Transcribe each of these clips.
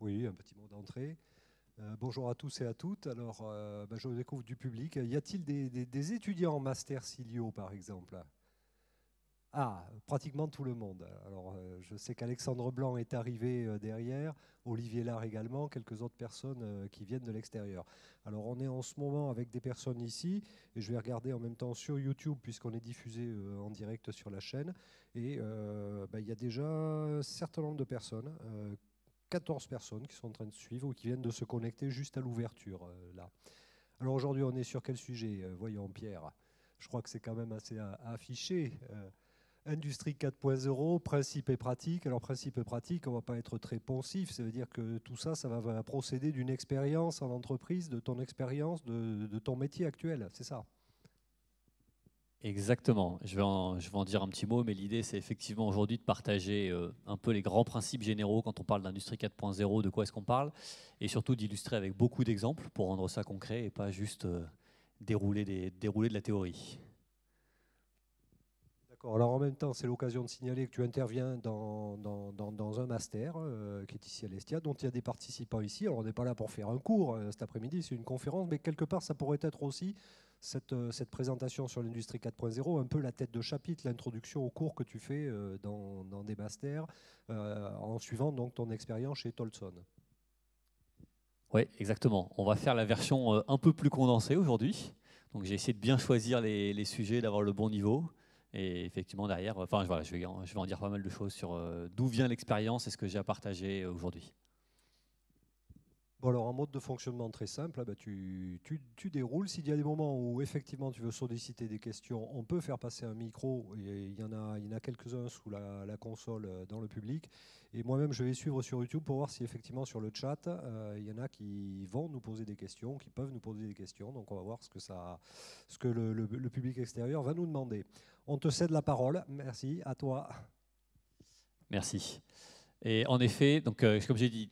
Oui, un petit mot d'entrée. Euh, bonjour à tous et à toutes. Alors, euh, ben, je découvre du public. Y a-t-il des, étudiants en master Silio, par exemple? Ah, pratiquement tout le monde. Alors, euh, je sais qu'Alexandre Blanc est arrivé derrière, Olivier Lard également, quelques autres personnes qui viennent de l'extérieur. Alors, on est en ce moment avec des personnes ici, et je vais regarder en même temps sur YouTube, puisqu'on est diffusé en direct sur la chaîne. Et ben, il y a déjà un certain nombre de personnes 14 personnes qui sont en train de suivre ou qui viennent de se connecter juste à l'ouverture. Euh, là. Alors aujourd'hui, on est sur quel sujet euh, Voyons, Pierre? Je crois que c'est quand même assez affiché. Euh, industrie 4.0, principe et pratique. Alors principe et pratique, on ne va pas être très pensif. Ça veut dire que tout ça, ça va, procéder d'une expérience en entreprise, de ton expérience, de ton métier actuel. C'est ça? Exactement. Je vais, en, dire un petit mot, mais l'idée, c'est effectivement aujourd'hui de partager euh, un peu les grands principes généraux quand on parle d'industrie 4.0, de quoi est-ce qu'on parle, et surtout d'illustrer avec beaucoup d'exemples pour rendre ça concret et pas juste euh, dérouler, de la théorie. D'accord. Alors en même temps, c'est l'occasion de signaler que tu interviens dans, un master euh, qui est ici à l'Estia, dont il y a des participants ici. Alors on n'est pas là pour faire un cours cet après-midi, c'est une conférence, mais quelque part, ça pourrait être aussi euh, cette, présentation sur l'industrie 4.0, un peu la tête de chapitre, l'introduction au cours que tu fais euh, dans, des masters, euh, en suivant donc ton expérience chez Tolson. Oui, exactement. On va faire la version un peu plus condensée aujourd'hui. Donc j'ai essayé de bien choisir les, sujets, d'avoir le bon niveau. Et effectivement, derrière, enfin, voilà, je vais en dire pas mal de choses sur d'où vient l'expérience et ce que j'ai à partager aujourd'hui. Bon, alors en mode de fonctionnement très simple, bah, tu, déroules. S'il y a des moments où effectivement tu veux solliciter des questions, on peut faire passer un micro. il y en a, a quelques-uns sous la, console euh, dans le public. Et moi-même, je vais suivre sur YouTube pour voir si effectivement sur le chat, euh, il y en a qui vont nous poser des questions, qui peuvent nous poser des questions. Donc on va voir ce que, ça, ce que le, public extérieur va nous demander. On te cède la parole. Merci. À toi. Merci. Et en effet, donc, euh, comme j'ai dit,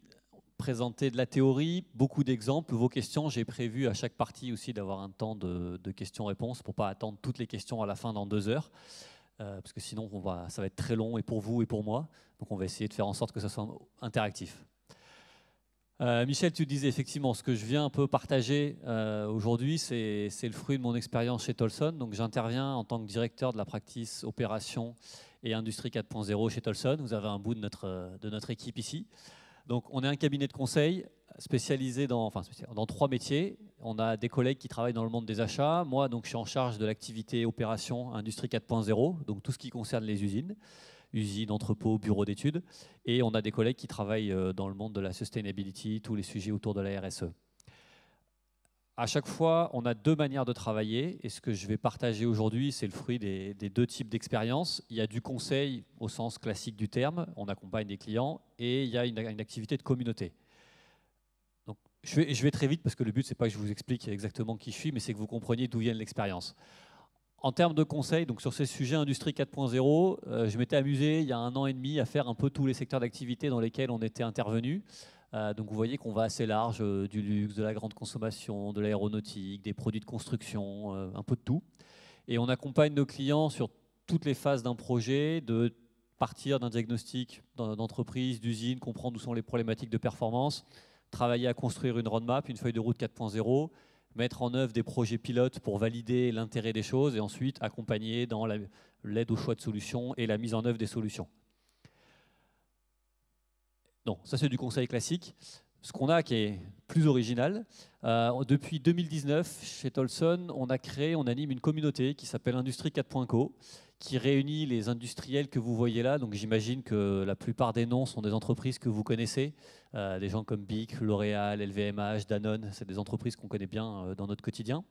présenter de la théorie, beaucoup d'exemples, vos questions. J'ai prévu à chaque partie aussi d'avoir un temps de, questions-réponses pour pas attendre toutes les questions à la fin dans deux heures. Euh, parce que sinon ça va être très long et pour vous et pour moi. Donc on va essayer de faire en sorte que ça soit interactif. Euh, Michel, tu disais effectivement, ce que je viens un peu partager euh, aujourd'hui, c'est le fruit de mon expérience chez Tolson. Donc j'interviens en tant que directeur de la practice opération et industrie 4.0 chez Tolson. Vous avez un bout de notre équipe ici. Donc, on est un cabinet de conseil spécialisé dans, trois métiers. On a des collègues qui travaillent dans le monde des achats. Moi, donc, je suis en charge de l'activité opération industrie 4.0, donc tout ce qui concerne les usines, usines, entrepôts, bureaux d'études. Et on a des collègues qui travaillent euh, dans le monde de la sustainability, tous les sujets autour de la RSE. À chaque fois, on a deux manières de travailler et ce que je vais partager aujourd'hui, c'est le fruit des, deux types d'expériences. Il y a du conseil au sens classique du terme, on accompagne des clients, et il y a une, activité de communauté. Donc, je, vais, je vais, très vite parce que le but, c'est pas que je vous explique exactement qui je suis, mais c'est que vous compreniez d'où vient l'expérience. En termes de conseil, donc sur ces sujets Industrie 4.0, euh, je m'étais amusé il y a un an et demi à faire un peu tous les secteurs d'activité dans lesquels on était intervenu. Euh, donc vous voyez qu'on va assez large, euh, du luxe, de la grande consommation, de l'aéronautique, des produits de construction, euh, un peu de tout. Et on accompagne nos clients sur toutes les phases d'un projet, de partir d'un diagnostic d'entreprise, d'usine, comprendre où sont les problématiques de performance, travailler à construire une roadmap, une feuille de route 4.0, mettre en œuvre des projets pilotes pour valider l'intérêt des choses et ensuite accompagner dans l'aide au choix de solutions et la mise en œuvre des solutions. Non, ça c'est du conseil classique. Ce qu'on a qui est plus original, euh, depuis 2019, chez Tolson, on a créé, on anime une communauté qui s'appelle Industrie 4.co, qui réunit les industriels que vous voyez là. Donc j'imagine que la plupart des noms sont des entreprises que vous connaissez, euh, des gens comme BIC, L'Oréal, LVMH, Danone, c'est des entreprises qu'on connaît bien euh, dans notre quotidien.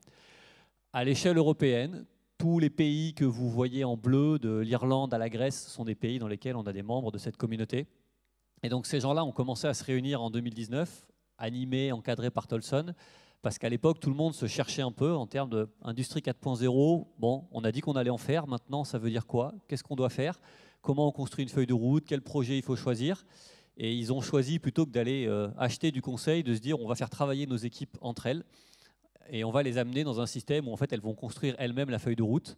À l'échelle européenne, tous les pays que vous voyez en bleu, de l'Irlande à la Grèce, sont des pays dans lesquels on a des membres de cette communauté. Et donc ces gens-là ont commencé à se réunir en 2019, animés, encadrés par Tolson, parce qu'à l'époque, tout le monde se cherchait un peu en termes d'industrie 4.0. Bon, on a dit qu'on allait en faire, maintenant ça veut dire quoi? Qu'est-ce qu'on doit faire? Comment on construit une feuille de route? Quel projet il faut choisir? Et ils ont choisi, plutôt que d'aller euh, acheter du conseil, de se dire on va faire travailler nos équipes entre elles et on va les amener dans un système où en fait elles vont construire elles-mêmes la feuille de route.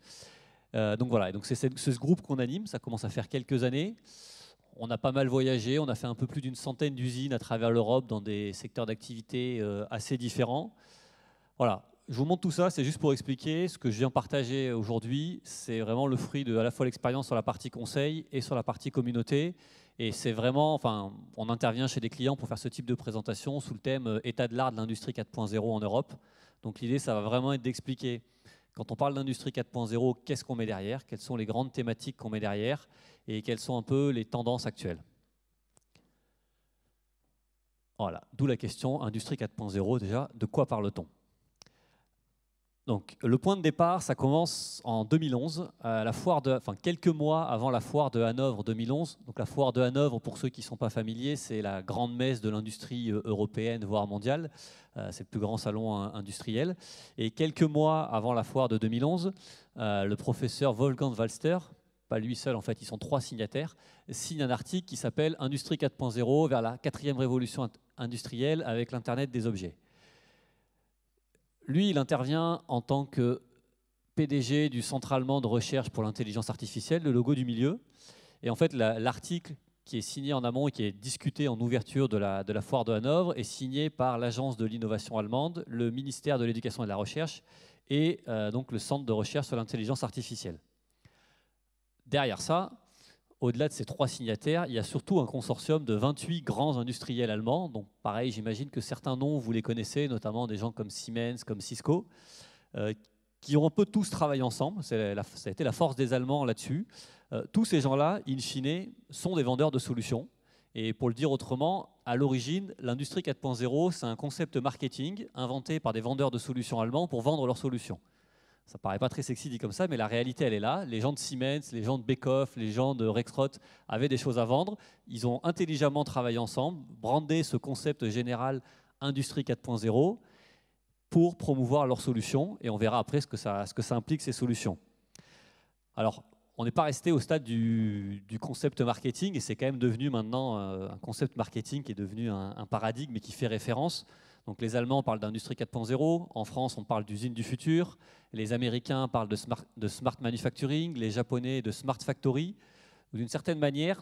Euh, donc voilà, donc c'est ce groupe qu'on anime, ça commence à faire quelques années on a pas mal voyagé, on a fait un peu plus d'une centaine d'usines à travers l'Europe dans des secteurs d'activité euh, assez différents. Voilà, je vous montre tout ça, c'est juste pour expliquer ce que je viens partager aujourd'hui. C'est vraiment le fruit de à la fois l'expérience sur la partie conseil et sur la partie communauté. Et c'est vraiment, enfin, on intervient chez des clients pour faire ce type de présentation sous le thème euh, état de l'art de l'industrie 4.0 en Europe. Donc l'idée, ça va vraiment être d'expliquer, quand on parle d'industrie 4.0, qu'est-ce qu'on met derrière, quelles sont les grandes thématiques qu'on met derrière? Et quelles sont un peu les tendances actuelles? Voilà, d'où la question, industrie 4.0 déjà, de quoi parle-t-on? Donc, le point de départ, ça commence en 2011, à la foire enfin, quelques mois avant la foire de Hanovre 2011. Donc, la foire de Hanovre, pour ceux qui ne sont pas familiers, c'est la grande messe de l'industrie euh, européenne, voire mondiale. Euh, c'est le plus grand salon industriel. Et quelques mois avant la foire de 2011, euh, le professeur Wolfgang Walster, pas lui seul, en fait, ils sont trois signataires, signe un article qui s'appelle Industrie 4.0 vers la quatrième révolution industrielle avec l'Internet des objets. Lui, il intervient en tant que PDG du Centre allemand de recherche pour l'intelligence artificielle, le logo du milieu. Et en fait, l'article qui est signé en amont et qui est discuté en ouverture de la, foire de Hanovre est signé par l'Agence de l'innovation allemande, le ministère de l'Éducation et de la Recherche et euh, donc le Centre de recherche sur l'intelligence artificielle. Derrière ça, au-delà de ces trois signataires, il y a surtout un consortium de 28 grands industriels allemands. Donc, pareil, j'imagine que certains noms, vous les connaissez, notamment des gens comme Siemens, comme Cisco, euh, qui ont un peu tous travaillé ensemble. ça a été la force des Allemands là-dessus. Euh, tous ces gens-là, in fine, sont des vendeurs de solutions. Et pour le dire autrement, à l'origine, l'industrie 4.0, c'est un concept marketing inventé par des vendeurs de solutions allemands pour vendre leurs solutions. Ça paraît pas très sexy dit comme ça, mais la réalité, elle est là. Les gens de Siemens, les gens de Beckhoff, les gens de Rexroth avaient des choses à vendre. Ils ont intelligemment travaillé ensemble, brandé ce concept général Industrie 4.0 pour promouvoir leurs solutions. Et on verra après ce que ça, implique, ces solutions. Alors, on n'est pas resté au stade du, concept marketing, et c'est quand même devenu maintenant euh, un concept marketing qui est devenu un, un paradigme et qui fait référence donc les Allemands parlent d'industrie 4.0, en France on parle d'usine du futur, les Américains parlent de smart, manufacturing, les Japonais de smart factory. D'une certaine manière,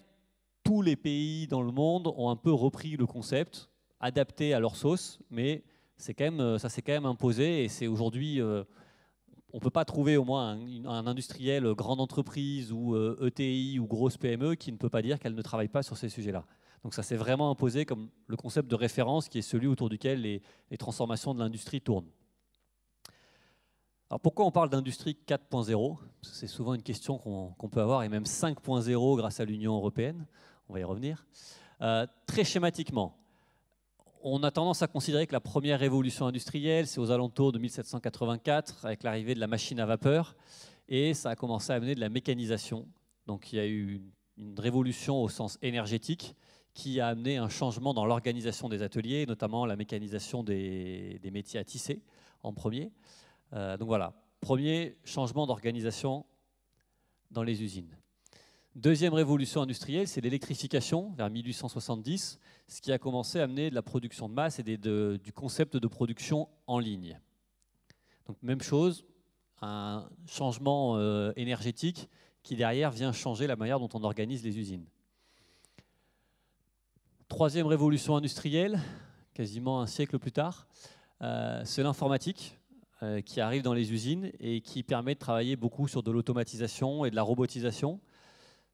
tous les pays dans le monde ont un peu repris le concept, adapté à leur sauce, mais c'est quand même, ça s'est quand même imposé et c'est aujourd'hui, euh, on ne peut pas trouver au moins un, industriel grande entreprise ou ETI euh, e ou grosse PME qui ne peut pas dire qu'elle ne travaille pas sur ces sujets-là. Donc ça s'est vraiment imposé comme le concept de référence qui est celui autour duquel les, transformations de l'industrie tournent. Alors pourquoi on parle d'industrie 4.0 C'est souvent une question qu'on peut avoir, et même 5.0 grâce à l'Union européenne. On va y revenir. Euh, très schématiquement, on a tendance à considérer que la première révolution industrielle, c'est aux alentours de 1784, avec l'arrivée de la machine à vapeur, et ça a commencé à amener de la mécanisation. Donc il y a eu une révolution au sens énergétique, qui a amené un changement dans l'organisation des ateliers, notamment la mécanisation des, métiers à tisser en premier. Euh, donc voilà, premier changement d'organisation dans les usines. Deuxième révolution industrielle, c'est l'électrification vers 1870, ce qui a commencé à amener de la production de masse et du concept de production en ligne. Donc même chose, un changement euh, énergétique qui derrière vient changer la manière dont on organise les usines. Troisième révolution industrielle, quasiment un siècle plus tard, euh, c'est l'informatique euh, qui arrive dans les usines et qui permet de travailler beaucoup sur de l'automatisation et de la robotisation.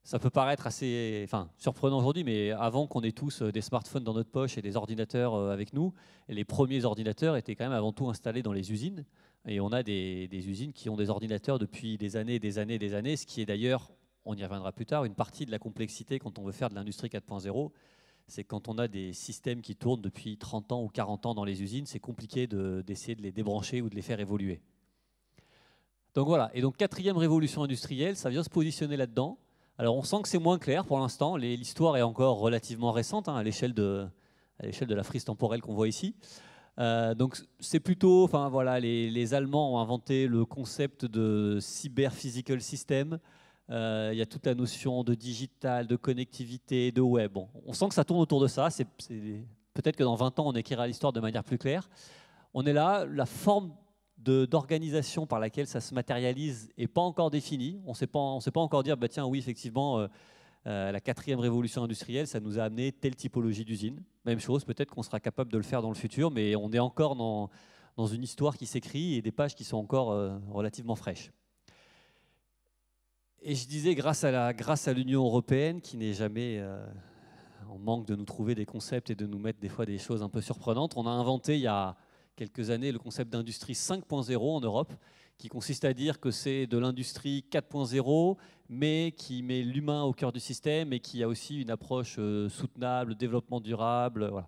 Ça peut paraître assez enfin, surprenant aujourd'hui, mais avant qu'on ait tous euh, des smartphones dans notre poche et des ordinateurs avec nous, les premiers ordinateurs étaient quand même avant tout installés dans les usines. Et on a des, des usines qui ont des ordinateurs depuis des années, des années, des années, ce qui est d'ailleurs, on y reviendra plus tard, une partie de la complexité quand on veut faire de l'industrie 4.0 c'est quand on a des systèmes qui tournent depuis 30 ans ou 40 ans dans les usines, c'est compliqué d'essayer de, les débrancher ou de les faire évoluer. Donc voilà, et donc quatrième révolution industrielle, ça vient se positionner là-dedans. Alors on sent que c'est moins clair pour l'instant, l'histoire est encore relativement récente hein, à l'échelle de, la frise temporelle qu'on voit ici. Euh, donc c'est plutôt, enfin voilà, les, les, Allemands ont inventé le concept de cyber physical system, euh, il y a toute la notion de digital, de connectivité, de web. on sent que ça tourne autour de ça. C'est, peut-être que dans 20 ans, on écrira l'histoire de manière plus claire. On est là, la forme d'organisation par laquelle ça se matérialise n'est pas encore définie. On ne sait pas encore dire, bah, tiens, oui, effectivement, euh, la quatrième révolution industrielle, ça nous a amené telle typologie d'usine. Même chose, peut-être qu'on sera capable de le faire dans le futur, mais on est encore dans une histoire qui s'écrit et des pages qui sont encore relativement fraîches. Et je disais, grâce à l'Union européenne, qui n'est jamais en manque de nous trouver des concepts et de nous mettre des fois des choses un peu surprenantes, on a inventé il y a quelques années le concept d'industrie 5.0 en Europe, qui consiste à dire que c'est de l'industrie 4.0, mais qui met l'humain au cœur du système et qui a aussi une approche euh, soutenable, développement durable. Voilà.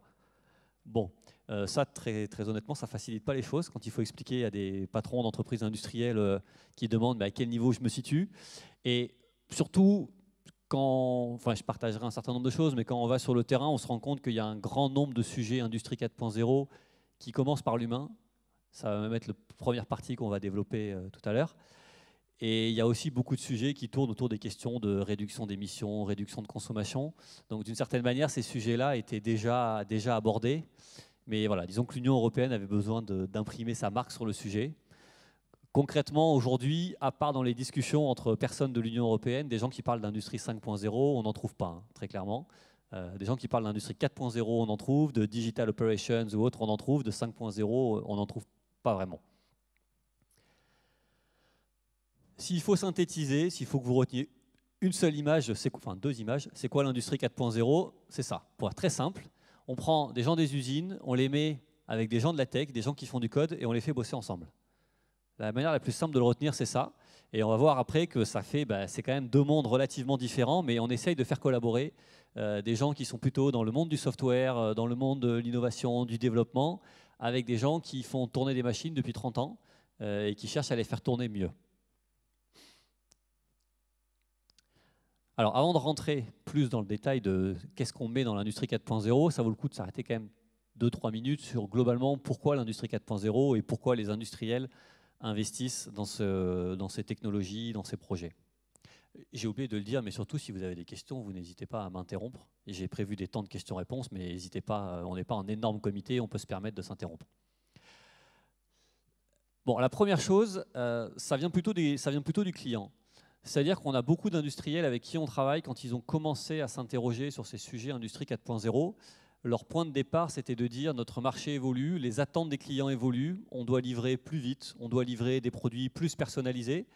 Bon, euh, ça, très, honnêtement, ça facilite pas les choses quand il faut expliquer à des patrons d'entreprises industrielles euh, qui demandent à quel niveau je me situe. Et surtout, quand, enfin, je partagerai un certain nombre de choses, mais quand on va sur le terrain, on se rend compte qu'il y a un grand nombre de sujets industrie 4.0 qui commencent par l'humain. Ça va même être la première partie qu'on va développer euh, tout à l'heure. Et il y a aussi beaucoup de sujets qui tournent autour des questions de réduction d'émissions, réduction de consommation. Donc d'une certaine manière, ces sujets-là étaient déjà, déjà abordés. Mais voilà, disons que l'Union européenne avait besoin d'imprimer sa marque sur le sujet. Concrètement, aujourd'hui, à part dans les discussions entre personnes de l'Union européenne, des gens qui parlent d'industrie 5.0, on n'en trouve pas, hein, très clairement. Euh, des gens qui parlent d'industrie 4.0, on en trouve, de digital operations ou autres, on en trouve, de 5.0, on n'en trouve pas vraiment. S'il faut synthétiser, s'il faut que vous reteniez une seule image, enfin deux images, c'est quoi l'industrie 4.0 C'est ça, pour être très simple. On prend des gens des usines, on les met avec des gens de la tech, des gens qui font du code, et on les fait bosser ensemble. La manière la plus simple de le retenir, c'est ça. Et on va voir après que ça fait, bah, c'est quand même deux mondes relativement différents, mais on essaye de faire collaborer euh, des gens qui sont plutôt dans le monde du software, euh, dans le monde de l'innovation, du développement, avec des gens qui font tourner des machines depuis 30 ans euh, et qui cherchent à les faire tourner mieux. Alors avant de rentrer plus dans le détail de qu'est-ce qu'on met dans l'industrie 4.0, ça vaut le coup de s'arrêter quand même 2-3 minutes sur globalement pourquoi l'industrie 4.0 et pourquoi les industriels investissent dans, ce, dans ces technologies, dans ces projets. J'ai oublié de le dire, mais surtout si vous avez des questions, vous n'hésitez pas à m'interrompre. J'ai prévu des temps de questions-réponses, mais n'hésitez pas, on n'est pas un énorme comité, on peut se permettre de s'interrompre. Bon, la première chose, euh, ça vient plutôt du client. C'est-à-dire qu'on a beaucoup d'industriels avec qui on travaille quand ils ont commencé à s'interroger sur ces sujets Industrie 4.0 leur point de départ, c'était de dire notre marché évolue, les attentes des clients évoluent, on doit livrer plus vite, on doit livrer des produits plus personnalisés.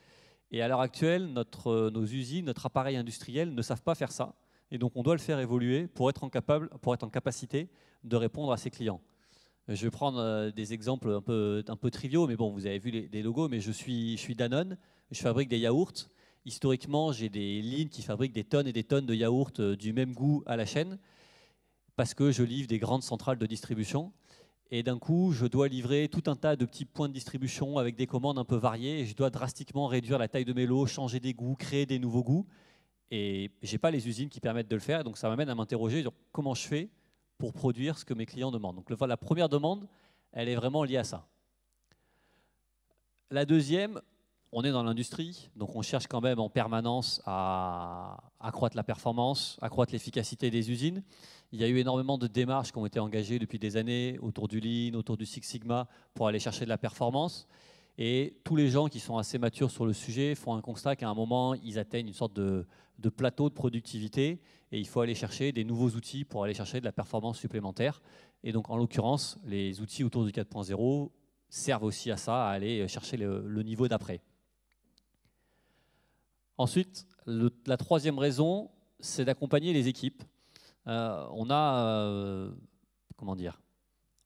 Et à l'heure actuelle, notre, nos usines, notre appareil industriel ne savent pas faire ça. Et donc on doit le faire évoluer pour être en, capable, pour être en capacité de répondre à ces clients. Je vais prendre euh, des exemples un peu, un peu triviaux, mais bon, vous avez vu les, logos, mais je suis, je suis Danone, je fabrique des yaourts. Historiquement, j'ai des lignes qui fabriquent des tonnes et des tonnes de yaourts euh, du même goût à la chaîne parce que je livre des grandes centrales de distribution. Et d'un coup, je dois livrer tout un tas de petits points de distribution avec des commandes un peu variées. Je dois drastiquement réduire la taille de mes lots, changer des goûts, créer des nouveaux goûts. Et je n'ai pas les usines qui permettent de le faire. Donc ça m'amène à m'interroger comment je fais pour produire ce que mes clients demandent. Donc la première demande, elle est vraiment liée à ça. La deuxième, on est dans l'industrie, donc on cherche quand même en permanence à accroître la performance, accroître l'efficacité des usines. Il y a eu énormément de démarches qui ont été engagées depuis des années autour du Lean, autour du Six Sigma, pour aller chercher de la performance. Et tous les gens qui sont assez matures sur le sujet font un constat qu'à un moment, ils atteignent une sorte de, plateau de productivité et il faut aller chercher des nouveaux outils pour aller chercher de la performance supplémentaire. Et donc, en l'occurrence, les outils autour du 4.0 servent aussi à ça, à aller chercher le niveau d'après. Ensuite, la troisième raison, c'est d'accompagner les équipes. Euh, on a, euh, comment dire,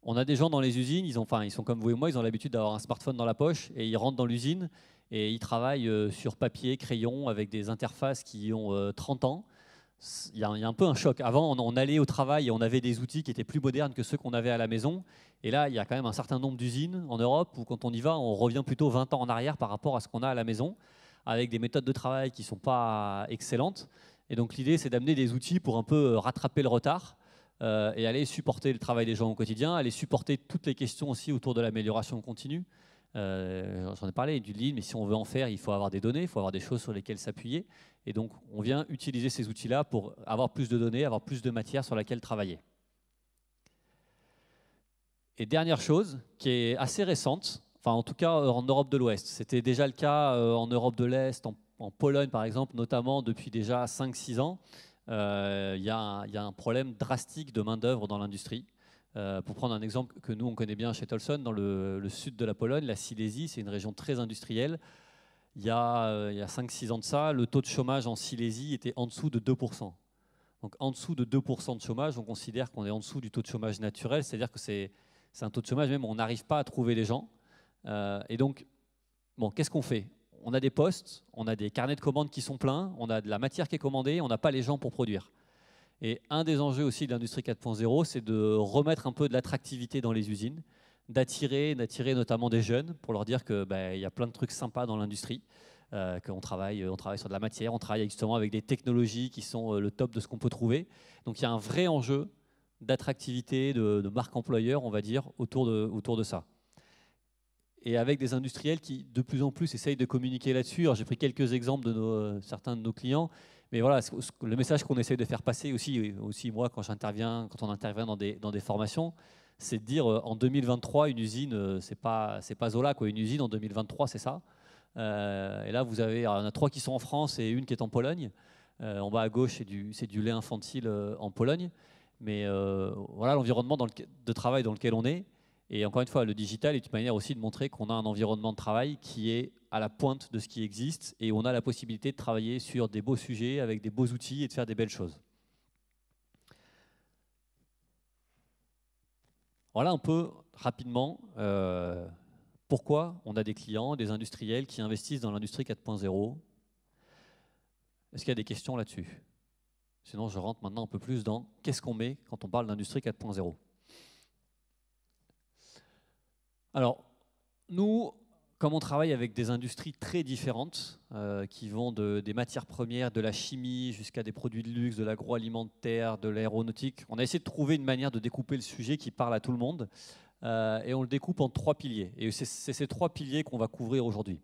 on a des gens dans les usines, ils, enfin, ils sont comme vous et moi, ils ont l'habitude d'avoir un smartphone dans la poche et ils rentrent dans l'usine et ils travaillent euh, sur papier, crayon, avec des interfaces qui ont 30 ans. Il y, a, un peu un choc. Avant, on, allait au travail et on avait des outils qui étaient plus modernes que ceux qu'on avait à la maison. Et là, il y a quand même un certain nombre d'usines en Europe où, quand on y va, on revient plutôt 20 ans en arrière par rapport à ce qu'on a à la maison avec des méthodes de travail qui ne sont pas excellentes. Et donc l'idée, c'est d'amener des outils pour un peu euh, rattraper le retard euh, et aller supporter le travail des gens au quotidien, aller supporter toutes les questions aussi autour de l'amélioration continue. Euh, J'en ai parlé du lean, mais si on veut en faire, il faut avoir des données, il faut avoir des choses sur lesquelles s'appuyer. Et donc, on vient utiliser ces outils-là pour avoir plus de données, avoir plus de matière sur laquelle travailler. Et dernière chose, qui est assez récente, enfin en tout cas euh, en Europe de l'Ouest. C'était déjà le cas euh, en Europe de l'Est, en, Pologne, par exemple, notamment depuis déjà 5-6 ans, il y, a un problème drastique de main-d'œuvre dans l'industrie. pour prendre un exemple que nous, on connaît bien chez Tolson, dans le, sud de la Pologne, la Silésie, c'est une région très industrielle. Il y a, a 5-6 ans de ça, le taux de chômage en Silésie était en dessous de 2%. Donc en dessous de 2% de chômage, on considère qu'on est en dessous du taux de chômage naturel, c'est-à-dire que c'est un taux de chômage même où on n'arrive pas à trouver les gens. Euh, et donc, bon, qu'est-ce qu'on fait? On a des postes, on a des carnets de commandes qui sont pleins, on a de la matière qui est commandée, on n'a pas les gens pour produire. Et un des enjeux aussi de l'industrie 4.0, c'est de remettre un peu de l'attractivité dans les usines, d'attirer, d'attirer notamment des jeunes pour leur dire qu'il ben, y a plein de trucs sympas dans l'industrie. Euh, qu'on travaille, on travaille sur de la matière, on travaille justement avec des technologies qui sont euh, le top de ce qu'on peut trouver. Donc il y a un vrai enjeu d'attractivité, de, marque employeur, on va dire, autour de, autour de ça. Et avec des industriels qui, de plus en plus, essayent de communiquer là-dessus. j'ai pris quelques exemples de nos, certains de nos clients, mais voilà, le message qu'on essaie de faire passer aussi, aussi moi, quand on intervient dans des, dans des formations, c'est de dire euh, en 2023, une usine, c'est pas, c'est pas Zola, quoi. Une usine en 2023, c'est ça. Euh, et là, vous avez, a trois qui sont en France et une qui est en Pologne. Euh, en bas à gauche, c'est du, du, lait infantile euh, en Pologne. Mais voilà l'environnement de travail dans lequel on est. Et encore une fois, le digital est une manière aussi de montrer qu'on a un environnement de travail qui est à la pointe de ce qui existe et on a la possibilité de travailler sur des beaux sujets avec des beaux outils et de faire des belles choses. Voilà un peu rapidement pourquoi on a des clients, des industriels qui investissent dans l'industrie 4.0 Est-ce qu'il y a des questions là-dessus? Sinon, je rentre maintenant un peu plus dans qu'est-ce qu'on met quand on parle d'industrie 4.0. Alors, nous, comme on travaille avec des industries très différentes, euh, qui vont de, des matières premières, de la chimie jusqu'à des produits de luxe, de l'agroalimentaire, de l'aéronautique, on a essayé de trouver une manière de découper le sujet qui parle à tout le monde. Euh, et on le découpe en trois piliers. Et c'est ces trois piliers qu'on va couvrir aujourd'hui.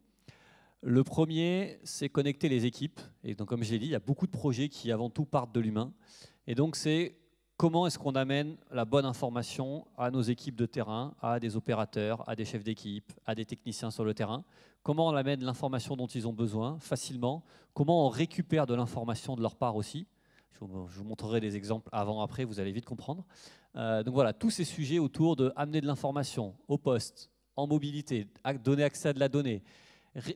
Le premier, c'est connecter les équipes. Et donc, comme je l'ai dit, il y a beaucoup de projets qui, avant tout, partent de l'humain. Et donc, c'est comment est-ce qu'on amène la bonne information à nos équipes de terrain, à des opérateurs, à des chefs d'équipe, à des techniciens sur le terrain? Comment on amène l'information dont ils ont besoin facilement? Comment on récupère de l'information de leur part aussi? Je vous montrerai des exemples avant-après, vous allez vite comprendre. Euh, donc voilà, tous ces sujets autour de amener de l'information au poste, en mobilité, donner accès à de la donnée,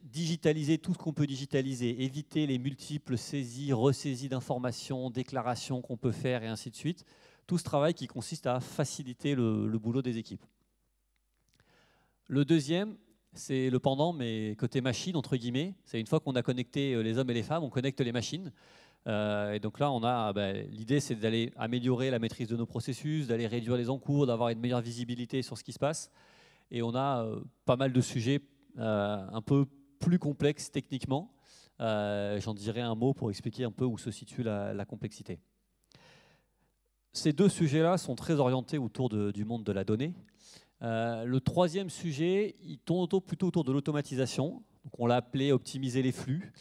digitaliser tout ce qu'on peut digitaliser, éviter les multiples saisies, ressaisies d'informations, déclarations qu'on peut faire et ainsi de suite. Tout ce travail qui consiste à faciliter le, boulot des équipes. Le deuxième, c'est le pendant, mais côté machine, entre guillemets. C'est une fois qu'on a connecté euh, les hommes et les femmes, on connecte les machines. Euh, et donc là, on a bah, l'idée, c'est d'aller améliorer la maîtrise de nos processus, d'aller réduire les encours, d'avoir une meilleure visibilité sur ce qui se passe. Et on a euh, pas mal de sujets un peu plus complexes techniquement. J'en dirai un mot pour expliquer un peu où se situe la, complexité. Ces deux sujets-là sont très orientés autour du monde de la donnée. le troisième sujet, il tourne plutôt autour de l'automatisation. On l'a appelé optimiser les flux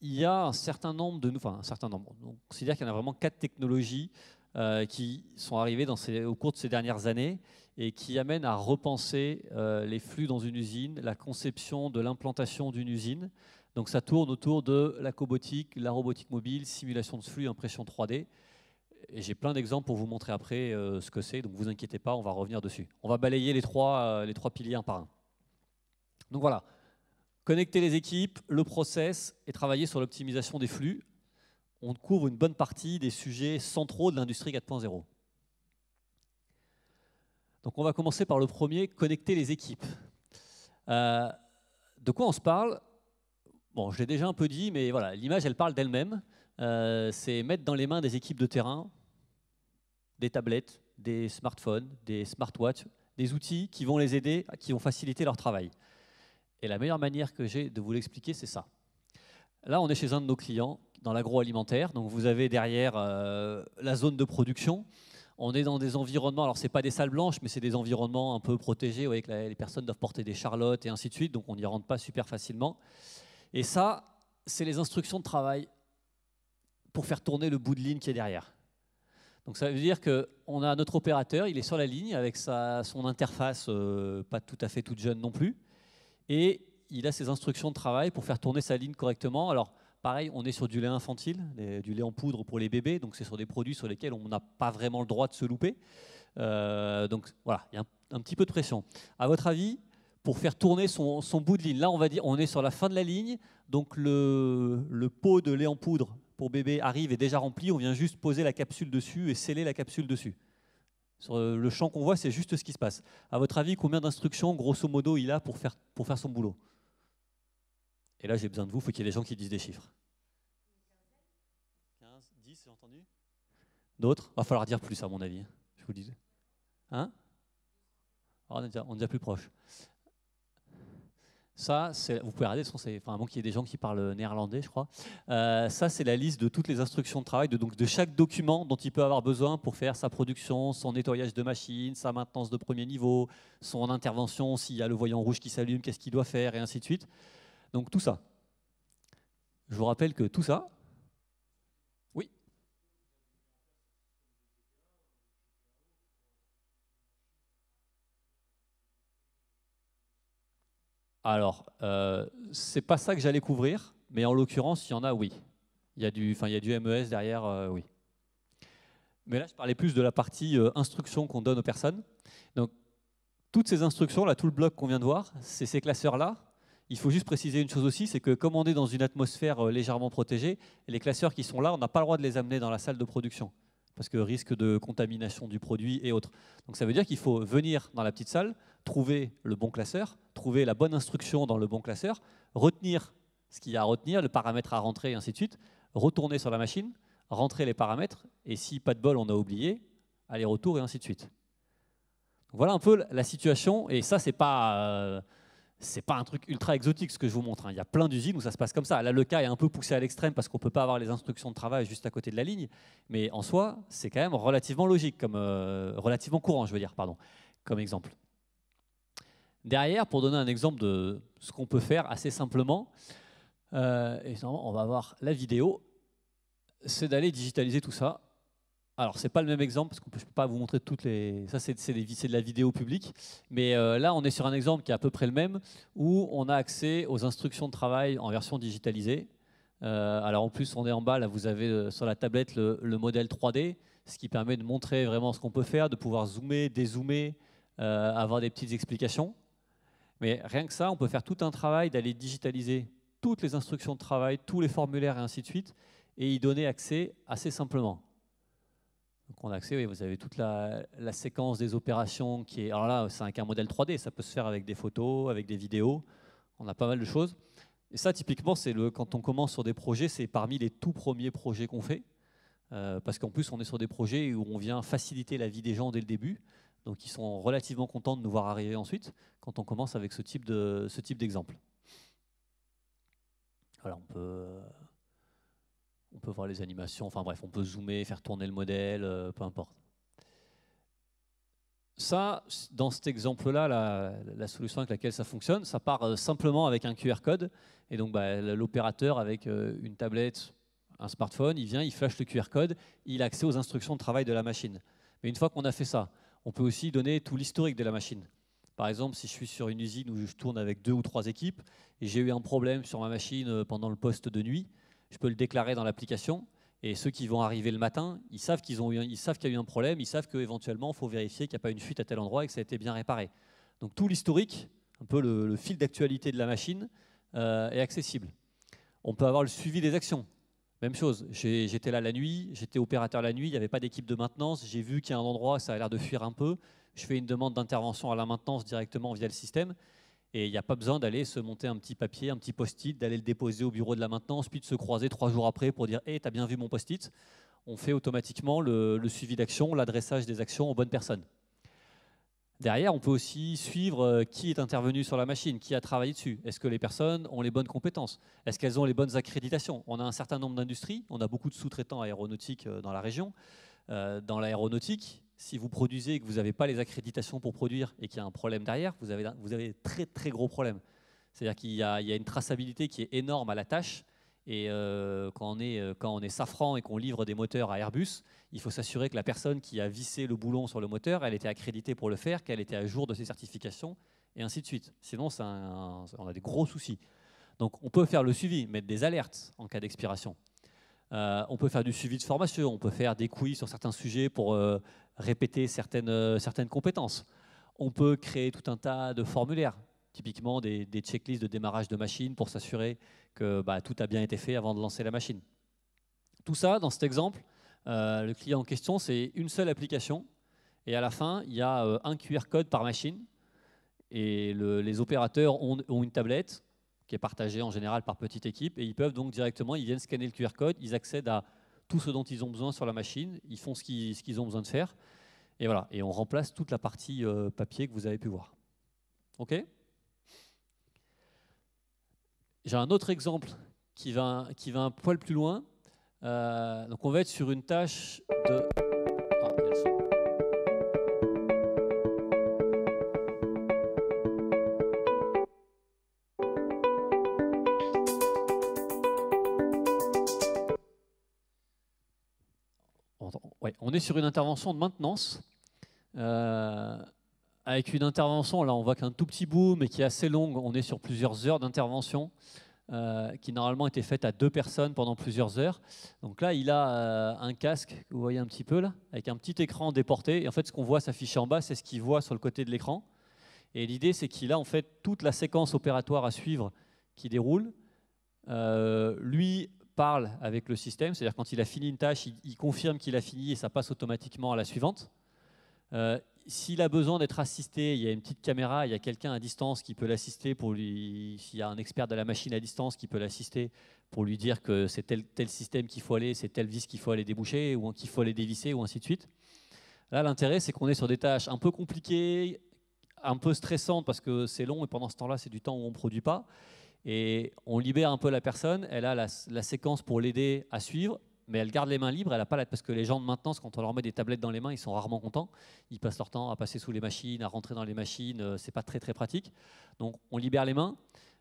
il y a un certain nombre de enfin un certain nombre, on considère qu'il y en a vraiment quatre technologies euh, qui sont ces, au cours de ces dernières années et qui amènent à repenser euh, les flux dans une usine, la conception de l'implantation d'une usine. Donc ça tourne autour de la cobotique, la robotique mobile, simulation de flux, impression 3D. Et j'ai plein d'exemples pour vous montrer après euh, ce que c'est, donc vous inquiétez pas, on va revenir dessus. On va balayer les trois, les trois piliers un par un. Donc voilà, Connecter les équipes, le process et travailler sur l'optimisation des flux. On couvre une bonne partie des sujets centraux de l'industrie 4.0. Donc on va commencer par le premier, connecter les équipes. Euh, de quoi on se parle? Bon, je l'ai déjà un peu dit, mais voilà, l'image, elle parle d'elle-même. Euh, c'est mettre dans les mains des équipes de terrain des tablettes, des smartphones, des smartwatches, des outils qui vont les aider, qui vont faciliter leur travail. Et la meilleure manière que j'ai de vous l'expliquer, c'est ça. Là, on est chez un de nos clients dans l'agroalimentaire. Donc, vous avez derrière euh, la zone de production. On est dans des environnements, alors ce n'est pas des salles blanches, mais c'est des environnements un peu protégés. Que les personnes doivent porter des charlottes et ainsi de suite, donc on n'y rentre pas super facilement. Et ça, c'est les instructions de travail pour faire tourner le bout de ligne qui est derrière. Donc ça veut dire qu'on a notre opérateur, il est sur la ligne avec sa, son interface, euh, pas tout à fait toute jeune non plus et il a ses instructions de travail pour faire tourner sa ligne correctement. Alors, pareil, on est sur du lait infantile, du lait en poudre pour les bébés, donc c'est sur des produits sur lesquels on n'a pas vraiment le droit de se louper. Euh, donc voilà, il y a un, petit peu de pression. À votre avis, pour faire tourner son, bout de ligne, là on va dire, on est sur la fin de la ligne, donc le, pot de lait en poudre pour bébé arrive et déjà rempli, on vient juste poser la capsule dessus et sceller la capsule dessus. Sur le champ qu'on voit, c'est juste ce qui se passe. À votre avis, combien d'instructions, grosso modo, il a pour faire son boulot? Et là, j'ai besoin de vous, il faut qu'il y ait des gens qui disent des chiffres. 15, 10, j'ai entendu D'autres? Va falloir dire plus, à mon avis. Je vous le dis. Hein? Ah, on, est déjà, on est déjà plus proche. Ça, vous pouvez regarder, c'est, enfin, qu'il y ait des gens qui parlent néerlandais, je crois. Euh, ça, c'est la liste de toutes les instructions de travail, de, donc de chaque document dont il peut avoir besoin pour faire sa production, son nettoyage de machine, sa maintenance de premier niveau, son intervention, s'il y a le voyant rouge qui s'allume, qu'est-ce qu'il doit faire, et ainsi de suite. Donc tout ça. Je vous rappelle que tout ça, Alors, euh, c'est pas ça que j'allais couvrir, mais en l'occurrence, il y en a, oui. Il y a du, enfin, il y a du MES derrière, euh, oui. Mais là, je parlais plus de la partie euh, instruction qu'on donne aux personnes. Donc, toutes ces instructions, là, tout le bloc qu'on vient de voir, c'est ces classeurs-là. Il faut juste préciser une chose aussi, c'est que comme on est dans une atmosphère euh, légèrement protégée, les classeurs qui sont là, on n'a pas le droit de les amener dans la salle de production parce que risque de contamination du produit et autres. Donc ça veut dire qu'il faut venir dans la petite salle, trouver le bon classeur, trouver la bonne instruction dans le bon classeur, retenir ce qu'il y a à retenir, le paramètre à rentrer, et ainsi de suite, retourner sur la machine, rentrer les paramètres, et si pas de bol, on a oublié, aller-retour, et ainsi de suite. voilà un peu la situation, et ça, c'est pas... Euh, c'est pas un truc ultra exotique ce que je vous montre. Hein. Il y a plein d'usines où ça se passe comme ça. Là, le cas est un peu poussé à l'extrême parce qu'on peut pas avoir les instructions de travail juste à côté de la ligne. Mais en soi, c'est quand même relativement logique, comme, euh, relativement courant, je veux dire, pardon, comme exemple. Derrière, pour donner un exemple de ce qu'on peut faire assez simplement, euh, et on va voir la vidéo, c'est d'aller digitaliser tout ça alors, ce n'est pas le même exemple, parce que je ne peux pas vous montrer toutes les... Ça, c'est de la vidéo publique. Mais euh, là, on est sur un exemple qui est à peu près le même, où on a accès aux instructions de travail en version digitalisée. Euh, alors, en plus, on est en bas, là, vous avez euh, sur la tablette le, modèle 3D, ce qui permet de montrer vraiment ce qu'on peut faire, de pouvoir zoomer, dézoomer, avoir des petites explications. Mais rien que ça, on peut faire tout un travail d'aller digitaliser toutes les instructions de travail, tous les formulaires et ainsi de suite, et y donner accès assez simplement. Donc on a accès, oui, vous avez toute la, séquence des opérations qui est. Alors là, c'est un, modèle 3D, ça peut se faire avec des photos, avec des vidéos. On a pas mal de choses. Et ça, typiquement, c'est le quand on commence sur des projets, c'est parmi les tout premiers projets qu'on fait, euh, parce qu'en plus, on est sur des projets où on vient faciliter la vie des gens dès le début. Donc, ils sont relativement contents de nous voir arriver ensuite quand on commence avec ce type de ce type d'exemple. Voilà, on peut on peut voir les animations, enfin bref, on peut zoomer, faire tourner le modèle, euh, peu importe. Ça, dans cet exemple-là, la, solution avec laquelle ça fonctionne, ça part euh, simplement avec un QR code. Et donc bah, l'opérateur avec euh, une tablette, un smartphone, il vient, il flash le QR code, il a accès aux instructions de travail de la machine. Mais une fois qu'on a fait ça, on peut aussi donner tout l'historique de la machine. Par exemple, si je suis sur une usine où je tourne avec deux ou trois équipes et j'ai eu un problème sur ma machine pendant le poste de nuit, je peux le déclarer dans l'application. Et ceux qui vont arriver le matin, ils savent qu'il y a eu un problème, ils savent qu'éventuellement, il faut vérifier qu'il n'y a pas une fuite à tel endroit et que ça a été bien réparé. Donc tout l'historique, un peu le, fil d'actualité de la machine, euh, est accessible. On peut avoir le suivi des actions. Même chose, j'étais là la nuit, j'étais opérateur la nuit, il n'y avait pas d'équipe de maintenance, j'ai vu qu'il y a un endroit, ça a l'air de fuir un peu, je fais une demande d'intervention à la maintenance directement via le système, et il n'y a pas besoin d'aller se monter un petit papier, un petit post-it, d'aller le déposer au bureau de la maintenance, puis de se croiser trois jours après pour dire Hé, tu as bien vu mon post-it On fait automatiquement le, suivi d'action, l'adressage des actions aux bonnes personnes. Derrière, on peut aussi suivre euh, qui est intervenu sur la machine, qui a travaillé dessus. Est-ce que les personnes ont les bonnes compétences? Est-ce qu'elles ont les bonnes accréditations? On a un certain nombre d'industries, on a beaucoup de sous-traitants aéronautiques euh, dans la région. Euh, dans l'aéronautique, si vous produisez et que vous n'avez pas les accréditations pour produire et qu'il y a un problème derrière, vous avez, vous très très gros problèmes. C'est-à-dire qu'il y, a une traçabilité qui est énorme à la tâche. Et euh, quand on est Safran et qu'on livre des moteurs à Airbus, il faut s'assurer que la personne qui a vissé le boulon sur le moteur, elle était accréditée pour le faire, qu'elle était à jour de ses certifications, et ainsi de suite. Sinon, on a des gros soucis. Donc on peut faire le suivi, mettre des alertes en cas d'expiration. Euh, on peut faire du suivi de formation, on peut faire des quiz sur certains sujets pour euh, répéter certaines, euh, certaines compétences. On peut créer tout un tas de formulaires, typiquement des, checklists de démarrage de machine pour s'assurer que bah, tout a bien été fait avant de lancer la machine. Tout ça, dans cet exemple, le client en question, c'est une seule application. Et à la fin, il y a un QR code par machine. Et les opérateurs ont une tablette qui est partagé en général par petite équipe. Et ils peuvent donc directement, ils viennent scanner le QR code, ils accèdent à tout ce dont ils ont besoin sur la machine, ils font ce qu'ils ont besoin de faire. Et voilà, et on remplace toute la partie euh, papier que vous avez pu voir. OK? J'ai un autre exemple qui va, qui va un poil plus loin. Euh, donc on va être sur une tâche de... est sur une intervention de maintenance. Euh, avec une intervention, là on voit qu'un tout petit bout, mais qui est assez longue. On est sur plusieurs heures d'intervention, euh, qui normalement était faite à deux personnes pendant plusieurs heures. Donc là, il a euh, un casque, vous voyez un petit peu là, avec un petit écran déporté. Et en fait, ce qu'on voit s'afficher en bas, c'est ce qu'il voit sur le côté de l'écran. Et l'idée, c'est qu'il a en fait toute la séquence opératoire à suivre qui déroule. lui parle avec le système, c'est-à-dire quand il a fini une tâche, il, confirme qu'il a fini et ça passe automatiquement à la suivante. Euh, s'il a besoin d'être assisté, il y a une petite caméra, il y a quelqu'un à distance qui peut l'assister pour lui. S'il y a un expert de la machine à distance qui peut l'assister pour lui dire que c'est tel, tel système qu'il faut aller, c'est tel vis qu'il faut aller déboucher ou qu'il faut aller dévisser ou ainsi de suite. Là, l'intérêt, c'est qu'on est sur des tâches un peu compliquées, un peu stressantes parce que c'est long et pendant ce temps-là, c'est du temps où on ne produit pas. Et on libère un peu la personne, elle a la, séquence pour l'aider à suivre, mais elle garde les mains libres, elle a pas la, parce que les gens de maintenance, quand on leur met des tablettes dans les mains, ils sont rarement contents. Ils passent leur temps à passer sous les machines, à rentrer dans les machines, euh, c'est pas très très pratique. Donc on libère les mains.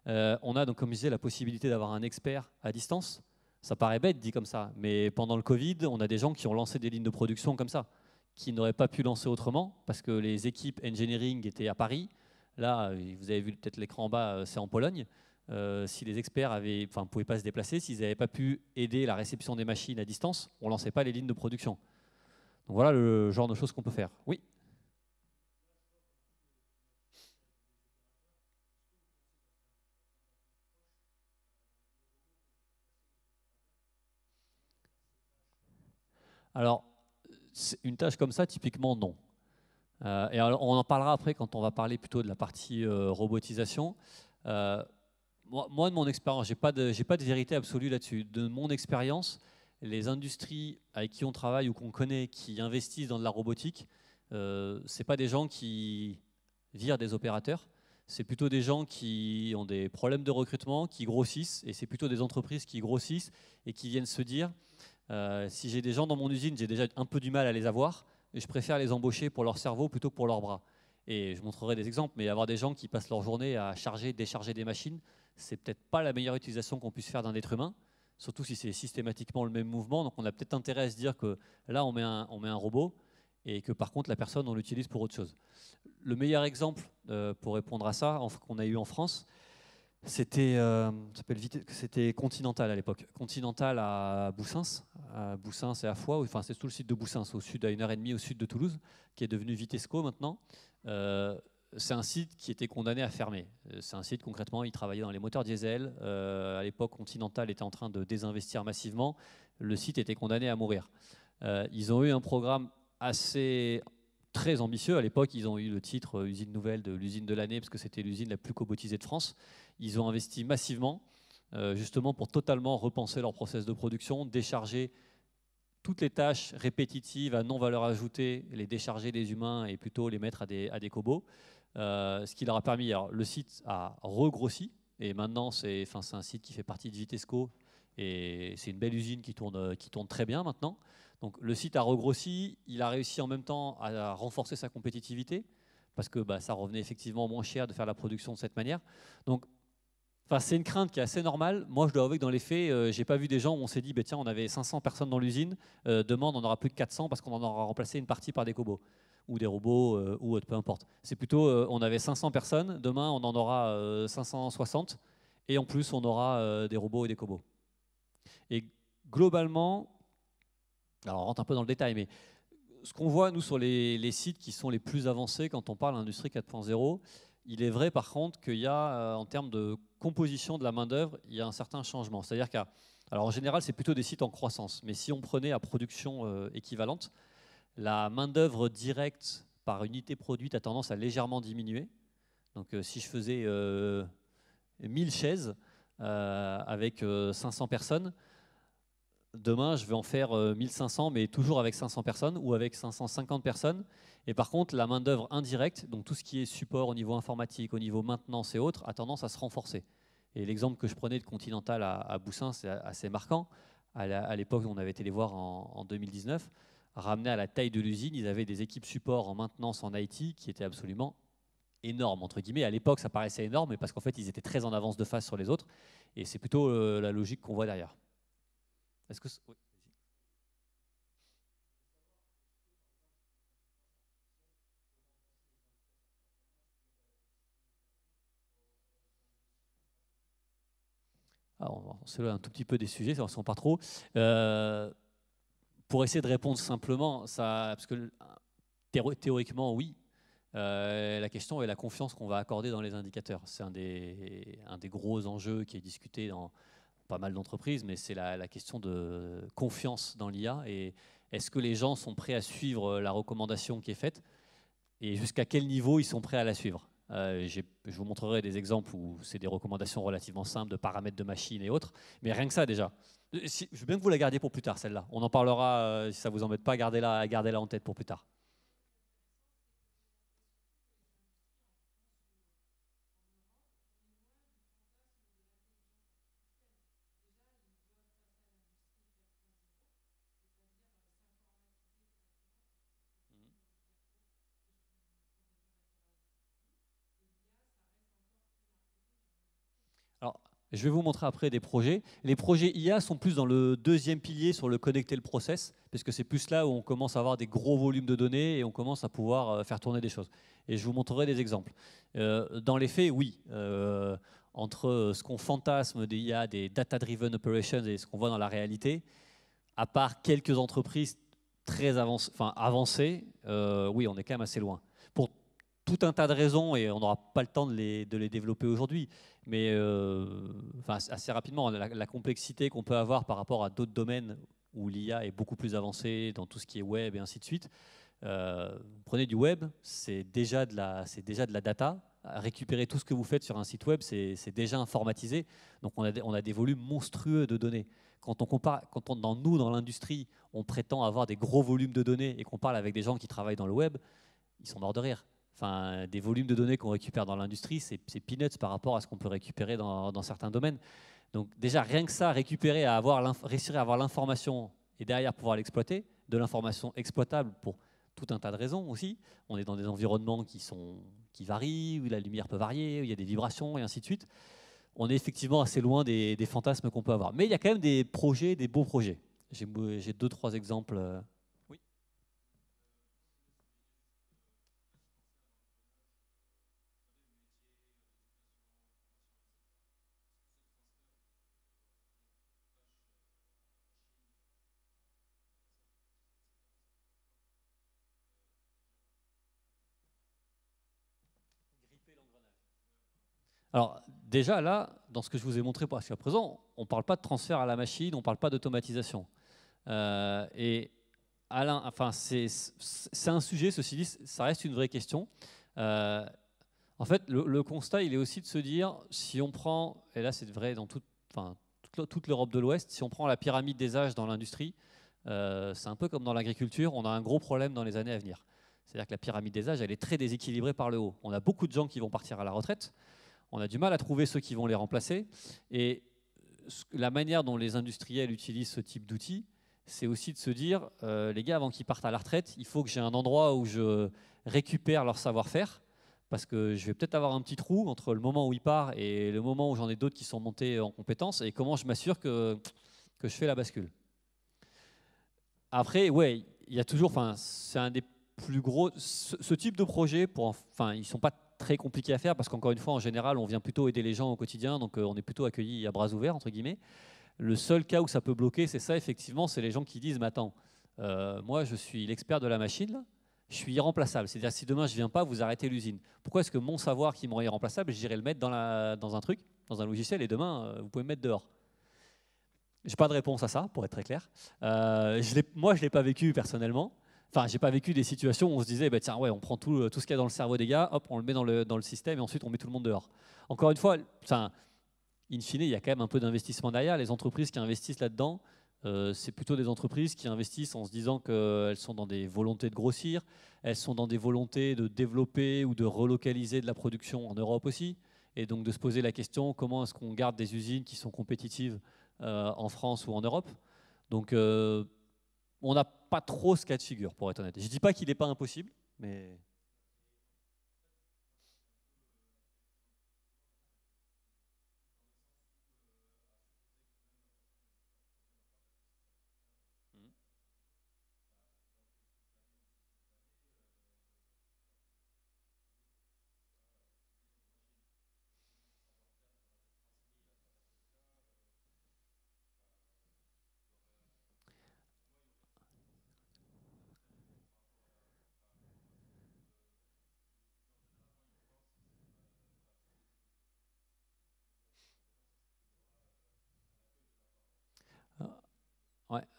Euh, on a donc, comme je disais, la possibilité d'avoir un expert à distance. Ça paraît bête dit comme ça, mais pendant le Covid, on a des gens qui ont lancé des lignes de production comme ça, qui n'auraient pas pu lancer autrement, parce que les équipes engineering étaient à Paris. Là, vous avez vu peut-être l'écran en bas, euh, c'est en Pologne. Euh, si les experts avaient, enfin, pouvaient pas se déplacer, s'ils n'avaient pas pu aider la réception des machines à distance, on ne lançait pas les lignes de production. Donc voilà le genre de choses qu'on peut faire. Oui Alors, une tâche comme ça, typiquement, non. Euh, et on en parlera après quand on va parler plutôt de la partie euh, robotisation moi, de mon expérience, je n'ai pas, de, vérité absolue là-dessus. De mon expérience, les industries avec qui on travaille ou qu'on connaît qui investissent dans de la robotique, euh, ce pas des gens qui virent des opérateurs, c'est plutôt des gens qui ont des problèmes de recrutement, qui grossissent, et c'est plutôt des entreprises qui grossissent et qui viennent se dire, euh, si j'ai des gens dans mon usine, j'ai déjà un peu du mal à les avoir, et je préfère les embaucher pour leur cerveau plutôt que pour leurs bras. Et je montrerai des exemples, mais avoir des gens qui passent leur journée à charger, décharger des machines, c'est peut-être pas la meilleure utilisation qu'on puisse faire d'un être humain, surtout si c'est systématiquement le même mouvement. Donc on a peut-être intérêt à se dire que là, on met un, robot et que par contre, la personne, on l'utilise pour autre chose. Le meilleur exemple euh, pour répondre à ça qu'on a eu en France, c'était euh, Continental à l'époque. Continental à Boussins, à Boussins et à Foix, enfin c'est tout le site de Boussins, au sud, à une heure et demie au sud de Toulouse, qui est devenu Vitesco maintenant. Euh, c'est un site qui était condamné à fermer. Euh, c'est un site, concrètement, il travaillait dans les moteurs diesel. Euh, à l'époque, Continental était en train de désinvestir massivement. Le site était condamné à mourir. Ils ont eu un programme assez très ambitieux. À l'époque, ils ont eu le titre usine nouvelle de l'usine de l'année parce que c'était l'usine la plus cobotisée de France. Ils ont investi massivement, justement pour totalement repenser leur process de production, décharger toutes les tâches répétitives à non-valeur ajoutée, les décharger des humains et plutôt les mettre à des, à des cobots. Euh, ce qui leur a permis, le site a regrossi, et maintenant c'est enfin, un site qui fait partie de Vitesco, et c'est une belle usine qui tourne, qui tourne très bien maintenant. Donc le site a regrossi, il a réussi en même temps à renforcer sa compétitivité, parce que bah, ça revenait effectivement moins cher de faire la production de cette manière. Donc C'est une crainte qui est assez normale. Moi, je dois avouer que dans les faits, euh, j'ai pas vu des gens où on s'est dit, bah, tiens, on avait 500 personnes dans l'usine, euh, demain on en aura plus que 400 parce qu'on en aura remplacé une partie par des cobots ou des robots ou autre, peu importe. C'est plutôt, on avait 500 personnes, demain on en aura 560, et en plus on aura des robots et des cobots. Et globalement, alors on rentre un peu dans le détail, mais ce qu'on voit, nous, sur les, sites qui sont les plus avancés quand on parle d'industrie 4.0, il est vrai par contre qu'il y a, euh, en termes de composition de la main-d'œuvre, il y a un certain changement. C'est-à-dire qu'en alors en général, c'est plutôt des sites en croissance, mais si on prenait à production euh, équivalente, la main-d'œuvre directe par unité produite a tendance à légèrement diminuer. Donc euh, si je faisais 1000 chaises avec 500 personnes, Demain, je vais en faire 1500, euh, mais toujours avec 500 personnes ou avec 550 personnes. Et par contre, la main-d'œuvre indirecte, donc tout ce qui est support au niveau informatique, au niveau maintenance et autres, a tendance à se renforcer. Et l'exemple que je prenais de Continental à, Boussin, c'est assez marquant. À l'époque, on avait été les voir en, 2019. Ramené à la taille de l'usine, ils avaient des équipes support en maintenance en IT qui étaient absolument énormes, entre guillemets. À l'époque, ça paraissait énorme, mais parce qu'en fait, ils étaient très en avance de face sur les autres. Et c'est plutôt euh, la logique qu'on voit derrière. Est-ce que Alors, on s'éloigne un tout petit peu des sujets, ça ne pas trop. Euh, pour essayer de répondre simplement, ça, parce que théoriquement, oui. Euh, la question est la confiance qu'on va accorder dans les indicateurs. C'est un des, un des gros enjeux qui est discuté dans, pas mal d'entreprises, mais c'est la, question de confiance dans l'IA. Et est-ce que les gens sont prêts à suivre la recommandation qui est faite et jusqu'à quel niveau ils sont prêts à la suivre? Euh, Je vous montrerai des exemples où c'est des recommandations relativement simples de paramètres de machine et autres, mais rien que ça déjà. Euh, je veux bien que vous la gardiez pour plus tard, celle-là. On en parlera, euh, si ça vous embête pas, gardez-la gardez en tête pour plus tard. Je vais vous montrer après des projets. Les projets IA sont plus dans le deuxième pilier sur le connecter le process, parce que c'est plus là où on commence à avoir des gros volumes de données et on commence à pouvoir euh, faire tourner des choses. Et je vous montrerai des exemples. Euh, dans les faits, oui. Euh, entre ce qu'on fantasme des IA, des data-driven operations et ce qu'on voit dans la réalité, à part quelques entreprises très avancées, oui, on est quand même assez loin. Tout un tas de raisons, et on n'aura pas le temps de les, développer aujourd'hui, mais euh, assez rapidement, la, complexité qu'on peut avoir par rapport à d'autres domaines où l'IA est beaucoup plus avancée dans tout ce qui est web et ainsi de suite. Euh, prenez du web, c'est déjà, de la, data. Récupérer tout ce que vous faites sur un site web, c'est déjà informatisé. Donc on a, on a des volumes monstrueux de données. Quand on compare, quand on, dans nous, dans l'industrie, on prétend avoir des gros volumes de données et qu'on parle avec des gens qui travaillent dans le web, ils sont morts de rire. Enfin, des volumes de données qu'on récupère dans l'industrie, c'est peanuts par rapport à ce qu'on peut récupérer dans, certains domaines. Donc déjà, rien que ça, récupérer, à avoir réussir à avoir l'information et derrière pouvoir l'exploiter, de l'information exploitable pour tout un tas de raisons aussi. On est dans des environnements qui, sont, qui varient, où la lumière peut varier, où il y a des vibrations et ainsi de suite. On est effectivement assez loin des, des fantasmes qu'on peut avoir. Mais il y a quand même des projets, des beaux projets. J'ai deux, trois exemples euh, Alors déjà là, dans ce que je vous ai montré jusqu'à présent, on ne parle pas de transfert à la machine, on ne parle pas d'automatisation. Euh, et Alain, enfin, c'est un sujet, ceci dit, ça reste une vraie question. Euh, en fait, le, constat, il est aussi de se dire, si on prend, et là c'est vrai dans toute, l'Europe de l'Ouest, si on prend la pyramide des âges dans l'industrie, euh, c'est un peu comme dans l'agriculture, on a un gros problème dans les années à venir. C'est-à-dire que la pyramide des âges, elle est très déséquilibrée par le haut. On a beaucoup de gens qui vont partir à la retraite, on a du mal à trouver ceux qui vont les remplacer. Et la manière dont les industriels utilisent ce type d'outils, c'est aussi de se dire, euh, les gars, avant qu'ils partent à la retraite, il faut que j'ai un endroit où je récupère leur savoir-faire, parce que je vais peut-être avoir un petit trou entre le moment où ils partent et le moment où j'en ai d'autres qui sont montés en compétences, et comment je m'assure que, que je fais la bascule. Après, ouais, il y a toujours, enfin, c'est un des plus gros. Ce, type de projet, pour, enfin, ils sont pas très compliqués à faire parce qu'encore une fois, en général, on vient plutôt aider les gens au quotidien, donc on est plutôt accueilli à bras ouverts entre guillemets. Le seul cas où ça peut bloquer, c'est ça effectivement, c'est les gens qui disent, mais attends, moi je suis l'expert de la machine, je suis irremplaçable. C'est-à-dire si demain je viens pas, vous arrêtez l'usine. Pourquoi est-ce que mon savoir qui me rend irremplaçable, j'irai le mettre dans, la, dans un truc, dans un logiciel, et demain, euh, vous pouvez me mettre dehors? J'ai pas de réponse à ça, pour être très clair. Euh, je moi, je l'ai pas vécu personnellement. Enfin, j'ai pas vécu des situations où on se disait, bah, tiens, ouais, on prend tout, tout ce qu'il y a dans le cerveau des gars, hop, on le met dans le, système, et ensuite on met tout le monde dehors. Encore une fois, enfin, in fine, il y a quand même un peu d'investissement derrière. Les entreprises qui investissent là-dedans, euh, c'est plutôt des entreprises qui investissent en se disant qu'elles sont dans des volontés de grossir, elles sont dans des volontés de développer ou de relocaliser de la production en Europe aussi, et donc de se poser la question comment est-ce qu'on garde des usines qui sont compétitives euh, en France ou en Europe? Donc euh, on n'a pas trop ce cas de figure, pour être honnête. Je ne dis pas qu'il n'est pas impossible, mais...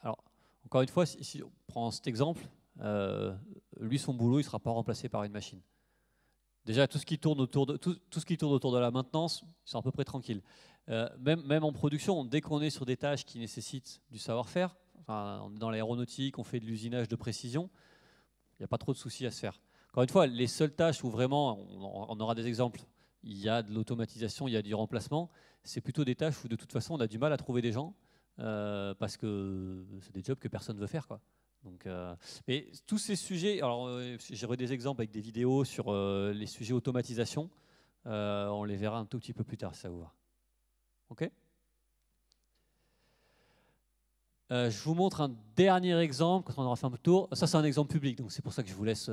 alors, encore une fois, si, on prend cet exemple, euh, lui, son boulot, il ne sera pas remplacé par une machine. Déjà, tout ce qui tourne autour de, tout, ce qui tourne autour de la maintenance, ils sont à peu près tranquilles. Euh, même, même en production, dès qu'on est sur des tâches qui nécessitent du savoir-faire, enfin, on est dans l'aéronautique, on fait de l'usinage de précision, il n'y a pas trop de soucis à se faire. Encore une fois, les seules tâches où vraiment, on, aura des exemples, il y a de l'automatisation, il y a du remplacement, c'est plutôt des tâches où de toute façon on a du mal à trouver des gens parce que c'est des jobs que personne ne veut faire. Quoi. Donc, euh, mais tous ces sujets, alors euh, j'aurai des exemples avec des vidéos sur les sujets automatisation. on les verra un tout petit peu plus tard ça vous va. Ok? Je vous montre un dernier exemple quand on aura fait un tour. Ça, c'est un exemple public, donc c'est pour ça que je vous laisse.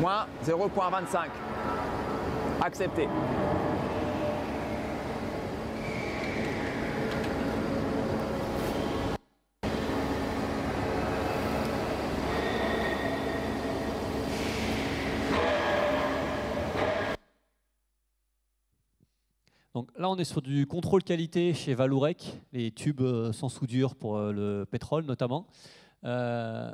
Moins 0.25. Accepté. Donc là, on est sur du contrôle qualité chez Valourec, les tubes euh, sans soudure pour euh, le pétrole notamment. Euh,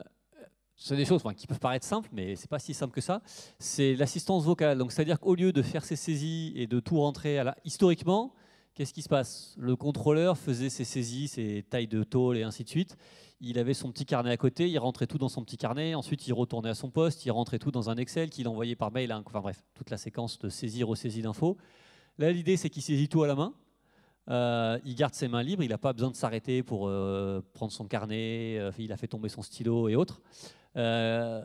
c'est des choses qui peuvent paraître simples, mais c'est pas si simple que ça. C'est l'assistance vocale. Donc, c'est-à-dire qu'au lieu de faire ses saisies et de tout rentrer à la... historiquement, qu'est-ce qui se passe? Le contrôleur faisait ses saisies, ses tailles de tôle et ainsi de suite. Il avait son petit carnet à côté, il rentrait tout dans son petit carnet. Ensuite, il retournait à son poste, il rentrait tout dans un Excel qu'il envoyait par mail. Enfin bref, toute la séquence de saisie, ressaisie d'infos. Là, l'idée, c'est qu'il saisit tout à la main. Euh, il garde ses mains libres, il n'a pas besoin de s'arrêter pour euh, prendre son carnet, euh, il a fait tomber son stylo et autres. Euh.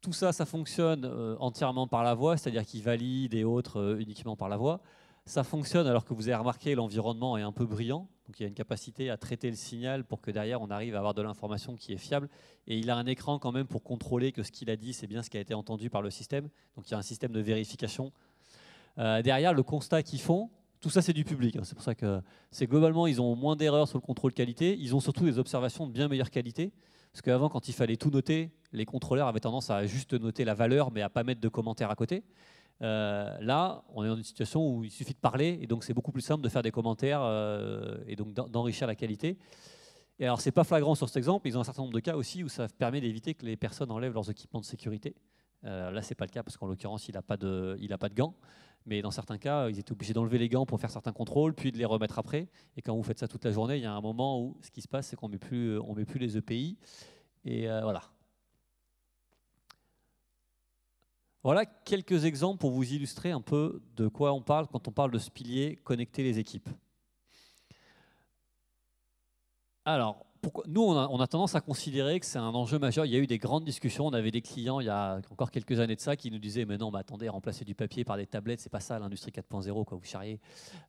Tout ça, ça fonctionne euh, entièrement par la voix, c'est-à-dire qu'il valide et autres euh, uniquement par la voix. Ça fonctionne alors que vous avez remarqué l'environnement est un peu brillant, donc il y a une capacité à traiter le signal pour que derrière on arrive à avoir de l'information qui est fiable. Et il a un écran quand même pour contrôler que ce qu'il a dit c'est bien ce qui a été entendu par le système. Donc il y a un système de vérification. derrière, le constat qu'ils font, tout ça c'est du public. Hein. c'est pour ça que c'est globalement ils ont moins d'erreurs sur le contrôle qualité. Ils ont surtout des observations de bien meilleure qualité. Parce qu'avant, quand il fallait tout noter, les contrôleurs avaient tendance à juste noter la valeur, mais à pas mettre de commentaires à côté. Euh, là, on est dans une situation où il suffit de parler, et donc c'est beaucoup plus simple de faire des commentaires euh, et donc d'enrichir la qualité. Et alors, c'est pas flagrant sur cet exemple, ils ont un certain nombre de cas aussi où ça permet d'éviter que les personnes enlèvent leurs équipements de sécurité. Euh, là, c'est pas le cas parce qu'en l'occurrence, il n'a pas, de, pas de gants. Mais dans certains cas, ils étaient obligés d'enlever les gants pour faire certains contrôles, puis de les remettre après. Et quand vous faites ça toute la journée, il y a un moment où ce qui se passe, c'est qu'on ne met, plus, on met plus les EPI. Et euh, voilà. Voilà quelques exemples pour vous illustrer un peu de quoi on parle quand on parle de ce pilier connecter les équipes. Alors, nous, on a, tendance à considérer que c'est un enjeu majeur. Il y a eu des grandes discussions. On avait des clients il y a encore quelques années de ça qui nous disaient Mais non, mais attendez, remplacer du papier par des tablettes, c'est pas ça l'industrie 4.0, quoi, vous charriez.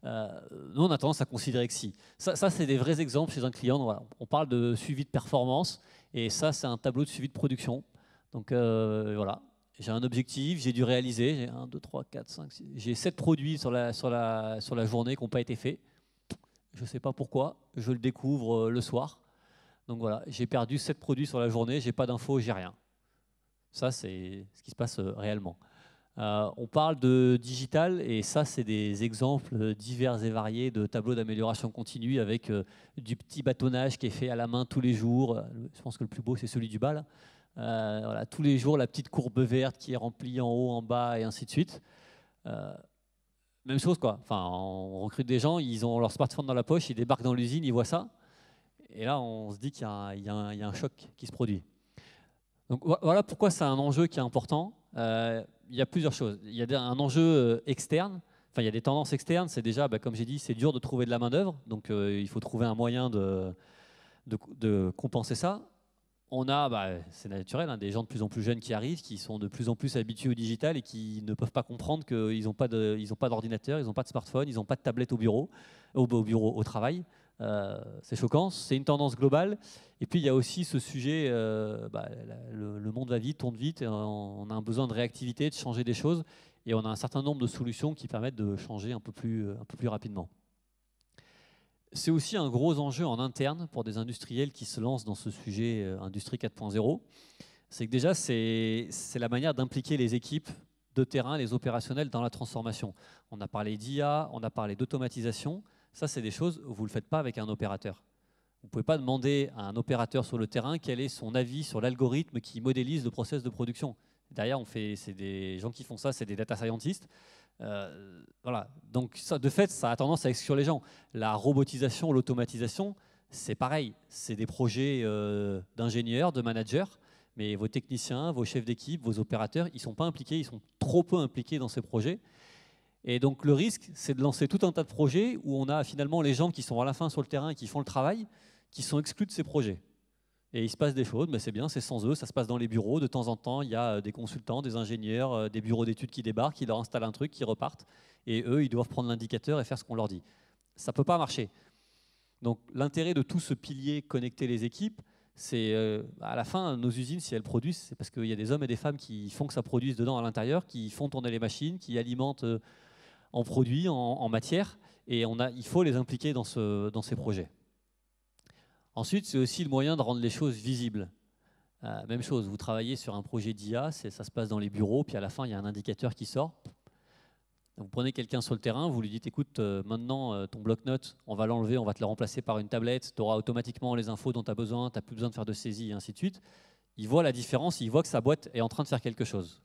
Euh, nous, on a tendance à considérer que si. Ça, ça c'est des vrais exemples chez un client. On parle de suivi de performance et ça, c'est un tableau de suivi de production. Donc euh, voilà, j'ai un objectif, j'ai dû réaliser. J'ai 1, 2, 3, 4, 5, 6. J'ai 7 produits sur la, sur la, sur la journée qui n'ont pas été faits. Je ne sais pas pourquoi, je le découvre euh, le soir. Donc voilà, j'ai perdu 7 produits sur la journée, j'ai pas d'infos, j'ai rien. Ça, c'est ce qui se passe euh, réellement. Euh, on parle de digital et ça, c'est des exemples divers et variés de tableaux d'amélioration continue avec euh, du petit bâtonnage qui est fait à la main tous les jours. Je pense que le plus beau, c'est celui du bas. Euh, voilà, tous les jours, la petite courbe verte qui est remplie en haut, en bas et ainsi de suite. même chose, quoi. On recrute des gens, ils ont leur smartphone dans la poche, ils débarquent dans l'usine, ils voient ça. Et là, on se dit qu'il y, a un choc qui se produit. Donc voilà pourquoi c'est un enjeu qui est important. Euh, il y a plusieurs choses. Il y a un enjeu euh, externe. Enfin, il y a des tendances externes. C'est déjà, bah, comme j'ai dit, c'est dur de trouver de la main-d'œuvre. Donc, euh, il faut trouver un moyen de, compenser ça. On a, bah, c'est naturel, hein, des gens de plus en plus jeunes qui arrivent, qui sont de plus en plus habitués au digital et qui ne peuvent pas comprendre qu'ils n'ont pas d'ordinateur, ils n'ont pas de smartphone, ils n'ont pas de tablette au, bureau, au travail. Euh, c'est choquant, c'est une tendance globale. Et puis il y a aussi ce sujet, euh, bah, le, monde va vite, tourne vite, on a un besoin de réactivité, de changer des choses, et on a un certain nombre de solutions qui permettent de changer un peu plus, plus rapidement. C'est aussi un gros enjeu en interne pour des industriels qui se lancent dans ce sujet euh, Industrie 4.0. C'est que déjà, c'est la manière d'impliquer les équipes de terrain, les opérationnels dans la transformation. On a parlé d'IA, on a parlé d'automatisation. Ça, c'est des choses, vous ne le faites pas avec un opérateur. Vous ne pouvez pas demander à un opérateur sur le terrain quel est son avis sur l'algorithme qui modélise le process de production. Derrière, on fait, c'est des gens qui font ça, c'est des data scientists. Euh, voilà. Donc, ça, de fait, ça a tendance à exclure les gens. La robotisation, l'automatisation, c'est pareil. C'est des projets euh, d'ingénieurs, de managers, mais vos techniciens, vos chefs d'équipe, vos opérateurs, ils ne sont pas impliqués, ils sont trop peu impliqués dans ces projets. Et donc le risque, c'est de lancer tout un tas de projets où on a finalement les gens qui sont à la fin sur le terrain et qui font le travail, qui sont exclus de ces projets. Et il se passe des choses, mais c'est bien, c'est sans eux, ça se passe dans les bureaux. De temps en temps, il y a euh, des consultants, des ingénieurs, euh, des bureaux d'études qui débarquent, qui leur installent un truc, qui repartent. Et eux, ils doivent prendre l'indicateur et faire ce qu'on leur dit. Ça ne peut pas marcher. Donc l'intérêt de tout ce pilier connecter les équipes, c'est euh, à la fin, nos usines, si elles produisent, c'est parce qu'il y a des hommes et des femmes qui font que ça produise dedans à l'intérieur, qui font tourner les machines, qui alimentent en produits, en, matière, et on a, il faut les impliquer dans, ce, dans ces projets. Ensuite, c'est aussi le moyen de rendre les choses visibles. Euh, même chose, vous travaillez sur un projet d'IA, ça se passe dans les bureaux, puis à la fin, il y a un indicateur qui sort. Vous prenez quelqu'un sur le terrain, vous lui dites écoute, euh, maintenant euh, ton bloc-notes, on va l'enlever, on va te le remplacer par une tablette, tu auras automatiquement les infos dont tu as besoin, tu n'as plus besoin de faire de saisie, et ainsi de suite. Il voit la différence, il voit que sa boîte est en train de faire quelque chose.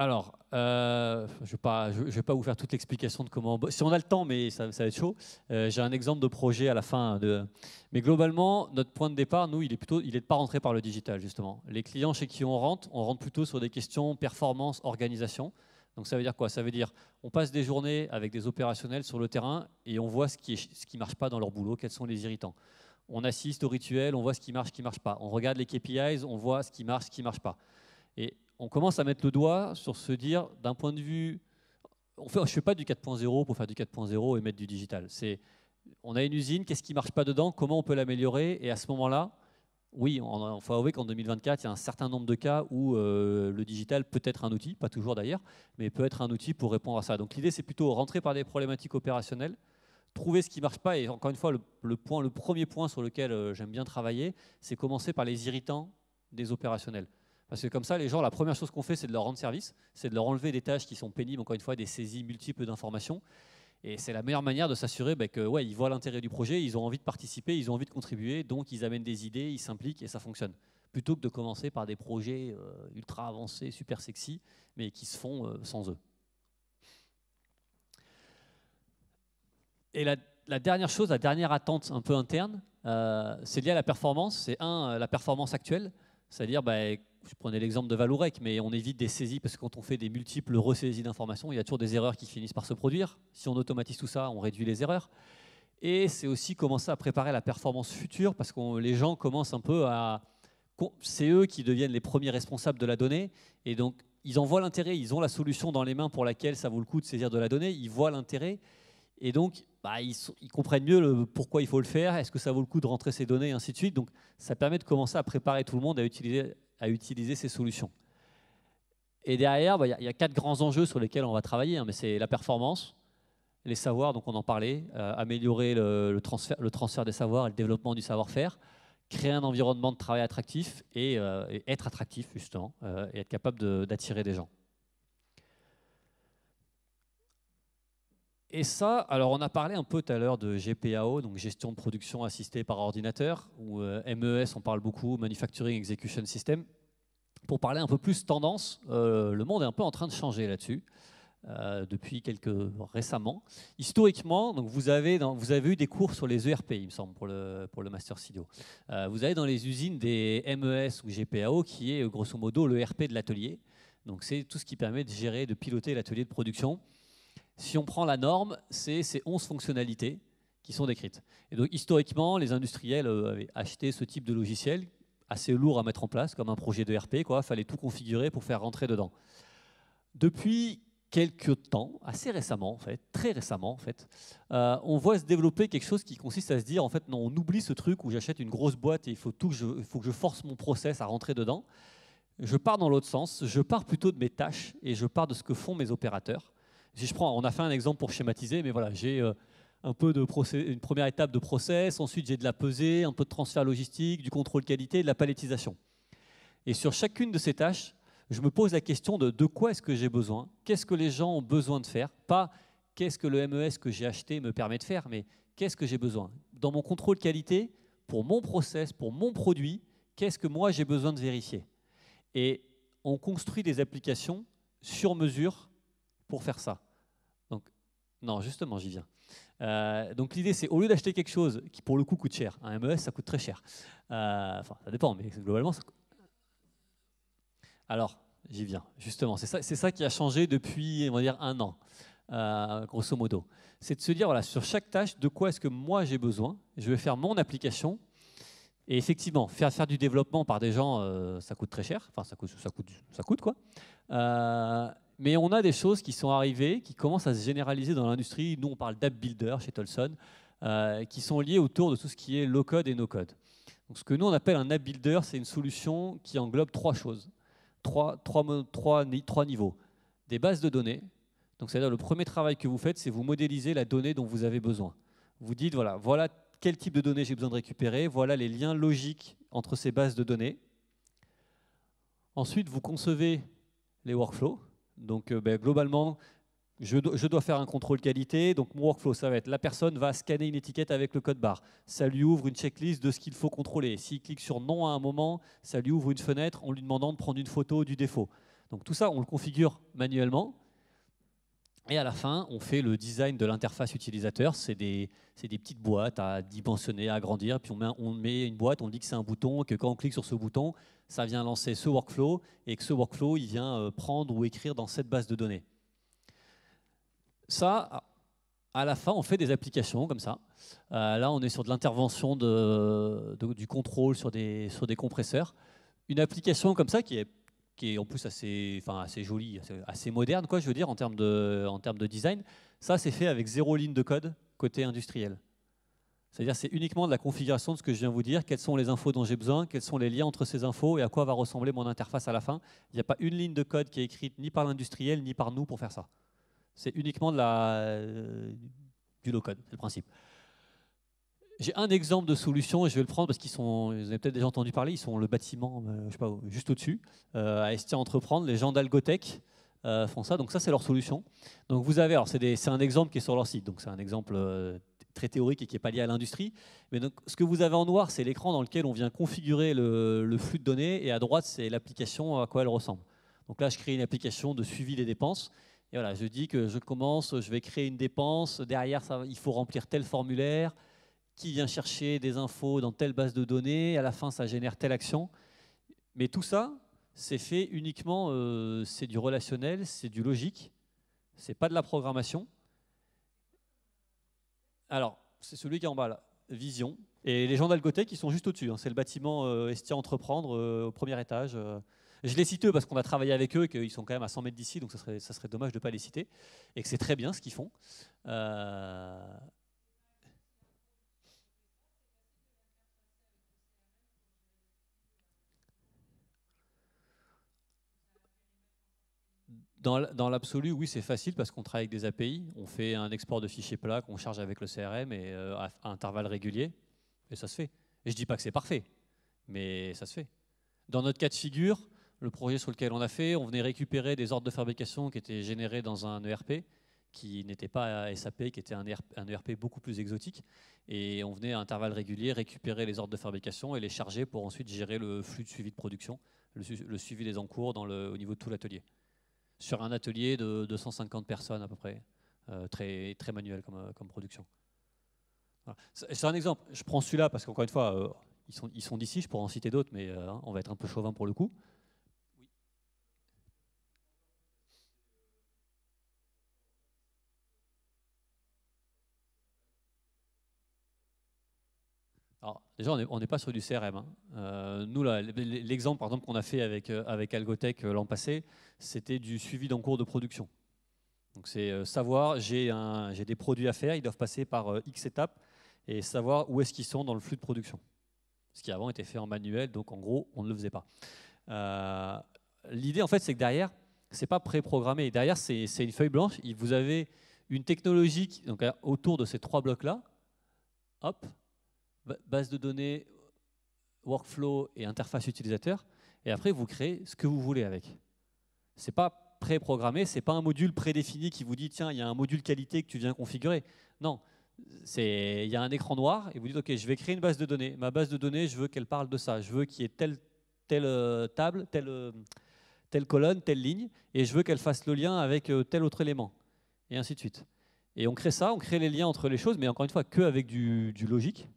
Alors, euh, je ne vais, pas vous faire toute l'explication de comment. Si on a le temps, mais ça, va être chaud. Euh, j'ai un exemple de projet à la fin. Mais globalement, notre point de départ, nous, il est plutôt, il est de pas rentrer par le digital justement. Les clients chez qui on rentre, on rentre plutôt sur des questions performance, organisation. Donc ça veut dire quoi? Ça veut dire on passe des journées avec des opérationnels sur le terrain et on voit ce qui ne ce qui marche pas dans leur boulot, quels sont les irritants. On assiste au rituel, on voit ce qui marche, ce qui marche pas. On regarde les KPIs, on voit ce qui marche, ce qui marche pas. Et on commence à mettre le doigt sur se dire, d'un point de vue, on je ne fais pas du 4.0 pour faire du 4.0 et mettre du digital. C'est, on a une usine, qu'est-ce qui ne marche pas dedans, comment on peut l'améliorer, et à ce moment-là, oui, il faut avouer qu'en 2024, il y a un certain nombre de cas où euh, le digital peut être un outil, pas toujours d'ailleurs, mais peut être un outil pour répondre à ça. Donc l'idée, c'est plutôt rentrer par des problématiques opérationnelles, trouver ce qui ne marche pas, et encore une fois, le premier point sur lequel euh, j'aime bien travailler, c'est commencer par les irritants des opérationnels. Parce que comme ça, les gens, la première chose qu'on fait, c'est de leur rendre service, c'est de leur enlever des tâches qui sont pénibles, encore une fois, des saisies multiples d'informations. Et c'est la meilleure manière de s'assurer bah, que ouais, voient l'intérêt du projet, ils ont envie de participer, ils ont envie de contribuer, donc ils amènent des idées, ils s'impliquent et ça fonctionne. Plutôt que de commencer par des projets euh, ultra avancés, super sexy, mais qui se font euh, sans eux. Et la, dernière chose, la dernière attente un peu interne, Euh, c'est lié à la performance. C'est un, la performance actuelle, c'est-à-dire, bah, je prenais l'exemple de Valorec, mais on évite des saisies parce que quand on fait des multiples ressaisies d'informations, il y a toujours des erreurs qui finissent par se produire. Si on automatise tout ça, on réduit les erreurs. Et c'est aussi commencer à préparer la performance future parce que les gens commencent un peu à. C'est eux qui deviennent les premiers responsables de la donnée. Et donc, ils en voient l'intérêt, ils ont la solution dans les mains pour laquelle ça vaut le coup de saisir de la donnée, ils voient l'intérêt. Et donc, bah, ils, comprennent mieux pourquoi il faut le faire, est-ce que ça vaut le coup de rentrer ces données, et ainsi de suite. Donc, ça permet de commencer à préparer tout le monde à utiliser, à utiliser ces solutions. Et derrière, bah, il y, a quatre grands enjeux sur lesquels on va travailler. Hein, mais c'est la performance, les savoirs, donc on en parlait, euh, améliorer le, transfert, des savoirs et le développement du savoir-faire, créer un environnement de travail attractif et, euh, être attractif justement, euh, et être capable d'attirer des gens. Et ça, alors on a parlé un peu tout à l'heure de GPAO, donc gestion de production assistée par ordinateur, ou MES, on parle beaucoup, Manufacturing Execution System. Pour parler un peu plus tendance, le monde est un peu en train de changer là-dessus. Euh, depuis quelques récemment. Historiquement, donc vous, avez eu des cours sur les ERP, il me semble, pour le, Master. Euh, vous avez dans les usines des MES ou GPAO, qui est grosso modo le ERP de l'atelier. Donc c'est tout ce qui permet de gérer, de piloter l'atelier de production. Si on prend la norme, c'est ces 11 fonctionnalités qui sont décrites. Et donc historiquement, les industriels euh, avaient acheté ce type de logiciel assez lourd à mettre en place, comme un projet de ERP. Il fallait tout configurer pour faire rentrer dedans. Depuis quelques temps, assez récemment en fait, très récemment en fait, euh, on voit se développer quelque chose qui consiste à se dire en fait non, on oublie ce truc où j'achète une grosse boîte et il faut tout il faut que je force mon process à rentrer dedans. Je pars dans l'autre sens, je pars plutôt de mes tâches et je pars de ce que font mes opérateurs. Si je prends, on a fait un exemple pour schématiser, mais voilà, j'ai euh, un peu de une première étape de process, ensuite j'ai de la pesée, un peu de transfert logistique, du contrôle qualité, de la palettisation. Et sur chacune de ces tâches, je me pose la question de de quoi est-ce que j'ai besoin, qu'est-ce que les gens ont besoin de faire, pas qu'est-ce que le MES que j'ai acheté me permet de faire, mais qu'est-ce que j'ai besoin? Dans mon contrôle qualité, pour mon process, pour mon produit, qu'est-ce que moi j'ai besoin de vérifier? Et on construit des applications sur mesure pour faire ça. Donc, non, justement, j'y viens. Euh, donc l'idée, c'est au lieu d'acheter quelque chose qui pour le coup coûte cher, un MES ça coûte très cher. Euh, enfin, ça dépend, mais globalement, ça, alors, j'y viens, justement. C'est ça, ça, qui a changé depuis, on va dire, un an, euh, grosso modo. C'est de se dire, voilà, sur chaque tâche, de quoi est-ce que moi j'ai besoin? Je vais faire mon application. Et effectivement, faire, faire du développement par des gens, ça coûte très cher. Enfin, ça coûte, ça coûte, ça coûte quoi. Euh, mais on a des choses qui sont arrivées, qui commencent à se généraliser dans l'industrie. Nous, on parle d'app builder chez Tolson, qui sont liées autour de tout ce qui est low code et no code. Donc, ce que nous on appelle un app builder, c'est une solution qui englobe trois choses trois niveaux. Des bases de données. Donc, c'est-à-dire le premier travail que vous faites, c'est vous modéliser la donnée dont vous avez besoin. Vous dites, voilà, voilà quel type de données j'ai besoin de récupérer, voilà les liens logiques entre ces bases de données. Ensuite, vous concevez les workflows. Donc, euh, ben, globalement, je, dois faire un contrôle qualité, donc mon workflow, ça va être la personne va scanner une étiquette avec le code barre. Ça lui ouvre une checklist de ce qu'il faut contrôler. S'il clique sur non à un moment, ça lui ouvre une fenêtre en lui demandant de prendre une photo du défaut. Donc tout ça, on le configure manuellement. Et à la fin, on fait le design de l'interface utilisateur. C'est des, des, petites boîtes à dimensionner, à agrandir. Puis on met, on met une boîte, on dit que c'est un bouton, que quand on clique sur ce bouton, ça vient lancer ce workflow et que ce workflow, il vient euh, prendre ou écrire dans cette base de données ça, à la fin, on fait des applications comme ça. Euh, là, on est sur de l'intervention du contrôle sur des, sur des compresseurs. Une application comme ça qui est, qui est en plus assez, enfin, assez jolie, assez, moderne, quoi, je veux dire, en termes de, en termes de design. Ça, c'est fait avec zéro ligne de code côté industriel. C'est-à-dire c'est uniquement de la configuration de ce que je viens de vous dire, quelles sont les infos dont j'ai besoin, quels sont les liens entre ces infos et à quoi va ressembler mon interface à la fin? Il n'y a pas une ligne de code qui est écrite ni par l'industriel ni par nous pour faire ça. C'est uniquement de la, euh, du low-code, c'est le principe. J'ai un exemple de solution et je vais le prendre parce qu'ils sont, vous avez peut-être déjà entendu parler, ils sont le bâtiment, euh, je sais pas, juste au-dessus, euh, à Estia Entreprendre. Les gens d'Algotech font ça, donc ça c'est leur solution. Donc vous avez, alors c'est un exemple qui est sur leur site, donc c'est un exemple très théorique et qui n'est pas lié à l'industrie. Mais ce que vous avez en noir, c'est l'écran dans lequel on vient configurer le, flux de données et à droite c'est l'application à quoi elle ressemble. Donc là je crée une application de suivi des dépenses et voilà, je dis que je commence, je vais créer une dépense, derrière, il faut remplir tel formulaire, qui vient chercher des infos dans telle base de données, à la fin ça génère telle action. Mais tout ça, c'est fait uniquement, euh, c'est du relationnel, c'est du logique, c'est pas de la programmation. Alors, c'est celui qui est en bas là, Vision. Et les gens d'Algotech, ils sont juste au-dessus. Hein. C'est le bâtiment euh, Estia Entreprendre euh, au premier étage. Je les cite eux parce qu'on a travaillé avec eux et qu'ils sont quand même à 100 mètres d'ici, donc ça serait, ça serait dommage de ne pas les citer. Et que c'est très bien ce qu'ils font. Dans l'absolu, oui, c'est facile parce qu'on travaille avec des API. On fait un export de fichiers plats qu'on charge avec le CRM et euh, à, intervalles réguliers. Et ça se fait. Et je dis pas que c'est parfait, mais ça se fait. Dans notre cas de figure, le projet sur lequel on a fait, on venait récupérer des ordres de fabrication qui étaient générés dans un ERP, qui n'était pas SAP, qui était un ERP, ERP, beaucoup plus exotique. Et on venait à intervalles réguliers récupérer les ordres de fabrication et les charger pour ensuite gérer le flux de suivi de production, le, suivi des encours dans au niveau de tout l'atelier sur un atelier de 250 personnes à peu près, euh, très, très manuel comme, euh, production. C'est un exemple. Je prends celui-là parce qu'encore une fois, euh, ils sont, ils sont d'ici, je pourrais en citer d'autres, mais on va être un peu chauvin pour le coup. Alors, déjà, on n'est pas sur du CRM. Hein. Euh, nous, l'exemple, par exemple, qu'on a fait avec, euh, Algotech euh, l'an passé, c'était du suivi d'encours de production. Donc, c'est savoir, j'ai des produits à faire, ils doivent passer par X étapes, et savoir où est-ce qu'ils sont dans le flux de production. Ce qui avant était fait en manuel, donc en gros, on ne le faisait pas. L'idée, en fait, c'est que derrière, c'est pas préprogrammé. Derrière, c'est une feuille blanche. Vous avez une technologie donc, autour de ces trois blocs-là. Hop, base de données, workflow et interface utilisateur. Et après, vous créez ce que vous voulez avec. Ce n'est pas pré-programmé, ce n'est pas un module prédéfini qui vous dit tiens, il y a un module qualité que tu viens configurer. Non, il y a un écran noir et vous dites ok, je vais créer une base de données. Ma base de données, je veux qu'elle parle de ça. Je veux qu'il y ait telle, telle euh, table, telle, euh, telle colonne, telle ligne, et je veux qu'elle fasse le lien avec euh, tel autre élément, et ainsi de suite. Et on crée ça, on crée les liens entre les choses, mais encore une fois, que avec du, du logique.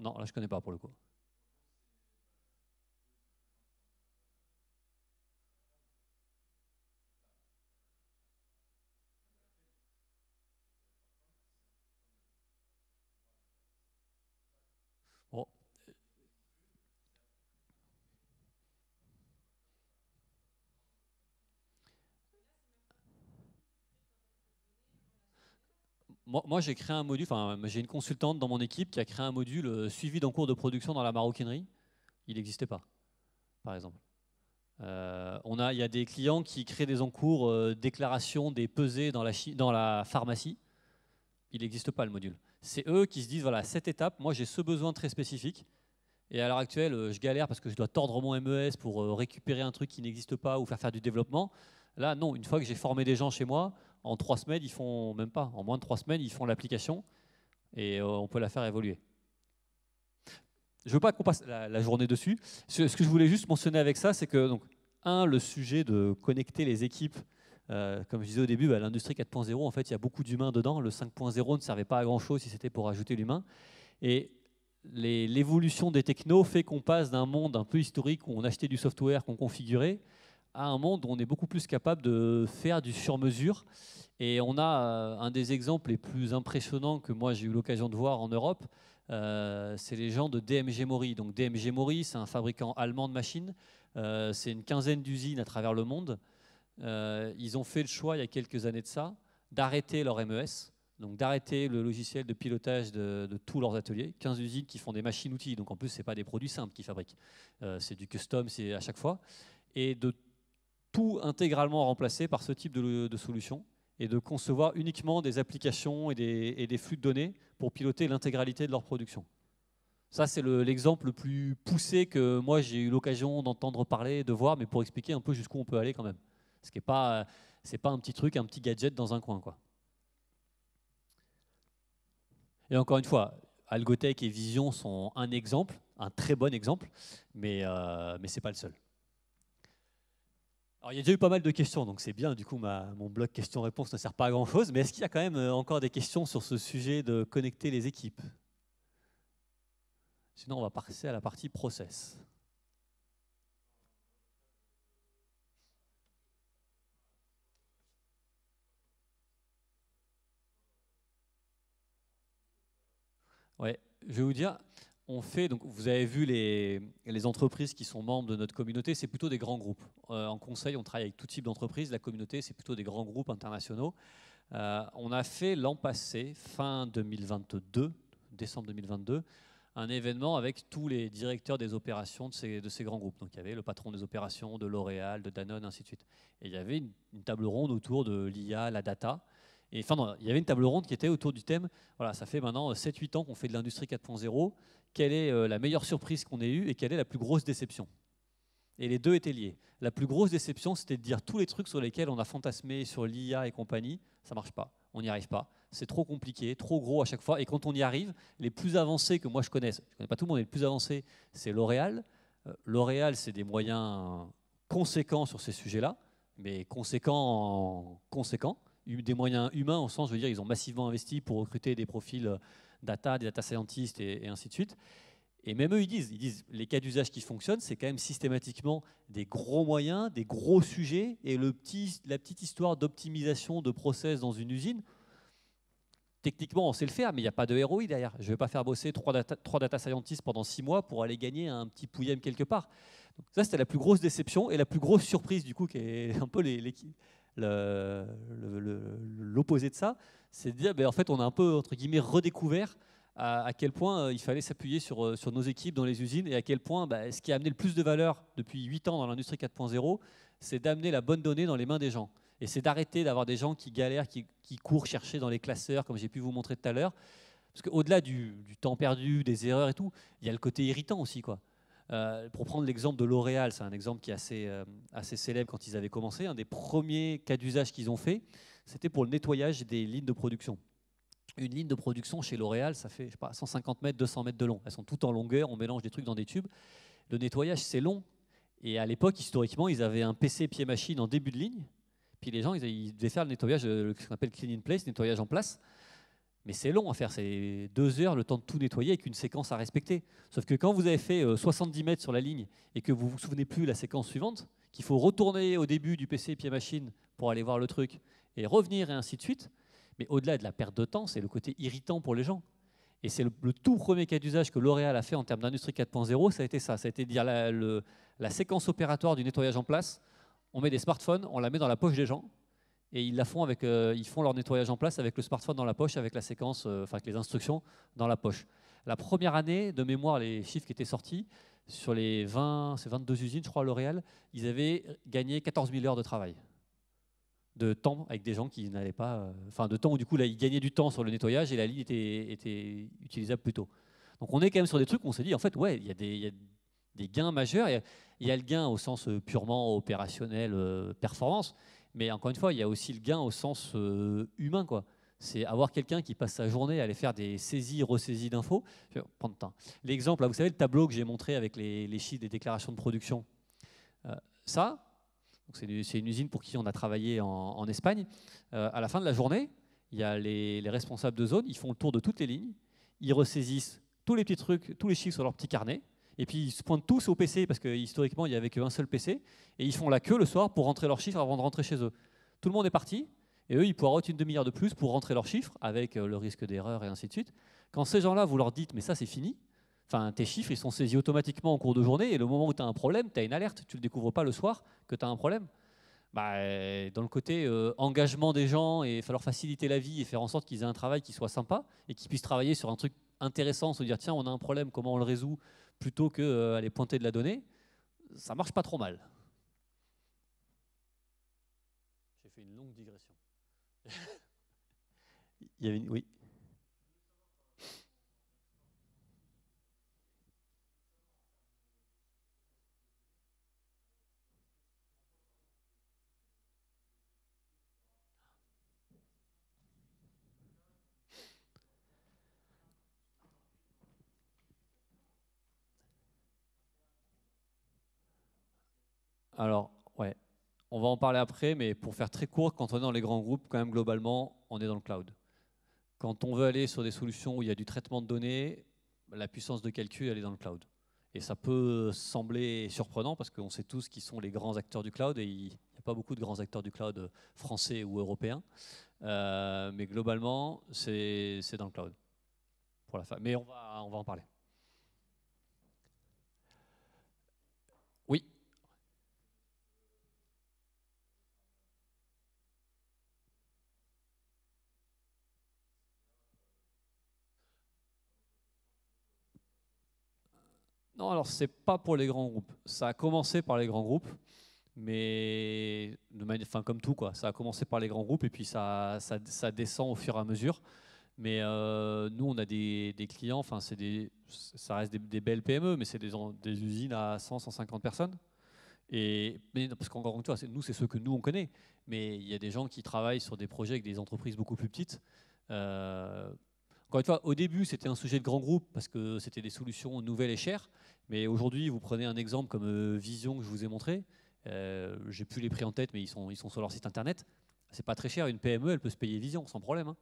Non, là je connais pas pour le coup. Moi, j'ai créé un module, enfin, j'ai une consultante dans mon équipe qui a créé un module euh, suivi d'encours de production dans la maroquinerie. Il n'existait pas, par exemple. Euh, on a, il y a des clients qui créent des encours euh, déclaration des pesées dans la, dans la pharmacie. Il n'existe pas le module. C'est eux qui se disent voilà, cette étape, moi j'ai ce besoin très spécifique. Et à l'heure actuelle, je galère parce que je dois tordre mon MES pour récupérer un truc qui n'existe pas ou faire faire du développement. Là, non, une fois que j'ai formé des gens chez moi, en trois semaines, ils font même pas, en moins de trois semaines, ils font l'application et euh, on peut la faire évoluer. Je ne veux pas qu'on passe la, journée dessus. Ce, que je voulais juste mentionner avec ça, c'est que, donc, un, le sujet de connecter les équipes, euh, comme je disais au début, bah, l'industrie 4.0, en fait, il y a beaucoup d'humains dedans. Le 5.0 ne servait pas à grand-chose si c'était pour ajouter l'humain. Et l'évolution des technos fait qu'on passe d'un monde un peu historique où on achetait du software qu'on configurait à un monde où on est beaucoup plus capable de faire du sur-mesure. Et on a euh, un des exemples les plus impressionnants que moi j'ai eu l'occasion de voir en Europe, euh, c'est les gens de DMG Mori. Donc DMG Mori, c'est un fabricant allemand de machines. Euh, c'est une quinzaine d'usines à travers le monde. ils ont fait le choix il y a quelques années de ça d'arrêter leur MES, donc d'arrêter le logiciel de pilotage de, de, tous leurs ateliers. 15 usines qui font des machines-outils, donc en plus, ce n'est pas des produits simples qu'ils fabriquent. c'est du custom, c'est à chaque fois. Et de tout intégralement remplacé par ce type de, solution et de concevoir uniquement des applications et des, flux de données pour piloter l'intégralité de leur production. Ça, c'est l'exemple le, plus poussé que moi j'ai eu l'occasion d'entendre parler, de voir, mais pour expliquer un peu jusqu'où on peut aller quand même. Ce n'est pas, un petit truc, un petit gadget dans un coin. Et encore une fois, Algotech et Vision sont un exemple, un très bon exemple, mais, euh, mais ce n'est pas le seul. Alors, il y a déjà eu pas mal de questions, donc c'est bien. Du coup, mon bloc questions-réponses ne sert pas à grand-chose. Mais est-ce qu'il y a quand même euh, encore des questions sur ce sujet de connecter les équipes? Sinon, on va passer à la partie process. Ouais, je vais vous dire, on fait, donc vous avez vu les, entreprises qui sont membres de notre communauté, c'est plutôt des grands groupes. Euh, en conseil, on travaille avec tout type d'entreprises. La communauté, c'est plutôt des grands groupes internationaux. Euh, on a fait l'an passé, fin 2022, décembre 2022, un événement avec tous les directeurs des opérations de ces, grands groupes. Donc il y avait le patron des opérations de L'Oréal, de Danone, ainsi de suite. Et il y avait une, table ronde autour de l'IA, la data. Et enfin, il y avait une table ronde qui était autour du thème, voilà, ça fait maintenant 7-8 ans qu'on fait de l'industrie 4.0, quelle est euh, la meilleure surprise qu'on ait eue et quelle est la plus grosse déception Et les deux étaient liés. La plus grosse déception, c'était de dire tous les trucs sur lesquels on a fantasmé sur l'IA et compagnie, ça marche pas, on n'y arrive pas. C'est trop compliqué, trop gros à chaque fois. Et quand on y arrive, les plus avancés que moi je connaisse, je connais pas tout le monde, mais les plus avancés, c'est L'Oréal. Euh, L'Oréal, c'est des moyens conséquents sur ces sujets-là, mais conséquents, conséquents des moyens humains, au sens, je veux dire, ils ont massivement investi pour recruter des profils euh, data, des data scientists et, ainsi de suite. Et même eux, ils disent, ils disent, les cas d'usage qui fonctionnent, c'est quand même systématiquement des gros moyens, des gros sujets, et le petit, la petite histoire d'optimisation de process dans une usine. Techniquement, on sait le faire, mais il n'y a pas de ROI derrière. Je ne vais pas faire bosser trois data, trois scientists pendant six mois pour aller gagner un petit pouillem quelque part. Donc ça, c'était la plus grosse déception et la plus grosse surprise, du coup, qui est un peu les, les, l'opposé de ça, c'est de dire, ben, en fait, on a un peu, entre guillemets, redécouvert à, quel point euh, il fallait s'appuyer sur, euh, sur nos équipes dans les usines et à quel point ben, ce qui a amené le plus de valeur depuis 8 ans dans l'industrie 4.0, c'est d'amener la bonne donnée dans les mains des gens. Et c'est d'arrêter d'avoir des gens qui galèrent, qui, qui, courent chercher dans les classeurs, comme j'ai pu vous montrer tout à l'heure. Parce qu'au-delà du, du, temps perdu, des erreurs et tout, il y a le côté irritant aussi. Quoi. Euh, pour prendre l'exemple de L'Oréal, c'est un exemple qui est assez, euh, assez célèbre quand ils avaient commencé. Un des premiers cas d'usage qu'ils ont fait, c'était pour le nettoyage des lignes de production. Une ligne de production chez L'Oréal, ça fait je sais pas, 150 mètres, 200 mètres de long. Elles sont toutes en longueur, on mélange des trucs dans des tubes. Le nettoyage, c'est long. Et à l'époque, historiquement, ils avaient un PC pied-machine en début de ligne. Puis les gens, ils, ils devaient faire le nettoyage, euh, ce qu'on appelle clean in place, nettoyage en place. Mais c'est long à faire, c'est deux heures le temps de tout nettoyer avec une séquence à respecter. Sauf que quand vous avez fait 70 mètres sur la ligne et que vous ne vous souvenez plus la séquence suivante, qu'il faut retourner au début du PC pied-machine pour aller voir le truc et revenir et ainsi de suite, mais au-delà de la perte de temps, c'est le côté irritant pour les gens. Et c'est le, tout premier cas d'usage que L'Oréal a fait en termes d'industrie 4.0, ça a été ça. Ça a été de dire la séquence opératoire du nettoyage en place, on met des smartphones, on la met dans la poche des gens, et ils la font avec, euh, ils font leur nettoyage en place avec le smartphone dans la poche, avec la séquence, euh, avec les instructions dans la poche. La première année, de mémoire, les chiffres qui étaient sortis sur les 20, ces 22 usines, je crois, à L'Oréal, ils avaient gagné 14 000 heures de travail, de temps avec des gens qui n'allaient pas, euh, enfin de temps où du coup là ils gagnaient du temps sur le nettoyage et la ligne était, utilisable plus tôt. Donc on est quand même sur des trucs où on s'est dit en fait ouais il y a des, gains majeurs, il y, a, le gain au sens purement opérationnel, performance, mais encore une fois, il y a aussi le gain au sens euh, humain. quoi. C'est avoir quelqu'un qui passe sa journée à aller faire des saisies, ressaisies d'infos. Prendre temps. L'exemple, vous savez, le tableau que j'ai montré avec les, chiffres des déclarations de production. Euh, ça, c'est une, usine pour qui on a travaillé en, Espagne. Euh, à la fin de la journée, il y a les, les, responsables de zone, ils font le tour de toutes les lignes, ils ressaisissent tous les petits trucs, tous les chiffres sur leur petit carnet, et puis ils se pointent tous au PC parce que historiquement il n'y avait qu'un seul PC et ils font la queue le soir pour rentrer leurs chiffres avant de rentrer chez eux. Tout le monde est parti et eux ils pourront une demi-heure de plus pour rentrer leurs chiffres avec euh, le risque d'erreur et ainsi de suite. Quand ces gens-là vous leur dites mais ça c'est fini, enfin tes chiffres ils sont saisis automatiquement en cours de journée et le moment où tu as un problème, tu as une alerte, tu ne le découvres pas le soir que tu as un problème. Bah, dans le côté euh, engagement des gens et falloir faciliter la vie et faire en sorte qu'ils aient un travail qui soit sympa et qu'ils puissent travailler sur un truc intéressant, se dire tiens on a un problème, comment on le résout plutôt qu'aller euh, pointer de la donnée, ça marche pas trop mal. J'ai fait une longue digression. Il y avait une... Oui. Alors, ouais, on va en parler après, mais pour faire très court, quand on est dans les grands groupes, quand même globalement, on est dans le cloud. Quand on veut aller sur des solutions où il y a du traitement de données, la puissance de calcul, elle est dans le cloud. Et ça peut sembler surprenant parce qu'on sait tous qui sont les grands acteurs du cloud et il n'y a pas beaucoup de grands acteurs du cloud français ou européens. Euh, mais globalement, c'est dans le cloud. Mais on va, on va en parler. Oui. Non, alors c'est pas pour les grands groupes. Ça a commencé par les grands groupes, mais de manière, comme tout, quoi. Ça a commencé par les grands groupes et puis ça, descend au fur et à mesure. Mais euh, nous, on a des, clients, enfin, ça reste des, belles PME, mais c'est des, des, usines à 100, 150 personnes. Et, mais, parce qu'encore une fois, nous, c'est ceux que nous, on connaît. Mais il y a des gens qui travaillent sur des projets avec des entreprises beaucoup plus petites. Euh, encore une fois, au début, c'était un sujet de grand groupe parce que c'était des solutions nouvelles et chères. Mais aujourd'hui, vous prenez un exemple comme euh, Vision que je vous ai montré. Euh, J'ai plus les prix en tête, mais ils sont, ils sont sur leur site internet. C'est pas très cher. Une PME, elle peut se payer Vision sans problème. Hein.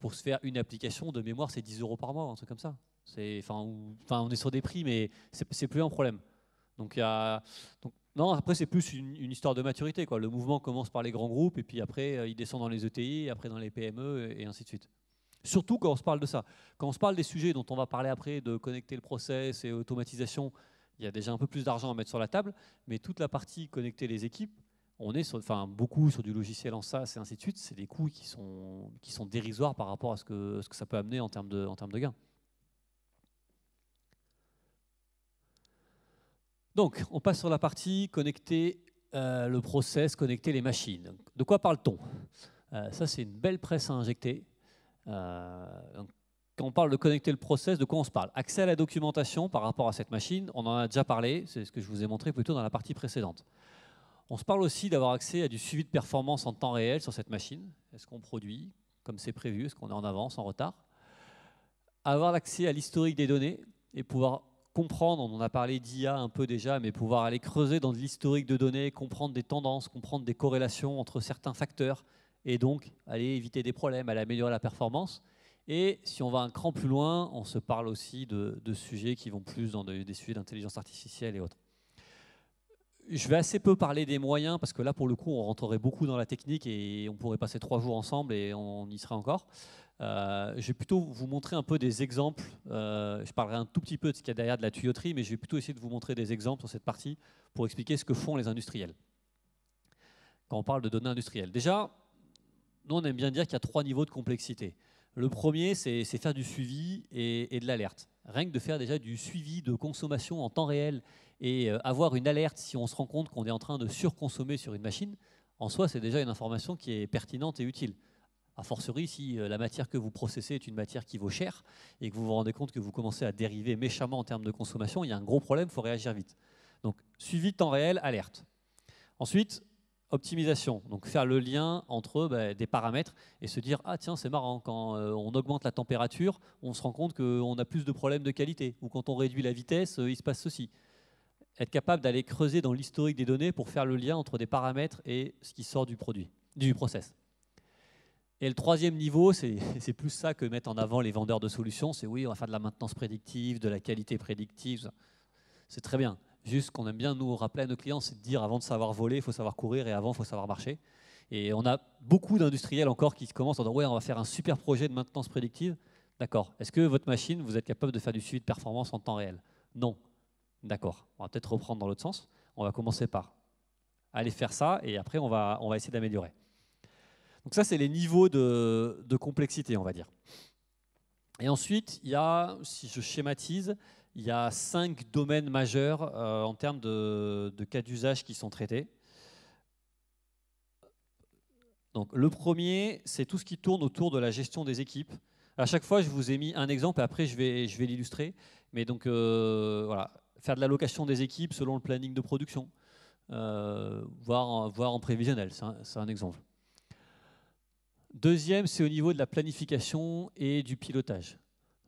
Pour se faire une application de mémoire, c'est 10 euros par mois, un truc comme ça. On est sur des prix, mais c'est plus un problème. Donc, y a, donc non, après, c'est plus une, histoire de maturité. Le mouvement commence par les grands groupes, et puis après, euh, il descend dans les ETI, après dans les PME, et ainsi de suite. Surtout quand on se parle de ça. Quand on se parle des sujets dont on va parler après, de connecter le process et automatisation, il y a déjà un peu plus d'argent à mettre sur la table, mais toute la partie connecter les équipes, on est sur, enfin, beaucoup sur du logiciel en SaaS et ainsi de suite, c'est des coûts qui sont, dérisoires par rapport à ce que, ça peut amener en termes de, en gains. Donc, on passe sur la partie connecter euh, le process, connecter les machines. De quoi parle-t-on? Euh, Ça, c'est une belle presse à injecter. Euh, quand on parle de connecter le process, de quoi on se parle? Accès à la documentation par rapport à cette machine, on en a déjà parlé, c'est ce que je vous ai montré plutôt dans la partie précédente. On se parle aussi d'avoir accès à du suivi de performance en temps réel sur cette machine. Est-ce qu'on produit comme c'est prévu? Est-ce qu'on est en avance, en retard? Avoir accès à l'historique des données et pouvoir comprendre, on en a parlé d'IA un peu déjà, mais pouvoir aller creuser dans l'historique de données, comprendre des tendances, comprendre des corrélations entre certains facteurs, et donc aller éviter des problèmes, aller améliorer la performance. Et si on va un cran plus loin, on se parle aussi de, sujets qui vont plus dans des sujets d'intelligence artificielle et autres. Je vais assez peu parler des moyens parce que là, pour le coup, on rentrerait beaucoup dans la technique et on pourrait passer trois jours ensemble et on y serait encore. Euh, je vais plutôt vous montrer un peu des exemples. Euh, je parlerai un tout petit peu de ce qu'il y a derrière de la tuyauterie, mais je vais plutôt essayer de vous montrer des exemples sur cette partie pour expliquer ce que font les industriels. Quand on parle de données industrielles. Déjà, nous, on aime bien dire qu'il y a trois niveaux de complexité. Le premier, c'est faire du suivi et, de l'alerte. Rien que de faire déjà du suivi de consommation en temps réel et euh, avoir une alerte si on se rend compte qu'on est en train de surconsommer sur une machine, en soi, c'est déjà une information qui est pertinente et utile a fortiori si euh, la matière que vous processez est une matière qui vaut cher et que vous vous rendez compte que vous commencez à dériver méchamment en termes de consommation, il y a un gros problème, il faut réagir vite. Donc suivi temps réel, alerte. Ensuite, optimisation, donc faire le lien entre bah, des paramètres et se dire ah tiens c'est marrant quand euh, on augmente la température, on se rend compte qu'on a plus de problèmes de qualité ou quand on réduit la vitesse, euh, il se passe ceci. Être capable d'aller creuser dans l'historique des données pour faire le lien entre des paramètres et ce qui sort du produit, du process. Et le troisième niveau, c'est plus ça que mettent en avant les vendeurs de solutions. C'est oui, on va faire de la maintenance prédictive, de la qualité prédictive. C'est très bien. Juste qu'on aime bien nous rappeler à nos clients, c'est de dire avant de savoir voler, il faut savoir courir et avant, il faut savoir marcher. Et on a beaucoup d'industriels encore qui commencent en disant ouais, on va faire un super projet de maintenance prédictive. D'accord. Est-ce que votre machine, vous êtes capable de faire du suivi de performance en temps réel? Non. D'accord. On va peut-être reprendre dans l'autre sens. On va commencer par aller faire ça et après, on va, on va essayer d'améliorer. Donc ça, c'est les niveaux de, complexité, on va dire. Et ensuite, il y a, si je schématise, il y a cinq domaines majeurs euh, en termes de, cas d'usage qui sont traités. Donc, le premier, c'est tout ce qui tourne autour de la gestion des équipes. À chaque fois, je vous ai mis un exemple et après, je vais, je vais l'illustrer. Mais donc, euh, voilà, faire de l'allocation des équipes selon le planning de production, euh, voire, en prévisionnel, c'est un, exemple. Deuxième, c'est au niveau de la planification et du pilotage.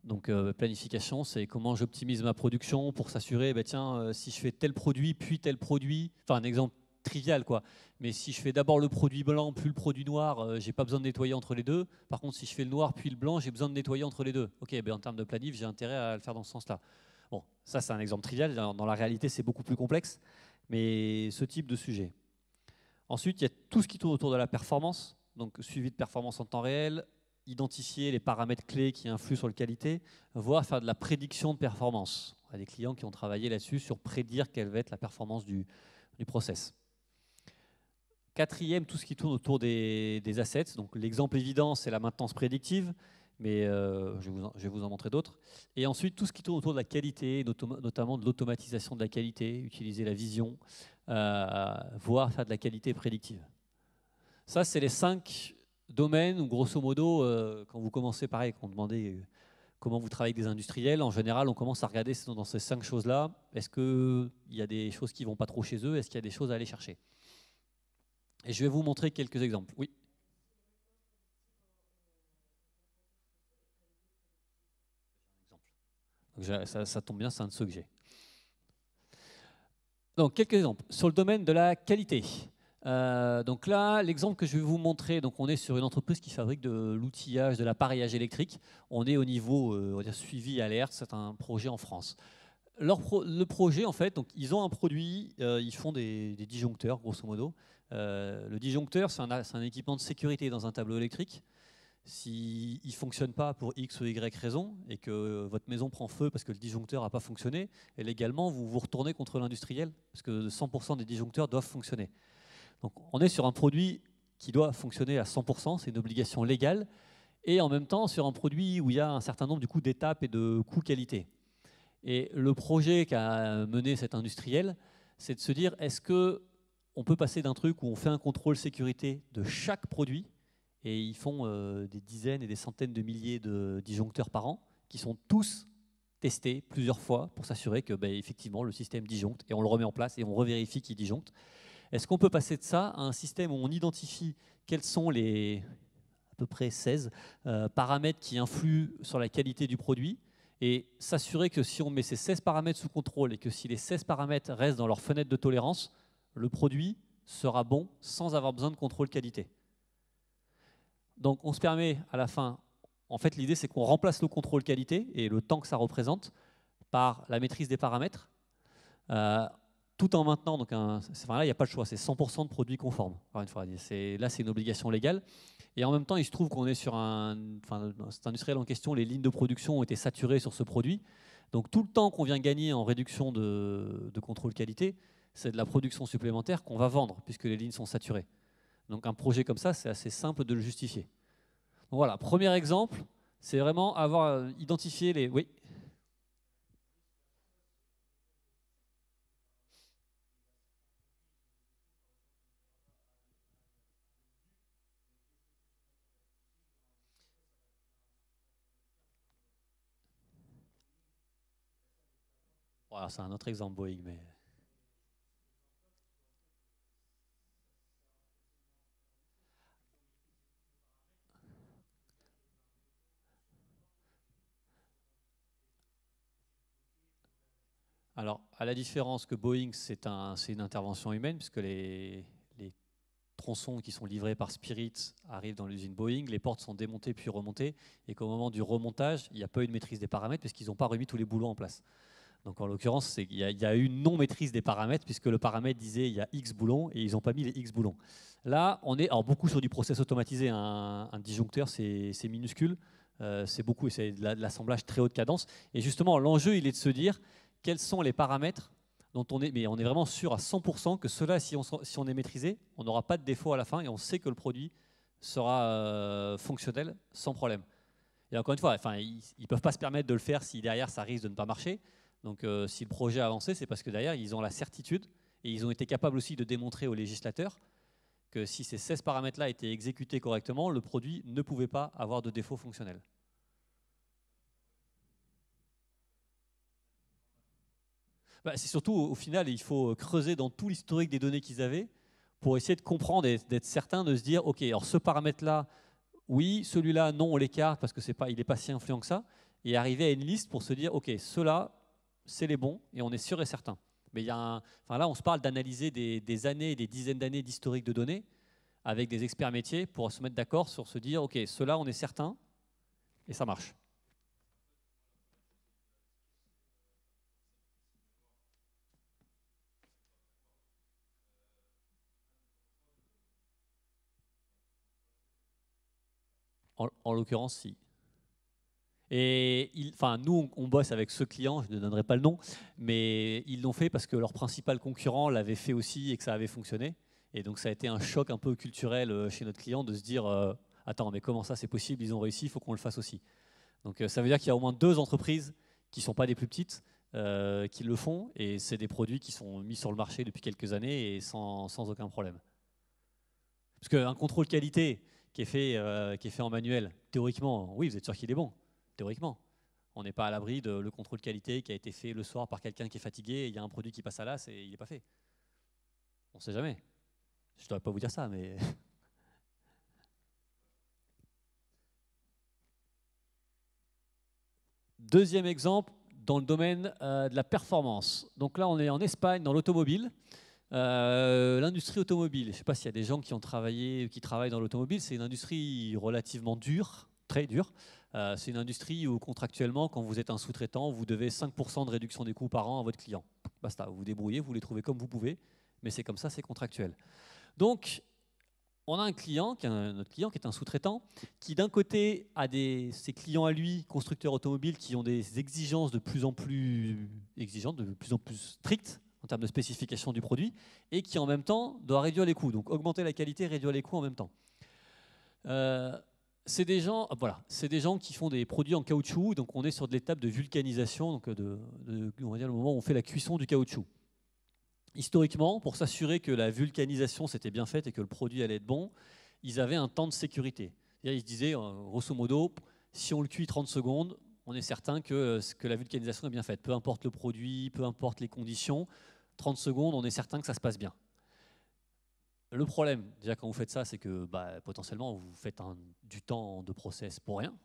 Donc euh, planification, c'est comment j'optimise ma production pour s'assurer, bah, tiens, euh, si je fais tel produit, puis tel produit, enfin un exemple trivial quoi, mais si je fais d'abord le produit blanc, puis le produit noir, euh, j'ai pas besoin de nettoyer entre les deux. Par contre, si je fais le noir, puis le blanc, j'ai besoin de nettoyer entre les deux. Ok, ben, en termes de planif, j'ai intérêt à le faire dans ce sens-là. Bon, ça c'est un exemple trivial, dans, dans la réalité c'est beaucoup plus complexe, mais ce type de sujet. Ensuite, il y a tout ce qui tourne autour de la performance, donc suivi de performance en temps réel, identifier les paramètres clés qui influent sur la qualité, voire faire de la prédiction de performance. On a des clients qui ont travaillé là-dessus sur prédire quelle va être la performance du, process. Quatrième, tout ce qui tourne autour des, assets. Donc l'exemple évident, c'est la maintenance prédictive, mais euh, je, vais vous en, je, vais vous en, montrer d'autres. Et ensuite, tout ce qui tourne autour de la qualité, notamment de l'automatisation de la qualité, utiliser la vision, euh, voire faire de la qualité prédictive. Ça, c'est les cinq domaines où, grosso modo, euh, quand vous commencez, pareil, quand on demandait euh, comment vous travaillez avec des industriels, en général, on commence à regarder dans ces cinq choses-là. Est-ce qu'il y a des choses qui ne vont pas trop chez eux Est-ce qu'il y a des choses à aller chercher? Et je vais vous montrer quelques exemples. Oui ça, tombe bien, c'est un de ceux que j'ai. Donc, quelques exemples. Sur le domaine de la qualité, euh, donc là, l'exemple que je vais vous montrer, donc on est sur une entreprise qui fabrique de l'outillage, de l'appareillage électrique. On est au niveau euh, on va suivi alerte, c'est un projet en France. Le projet, en fait, donc ils ont un produit, euh, ils font des, disjoncteurs, grosso modo. Euh, le disjoncteur, c'est un, équipement de sécurité dans un tableau électrique. S'il ne fonctionne pas pour X ou Y raison et que votre maison prend feu parce que le disjoncteur n'a pas fonctionné, et légalement, vous vous retournez contre l'industriel parce que 100% des disjoncteurs doivent fonctionner. Donc on est sur un produit qui doit fonctionner à 100%, c'est une obligation légale, et en même temps sur un produit où il y a un certain nombre d'étapes et de coûts qualité. Et le projet qu'a mené cet industriel, c'est de se dire est-ce que on peut passer d'un truc où on fait un contrôle sécurité de chaque produit, et ils font euh, des dizaines et des centaines de milliers de disjoncteurs par an, qui sont tous testés plusieurs fois pour s'assurer que ben, effectivement le système disjoncte, et on le remet en place et on revérifie qu'il disjoncte. Est-ce qu'on peut passer de ça à un système où on identifie quels sont les à peu près 16 euh, paramètres qui influent sur la qualité du produit et s'assurer que si on met ces 16 paramètres sous contrôle et que si les 16 paramètres restent dans leur fenêtre de tolérance, le produit sera bon sans avoir besoin de contrôle qualité. Donc on se permet à la fin, en fait l'idée c'est qu'on remplace le contrôle qualité et le temps que ça représente par la maîtrise des paramètres. Euh, tout en maintenant, donc enfin là, il n'y a pas le choix, c'est 100% de produits conformes. Encore là, c'est une obligation légale. Et en même temps, il se trouve qu'on est sur un, enfin, cet industriel en question, les lignes de production ont été saturées sur ce produit. Donc tout le temps qu'on vient gagner en réduction de, de contrôle qualité, c'est de la production supplémentaire qu'on va vendre, puisque les lignes sont saturées. Donc un projet comme ça, c'est assez simple de le justifier. Donc voilà, premier exemple, c'est vraiment avoir identifié les... C'est un autre exemple Boeing. Alors, à la différence que Boeing, c'est un, une intervention humaine, puisque les, les, tronçons qui sont livrés par Spirit arrivent dans l'usine Boeing, les portes sont démontées puis remontées, et qu'au moment du remontage, il n'y a pas eu de maîtrise des paramètres, puisqu'ils n'ont pas remis tous les boulons en place. Donc en l'occurrence, il y, a eu une non-maîtrise des paramètres, puisque le paramètre disait il y a X boulons, et ils n'ont pas mis les X boulons. Là, on est alors, beaucoup sur du process automatisé. Un, un disjoncteur, c'est minuscule, euh, c'est beaucoup, c'est de l'assemblage très haute cadence. Et justement, l'enjeu, il est de se dire, quels sont les paramètres dont on est, mais on est vraiment sûr à 100% que cela, si on, si on est maîtrisé, on n'aura pas de défaut à la fin et on sait que le produit sera euh, fonctionnel sans problème. Et encore une fois, enfin, ils ne peuvent pas se permettre de le faire si derrière ça risque de ne pas marcher. Donc euh, si le projet a avancé, c'est parce que derrière, ils ont la certitude et ils ont été capables aussi de démontrer aux législateurs que si ces 16 paramètres-là étaient exécutés correctement, le produit ne pouvait pas avoir de défaut fonctionnel. bah, c'est surtout au final, il faut creuser dans tout l'historique des données qu'ils avaient pour essayer de comprendre et d'être certain de se dire, ok, alors ce paramètre-là, oui, celui-là, non, on l'écarte parce que c'est pas, n'est pas si influent que ça. et arriver à une liste pour se dire, OK, ceux-là, c'est les bons, et on est sûr et certain. Mais il y a un, enfin là, on se parle d'analyser des, années, des dizaines d'années d'historique de données avec des experts métiers pour se mettre d'accord sur se dire, OK, ceux-là, on est certain, et ça marche. En, l'occurrence, si. Et enfin, nous, on, bosse avec ce client, je ne donnerai pas le nom, mais ils l'ont fait parce que leur principal concurrent l'avait fait aussi et que ça avait fonctionné. Et donc, ça a été un choc un peu culturel euh, chez notre client de se dire euh, Attends, mais comment ça c'est possible? Ils ont réussi, il faut qu'on le fasse aussi. Donc, euh, ça veut dire qu'il y a au moins deux entreprises qui ne sont pas des plus petites qui le font, et c'est des produits qui sont mis sur le marché depuis quelques années et sans, sans aucun problème. Parce qu'un contrôle qualité, qui est fait, qui est fait en manuel, théoriquement, oui, vous êtes sûr qu'il est bon, théoriquement. On n'est pas à l'abri de le contrôle qualité qui a été fait le soir par quelqu'un qui est fatigué, et il y a un produit qui passe à l'as et il n'est pas fait. On ne sait jamais. Je ne devrais pas vous dire ça, mais... Deuxième exemple, dans le domaine euh, de la performance. Donc là, on est en Espagne, dans l'automobile. Euh, l'industrie automobile, je ne sais pas s'il y a des gens qui ont travaillé, qui travaillent dans l'automobile, c'est une industrie relativement dure, très dure. Euh, c'est une industrie où contractuellement, quand vous êtes un sous-traitant, vous devez 5% de réduction des coûts par an à votre client. Basta, vous vous débrouillez, vous les trouvez comme vous pouvez, mais c'est comme ça, c'est contractuel. Donc, on a un client, notre client qui est un sous-traitant, qui d'un côté a ses clients à lui, constructeurs automobiles, qui ont des exigences de plus en plus exigeantes, de plus en plus strictes en termes de spécification du produit, et qui en même temps doit réduire les coûts. Donc augmenter la qualité, réduire les coûts en même temps. Euh, c'est des gens, voilà, c'est des gens qui font des produits en caoutchouc. Donc on est sur de l'étape de vulcanisation, donc on va dire le moment où on fait la cuisson du caoutchouc. Historiquement, pour s'assurer que la vulcanisation s'était bien faite et que le produit allait être bon, ils avaient un temps de sécurité. Ils se disaient, euh, grosso modo, si on le cuit 30 secondes, on est certain que, que la vulcanisation est bien faite. Peu importe le produit, peu importe les conditions, 30 secondes, on est certain que ça se passe bien. Le problème, déjà quand vous faites ça, c'est que bah, potentiellement vous faites du temps de process pour rien.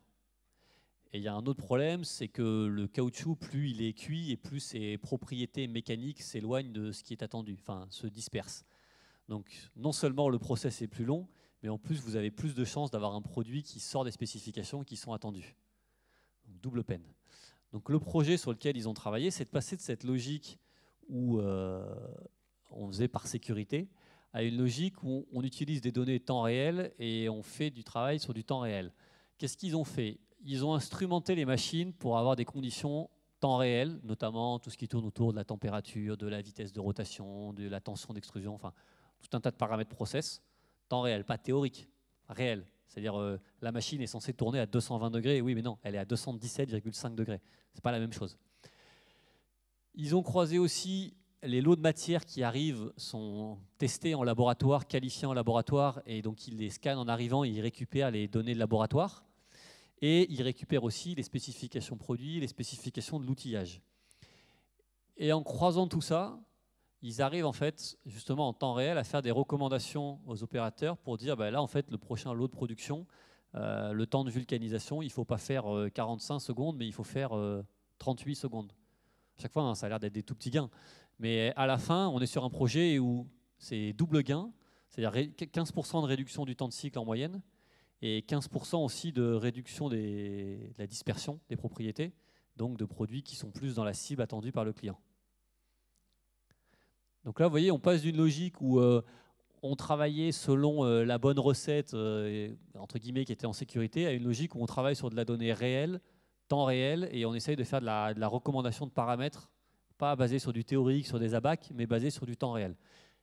Et il y a un autre problème, c'est que le caoutchouc, plus il est cuit et plus ses propriétés mécaniques s'éloignent de ce qui est attendu, enfin se dispersent. Donc non seulement le process est plus long, mais en plus vous avez plus de chances d'avoir un produit qui sort des spécifications qui sont attendues double peine. Donc le projet sur lequel ils ont travaillé, c'est de passer de cette logique où euh, on faisait par sécurité à une logique où on utilise des données temps réel et on fait du travail sur du temps réel. Qu'est-ce qu'ils ont fait? Ils ont instrumenté les machines pour avoir des conditions temps réel, notamment tout ce qui tourne autour de la température, de la vitesse de rotation, de la tension d'extrusion, enfin tout un tas de paramètres process, temps réel, pas théorique, réel. C'est-à-dire euh, la machine est censée tourner à 220 degrés. Oui, mais non, elle est à 217,5 degrés. C'est pas la même chose. Ils ont croisé aussi les lots de matière qui arrivent sont testés en laboratoire, qualifiés en laboratoire, et donc ils les scannent en arrivant, ils récupèrent les données de laboratoire, et ils récupèrent aussi les spécifications produits, les spécifications de l'outillage. Et en croisant tout ça, ils arrivent en fait justement en temps réel à faire des recommandations aux opérateurs pour dire bah, là en fait le prochain lot de production, euh, le temps de vulcanisation, il ne faut pas faire 45 euh, secondes, mais il faut faire 38 euh, secondes. À chaque fois, hein, ça a l'air d'être des tout petits gains. Mais à la fin, on est sur un projet où c'est double gain, c'est-à-dire 15% de réduction du temps de cycle en moyenne et 15% aussi de réduction de la dispersion des propriétés, donc de produits qui sont plus dans la cible attendue par le client. Donc là, vous voyez, on passe d'une logique où euh, on travaillait selon euh, la bonne recette, euh, entre guillemets, qui était en sécurité, à une logique où on travaille sur de la donnée réelle, temps réel, et on essaye de faire de la, recommandation de paramètres, pas basée sur du théorique, sur des abacs, mais basée sur du temps réel.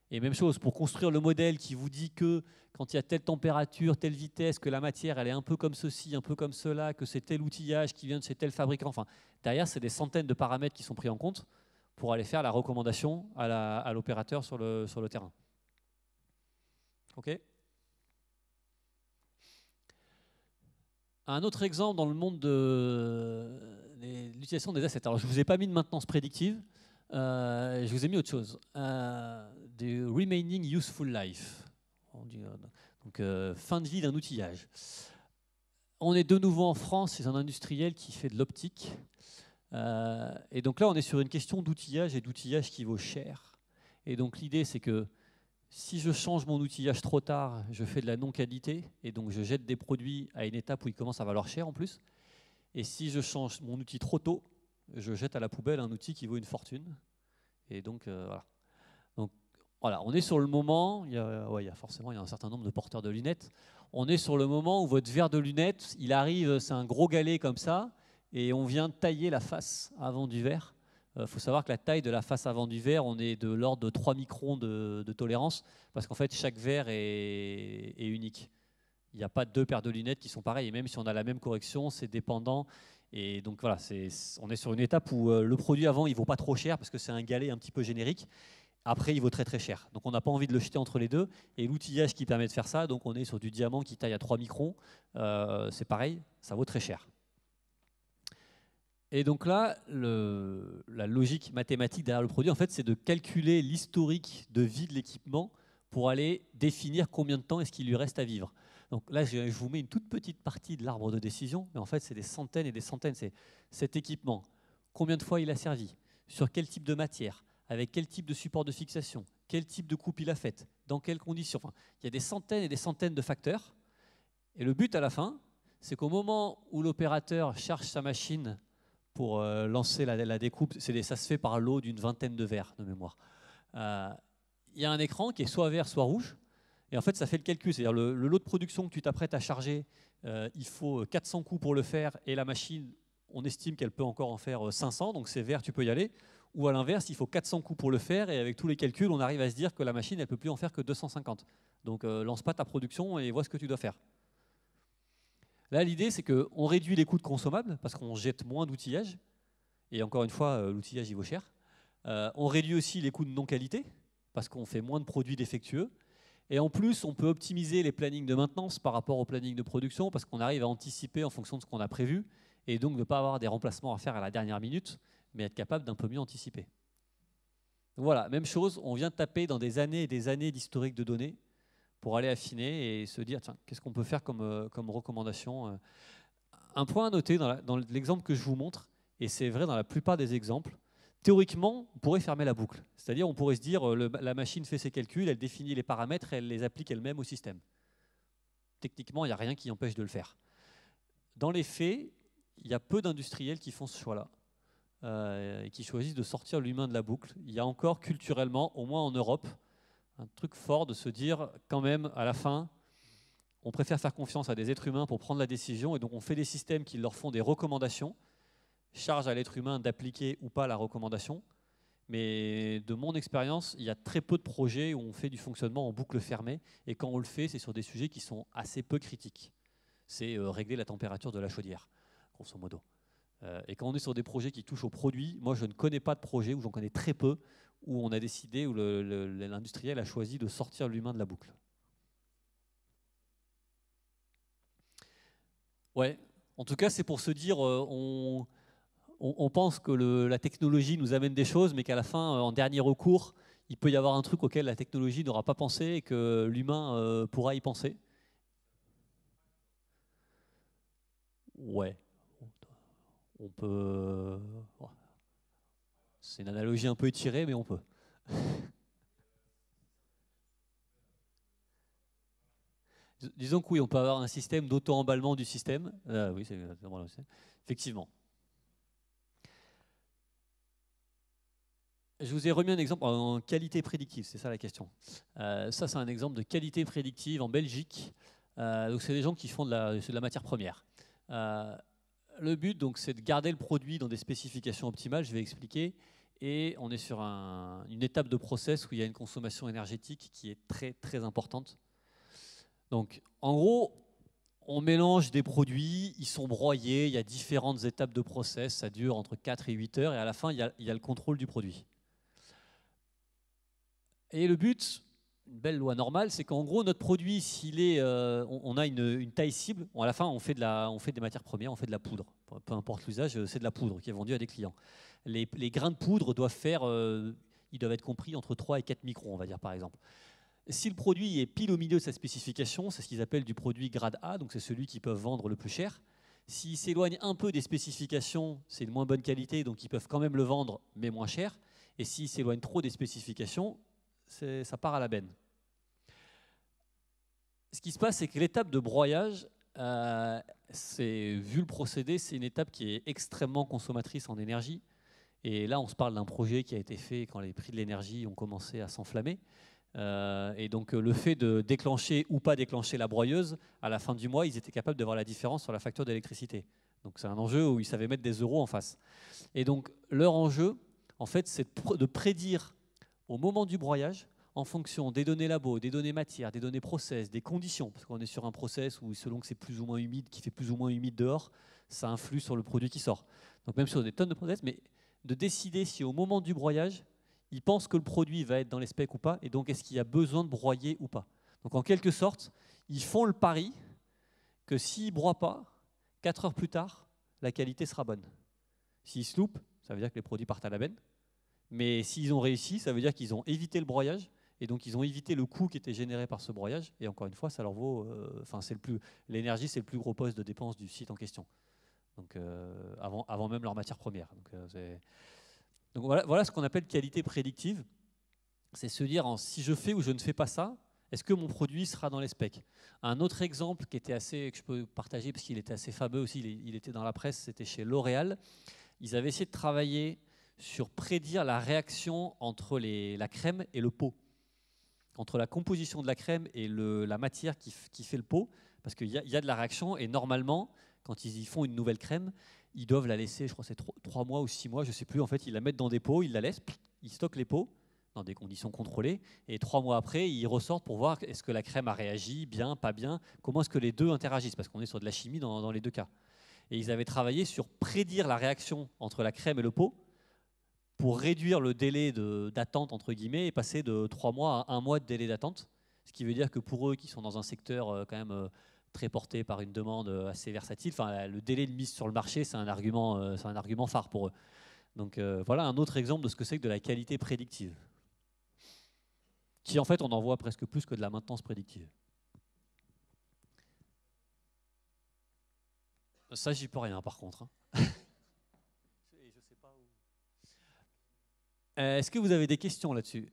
Et même chose, pour construire le modèle qui vous dit que quand il y a telle température, telle vitesse, que la matière, elle est un peu comme ceci, un peu comme cela, que c'est tel outillage qui vient de chez tel fabricant, enfin, derrière, c'est des centaines de paramètres qui sont pris en compte pour aller faire la recommandation à l'opérateur sur le, sur le terrain. OK? Un autre exemple dans le monde de l'utilisation des assets. Alors, je ne vous ai pas mis de maintenance prédictive, euh, je vous ai mis autre chose. Euh, du remaining useful life. Euh, donc, fin de vie d'un outillage. on est de nouveau en France, c'est un industriel qui fait de l'optique. Euh, et donc là, on est sur une question d'outillage et d'outillage qui vaut cher. Et donc l'idée, c'est que si je change mon outillage trop tard, je fais de la non-qualité, et donc je jette des produits à une étape où ils commencent à valoir cher en plus. Et si je change mon outil trop tôt, je jette à la poubelle un outil qui vaut une fortune. Et donc euh, voilà. Donc voilà, on est sur le moment, il y a, forcément il y a un certain nombre de porteurs de lunettes. On est sur le moment où votre verre de lunettes, il arrive, c'est un gros galet comme ça, et on vient tailler la face avant du verre. Il faut savoir que la taille de la face avant du verre, on est de l'ordre de 3 microns de, tolérance, parce qu'en fait, chaque verre est, unique. Il n'y a pas deux paires de lunettes qui sont pareilles, et même si on a la même correction, c'est dépendant. Et donc voilà, on est sur une étape où euh, le produit avant, il vaut pas trop cher, parce que c'est un galet un petit peu générique. Après, il vaut très très cher. Donc on n'a pas envie de le jeter entre les deux. Et l'outillage qui permet de faire ça, donc on est sur du diamant qui taille à 3 microns, euh, c'est pareil, ça vaut très cher. Et donc là, la logique mathématique derrière le produit, en fait, c'est de calculer l'historique de vie de l'équipement pour aller définir combien de temps est-ce qu'il lui reste à vivre. Donc là, je vous mets une toute petite partie de l'arbre de décision, mais en fait, c'est des centaines et des centaines. C'est cet équipement, combien de fois il a servi, sur quel type de matière, avec quel type de support de fixation, quel type de coupe il a fait, dans quelles conditions? Enfin, il y a des centaines et des centaines de facteurs. Et le but à la fin, c'est qu'au moment où l'opérateur cherche sa machine pour euh, lancer la, découpe. ça se fait par lot d'une vingtaine de verres de mémoire. Euh, il y a un écran qui est soit vert, soit rouge. Et en fait, ça fait le calcul. C'est-à-dire le, lot de production que tu t'apprêtes à charger, euh, il faut 400 coups pour le faire. Et la machine, on estime qu'elle peut encore en faire 500. Donc c'est vert, tu peux y aller. Ou à l'inverse, il faut 400 coups pour le faire. Et avec tous les calculs, on arrive à se dire que la machine, elle peut plus en faire que 250. Donc lance pas ta production et vois ce que tu dois faire. Là, l'idée, c'est qu'on réduit les coûts de consommables parce qu'on jette moins d'outillage. Et encore une fois, euh, l'outillage, il vaut cher. Euh, on réduit aussi les coûts de non-qualité parce qu'on fait moins de produits défectueux. Et en plus, on peut optimiser les plannings de maintenance par rapport au planning de production parce qu'on arrive à anticiper en fonction de ce qu'on a prévu et donc ne pas avoir des remplacements à faire à la dernière minute, mais être capable d'un peu mieux anticiper. voilà, même chose, on vient taper dans des années et des années d'historique de données pour aller affiner et se dire, tiens, qu'est-ce qu'on peut faire comme, euh, recommandation euh. Un point à noter dans l'exemple que je vous montre, et c'est vrai dans la plupart des exemples, théoriquement, on pourrait fermer la boucle. C'est-à-dire, on pourrait se dire, euh, la machine fait ses calculs, elle définit les paramètres, elle les applique elle-même au système. Techniquement, il n'y a rien qui empêche de le faire. Dans les faits, il y a peu d'industriels qui font ce choix-là. et qui choisissent de sortir l'humain de la boucle. Il y a encore culturellement, au moins en Europe, un truc fort de se dire quand même à la fin, on préfère faire confiance à des êtres humains pour prendre la décision et donc on fait des systèmes qui leur font des recommandations, charge à l'être humain d'appliquer ou pas la recommandation. Mais de mon expérience, il y a très peu de projets où on fait du fonctionnement en boucle fermée et quand on le fait, c'est sur des sujets qui sont assez peu critiques. C'est euh, régler la température de la chaudière, grosso modo. Euh, et quand on est sur des projets qui touchent aux produits, moi je ne connais pas de projet, ou j'en connais très peu, où on a décidé, où l'industriel a choisi de sortir l'humain de la boucle. Ouais, en tout cas, c'est pour se dire, euh, on, on, pense que la technologie nous amène des choses, mais qu'à la fin, euh, en dernier recours, il peut y avoir un truc auquel la technologie n'aura pas pensé et que l'humain euh, pourra y penser. Ouais, on peut. C'est une analogie un peu étirée, mais on peut. Disons que oui, on peut avoir un système d'auto-emballement du système. Euh, oui, c'est effectivement. Je vous ai remis un exemple en qualité prédictive, c'est ça la question. Euh, ça, c'est un exemple de qualité prédictive en Belgique. Euh, donc, c'est des gens qui font de la, matière première. le but, donc, c'est de garder le produit dans des spécifications optimales. Je vais expliquer et on est sur une étape de process où il y a une consommation énergétique qui est très très importante. Donc en gros, on mélange des produits, ils sont broyés, il y a différentes étapes de process, ça dure entre 4 et 8 heures et à la fin il y a, le contrôle du produit. Et le but, une belle loi normale, c'est qu'en gros notre produit, s'il est, euh, on, a une, taille cible, à la fin on fait, de la, on fait des matières premières, on fait de la poudre, peu importe l'usage, c'est de la poudre qui est vendue à des clients les, grains de poudre doivent faire, euh, ils doivent être compris entre 3 et 4 microns, on va dire par exemple. Si le produit est pile au milieu de sa spécification, c'est ce qu'ils appellent du produit grade A, donc c'est celui qu'ils peuvent vendre le plus cher. S'il s'éloigne un peu des spécifications, c'est de moins bonne qualité, donc ils peuvent quand même le vendre, mais moins cher. Et s'il s'éloigne trop des spécifications, ça part à la benne. Ce qui se passe, c'est que l'étape de broyage, euh, vu le procédé, c'est une étape qui est extrêmement consommatrice en énergie. Et là, on se parle d'un projet qui a été fait quand les prix de l'énergie ont commencé à s'enflammer. Euh, et donc le fait de déclencher ou pas déclencher la broyeuse, à la fin du mois, ils étaient capables de voir la différence sur la facture d'électricité. Donc c'est un enjeu où ils savaient mettre des euros en face. Et donc leur enjeu, en fait, c'est de prédire au moment du broyage, en fonction des données labo, des données matières, des données process, des conditions, parce qu'on est sur un process où selon que c'est plus ou moins humide, qui fait plus ou moins humide dehors, ça influe sur le produit qui sort. Donc même sur des tonnes de process, mais de décider si au moment du broyage, ils pensent que le produit va être dans les specs ou pas, et donc est-ce qu'il y a besoin de broyer ou pas. Donc en quelque sorte, ils font le pari que s'ils ne broient pas, 4 heures plus tard, la qualité sera bonne. S'ils se loupent, ça veut dire que les produits partent à la benne. Mais s'ils ont réussi, ça veut dire qu'ils ont évité le broyage et donc ils ont évité le coût qui était généré par ce broyage. Et encore une fois, ça leur vaut. Euh, enfin. L'énergie, c'est le plus gros poste de dépense du site en question. Donc euh, avant, avant même leur matière première. Donc, euh, voilà, ce qu'on appelle qualité prédictive. C'est se dire si je fais ou je ne fais pas ça, est-ce que mon produit sera dans les specs? Un autre exemple qui était assez, que je peux partager parce qu'il était assez fameux aussi, il, était dans la presse, c'était chez L'Oréal. Ils avaient essayé de travailler sur prédire la réaction entre la crème et le pot, entre la composition de la crème et la matière qui, fait le pot, parce qu'il y, a de la réaction et normalement, quand ils y font une nouvelle crème, ils doivent la laisser, je crois c'est 3 mois ou 6 mois, je ne sais plus, en fait, ils la mettent dans des pots, ils la laissent, ils stockent les pots dans des conditions contrôlées, et trois mois après, ils ressortent pour voir est-ce que la crème a réagi, bien, pas bien, comment est-ce que les deux interagissent, parce qu'on est sur de la chimie dans les deux cas. Et ils avaient travaillé sur prédire la réaction entre la crème et le pot, pour réduire le délai d'attente, entre guillemets, et passer de trois mois à un mois de délai d'attente. Ce qui veut dire que pour eux qui sont dans un secteur euh, quand même euh, très porté par une demande euh, assez versatile, enfin, le délai de mise sur le marché, c'est un, argument, un argument phare pour eux. Donc voilà un autre exemple de ce que c'est que de la qualité prédictive. Qui en fait, on en voit presque plus que de la maintenance prédictive. Ça, j'y peux rien par contre. Hein. Euh, est-ce que vous avez des questions là-dessus?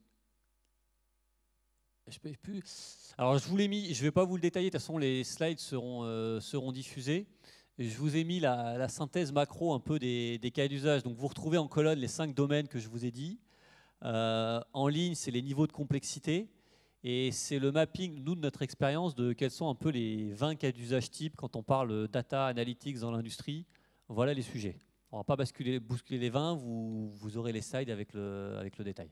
Je peux plus. Alors je vous l'ai mis, je ne vais pas vous le détailler, de toute façon les slides seront, euh, seront diffusés. Je vous ai mis la, synthèse macro un peu des, cas d'usage. Donc vous retrouvez en colonne les cinq domaines que je vous ai dit. Euh, en ligne, c'est les niveaux de complexité. Et c'est le mapping, nous, de notre expérience, de quels sont un peu les 20 cas d'usage type quand on parle data analytics dans l'industrie. Voilà les sujets. On ne va pas basculer, bousculer les 20, vous, aurez les slides avec le, détail.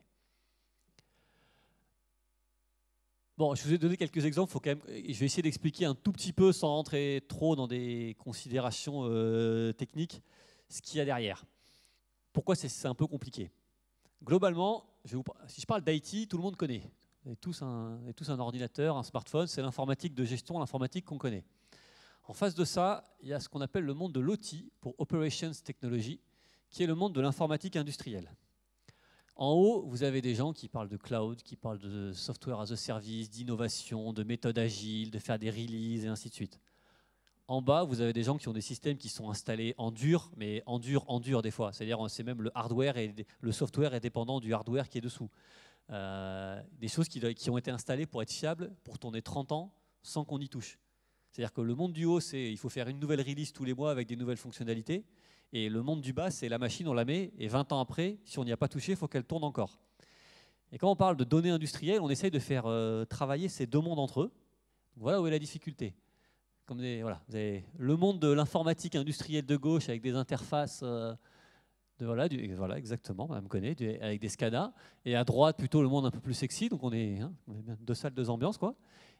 Bon, je vous ai donné quelques exemples. Faut quand même, je vais essayer d'expliquer un tout petit peu, sans rentrer trop dans des considérations euh, techniques, ce qu'il y a derrière. Pourquoi c'est un peu compliqué? Globalement, si je parle d'IT, tout le monde connaît. Vous tous tous un ordinateur, un smartphone, c'est l'informatique de gestion, l'informatique qu'on connaît. En face de ça, il y a ce qu'on appelle le monde de l'OT, pour Operations Technology, qui est le monde de l'informatique industrielle. En haut, vous avez des gens qui parlent de cloud, qui parlent de software as a service, d'innovation, de méthodes agiles, de faire des releases et ainsi de suite. En bas, vous avez des gens qui ont des systèmes qui sont installés en dur, mais en dur, en dur des fois. C'est-à-dire, c'est même le hardware et le software est dépendant du hardware qui est dessous. Euh, des choses qui, qui ont été installées pour être fiables, pour tourner 30 ans sans qu'on y touche. C'est-à-dire que le monde du haut, c'est il faut faire une nouvelle release tous les mois avec des nouvelles fonctionnalités. Et le monde du bas, c'est la machine, on la met, et 20 ans après, si on n'y a pas touché, il faut qu'elle tourne encore. Et quand on parle de données industrielles, on essaye de faire euh, travailler ces deux mondes entre eux. Voilà où est la difficulté. Comme voilà, vous avez le monde de l'informatique industrielle de gauche avec des interfaces, euh, voilà, voilà, exactement, Madame connaît, avec des SCADA, et à droite plutôt le monde un peu plus sexy, donc on est, hein, deux salles, deux ambiances, quoi.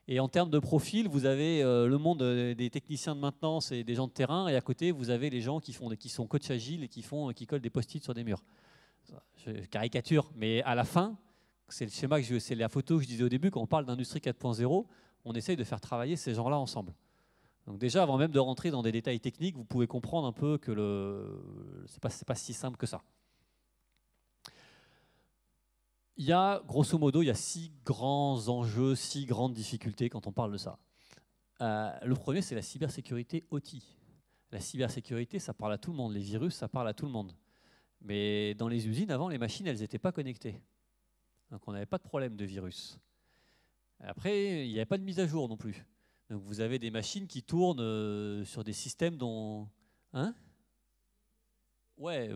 Et en termes de profil, vous avez euh, le monde euh, des techniciens de maintenance et des gens de terrain, et à côté, vous avez les gens qui, font, qui sont coach agiles et qui, font, qui collent des post-it sur des murs. Je caricature, mais à la fin, c'est le schéma que c'est la photo que je disais au début, quand on parle d'industrie 4.0, on essaye de faire travailler ces gens-là ensemble. Donc déjà, avant même de rentrer dans des détails techniques, vous pouvez comprendre un peu que ce n'est pas, pas si simple que ça. Il y a, grosso modo, il y a six grands enjeux, six grandes difficultés quand on parle de ça. Euh, le premier, c'est la cybersécurité OT. La cybersécurité, ça parle à tout le monde. Les virus, ça parle à tout le monde. Mais dans les usines, avant, les machines, elles n'étaient pas connectées. Donc on n'avait pas de problème de virus. Après, il n'y avait pas de mise à jour non plus. Donc vous avez des machines qui tournent euh, sur des systèmes dont... Hein? Ouais,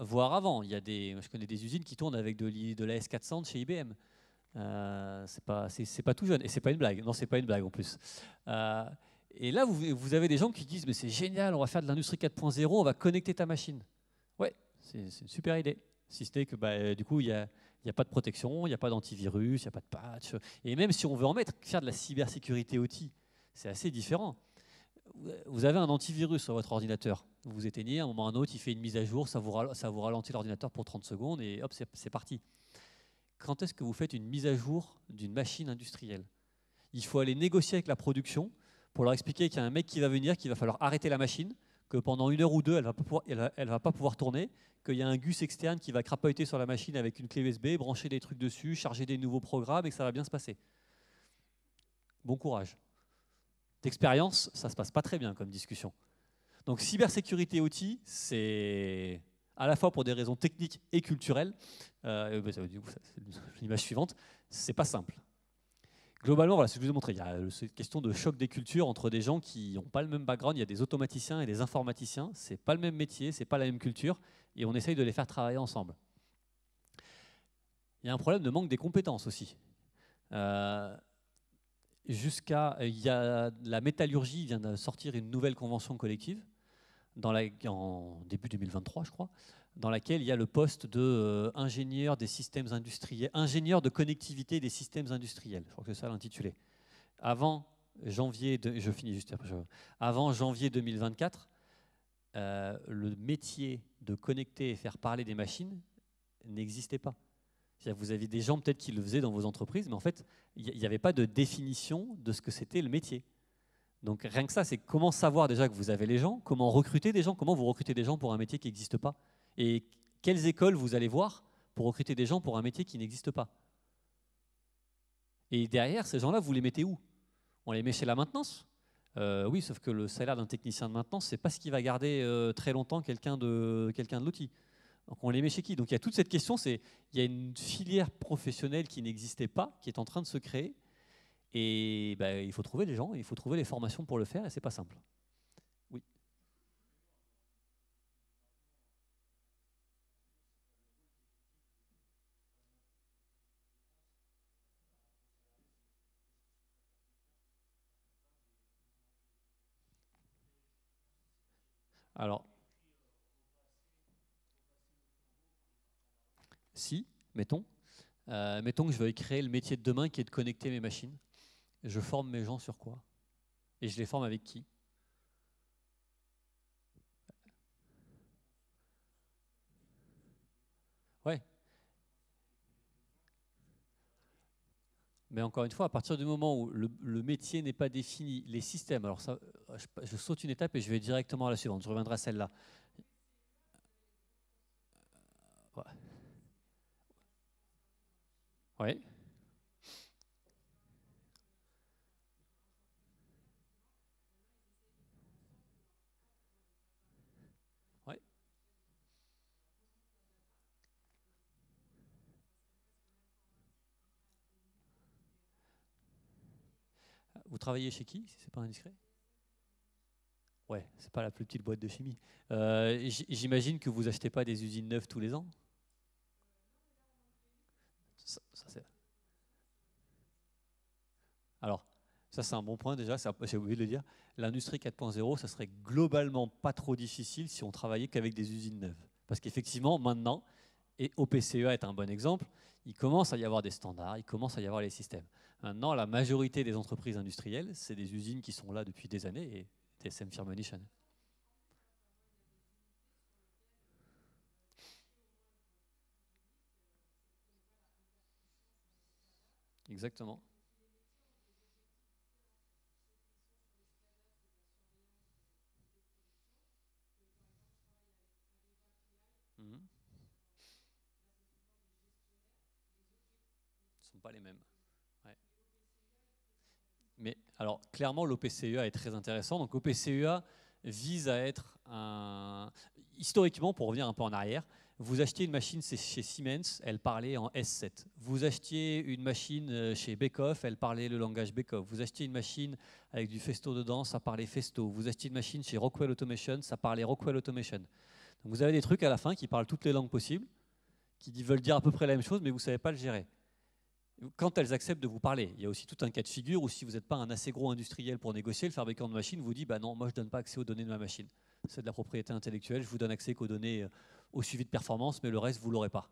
voire avant. Il y a des, je connais des usines qui tournent avec de, de la S400 chez IBM. Euh, c'est pas, c'est, pas tout jeune et c'est pas une blague. Non, c'est pas une blague en plus. Euh, et là, vous, avez des gens qui disent mais c'est génial, on va faire de l'industrie 4.0, on va connecter ta machine. Ouais, c'est, une super idée. Si ce n'est que bah, du coup, il n'y a, a pas de protection, il n'y a pas d'antivirus, il n'y a pas de patch. Et même si on veut en mettre, faire de la cybersécurité OT, c'est assez différent vous avez un antivirus sur votre ordinateur. Vous éteignez, à un moment ou à un autre, il fait une mise à jour, ça vous, ralentit l'ordinateur pour 30 secondes et hop, c'est parti. Quand est-ce que vous faites une mise à jour d'une machine industrielle? Il faut aller négocier avec la production pour leur expliquer qu'il y a un mec qui va venir, qu'il va falloir arrêter la machine, que pendant une heure ou deux, elle ne va, pas pouvoir tourner, qu'il y a un gus externe qui va crapahuter sur la machine avec une clé USB, brancher des trucs dessus, charger des nouveaux programmes et que ça va bien se passer. Bon courage d'expérience, ça se passe pas très bien comme discussion. Donc cybersécurité outil, c'est à la fois pour des raisons techniques et culturelles. Euh, bah, l'image suivante, c'est pas simple. Globalement, voilà ce que je vous ai montré. Il y a cette question de choc des cultures entre des gens qui n'ont pas le même background. Il y a des automaticiens et des informaticiens. C'est pas le même métier, c'est pas la même culture, et on essaye de les faire travailler ensemble. Il y a un problème de manque des compétences aussi. Euh, jusqu'à il y a la métallurgie vient de sortir une nouvelle convention collective dans la, en début 2023 je crois dans laquelle il y a le poste de euh, ingénieur des systèmes industriels ingénieur de connectivité des systèmes industriels. Je crois que c'est ça l'intitulé. Avant janvier je finis juste après, avant janvier 2024 euh, le métier de connecter et faire parler des machines n'existait pas vous aviez des gens peut-être qui le faisaient dans vos entreprises, mais en fait, il n'y avait pas de définition de ce que c'était le métier. Donc rien que ça, c'est comment savoir déjà que vous avez les gens, comment recruter des gens, comment vous recrutez des gens pour un métier qui n'existe pas, et quelles écoles vous allez voir pour recruter des gens pour un métier qui n'existe pas. Et derrière, ces gens-là, vous les mettez où? On les met chez la maintenance? Euh, Oui, sauf que le salaire d'un technicien de maintenance, c'est pas ce qui va garder euh, très longtemps quelqu'un de, quelqu'un de l'outil. Donc on les met chez qui? Donc il y a toute cette question, c'est il y a une filière professionnelle qui n'existait pas, qui est en train de se créer, et ben, il faut trouver les gens, il faut trouver les formations pour le faire, et c'est pas simple. Oui. Alors, Si, mettons. Euh, mettons que je veuille créer le métier de demain qui est de connecter mes machines. Je forme mes gens sur quoi? Et je les forme avec qui? Ouais. Mais encore une fois, à partir du moment où le, métier n'est pas défini, les systèmes, alors ça, je, je, saute une étape et je vais directement à la suivante, je reviendrai à celle-là. Oui. Oui. Vous travaillez chez qui, si c'est pas indiscret? Ouais, c'est pas la plus petite boîte de chimie. Euh, j'imagine que vous achetez pas des usines neuves tous les ans? Alors, ça c'est un bon point déjà, j'ai oublié de le dire. L'industrie 4.0, ça serait globalement pas trop difficile si on travaillait qu'avec des usines neuves. Parce qu'effectivement, maintenant, et OPCEA est un bon exemple, il commence à y avoir des standards, il commence à y avoir les systèmes. Maintenant, la majorité des entreprises industrielles, c'est des usines qui sont là depuis des années et TSM Firmenich Exactement. Mhm. pas les mêmes. Mais alors, clairement, l'OPCEA est très intéressant. Donc, l'OPCEA vise à être un. Historiquement, pour revenir un peu en arrière, vous achetiez une machine chez Siemens, elle parlait en S7. Vous achetiez une machine euh, chez Beckhoff, elle parlait le langage Beckhoff. Vous achetiez une machine avec du Festo dedans, ça parlait Festo. Vous achetiez une machine chez Rockwell Automation, ça parlait Rockwell Automation. Donc vous avez des trucs à la fin qui parlent toutes les langues possibles, qui veulent dire à peu près la même chose, mais vous ne savez pas le gérer quand elles acceptent de vous parler. Il y a aussi tout un cas de figure où si vous n'êtes pas un assez gros industriel pour négocier, le fabricant de machine vous dit bah non, moi je ne donne pas accès aux données de ma machine. C'est de la propriété intellectuelle, je vous donne accès qu'aux données euh, au suivi de performance, mais le reste vous l'aurez pas.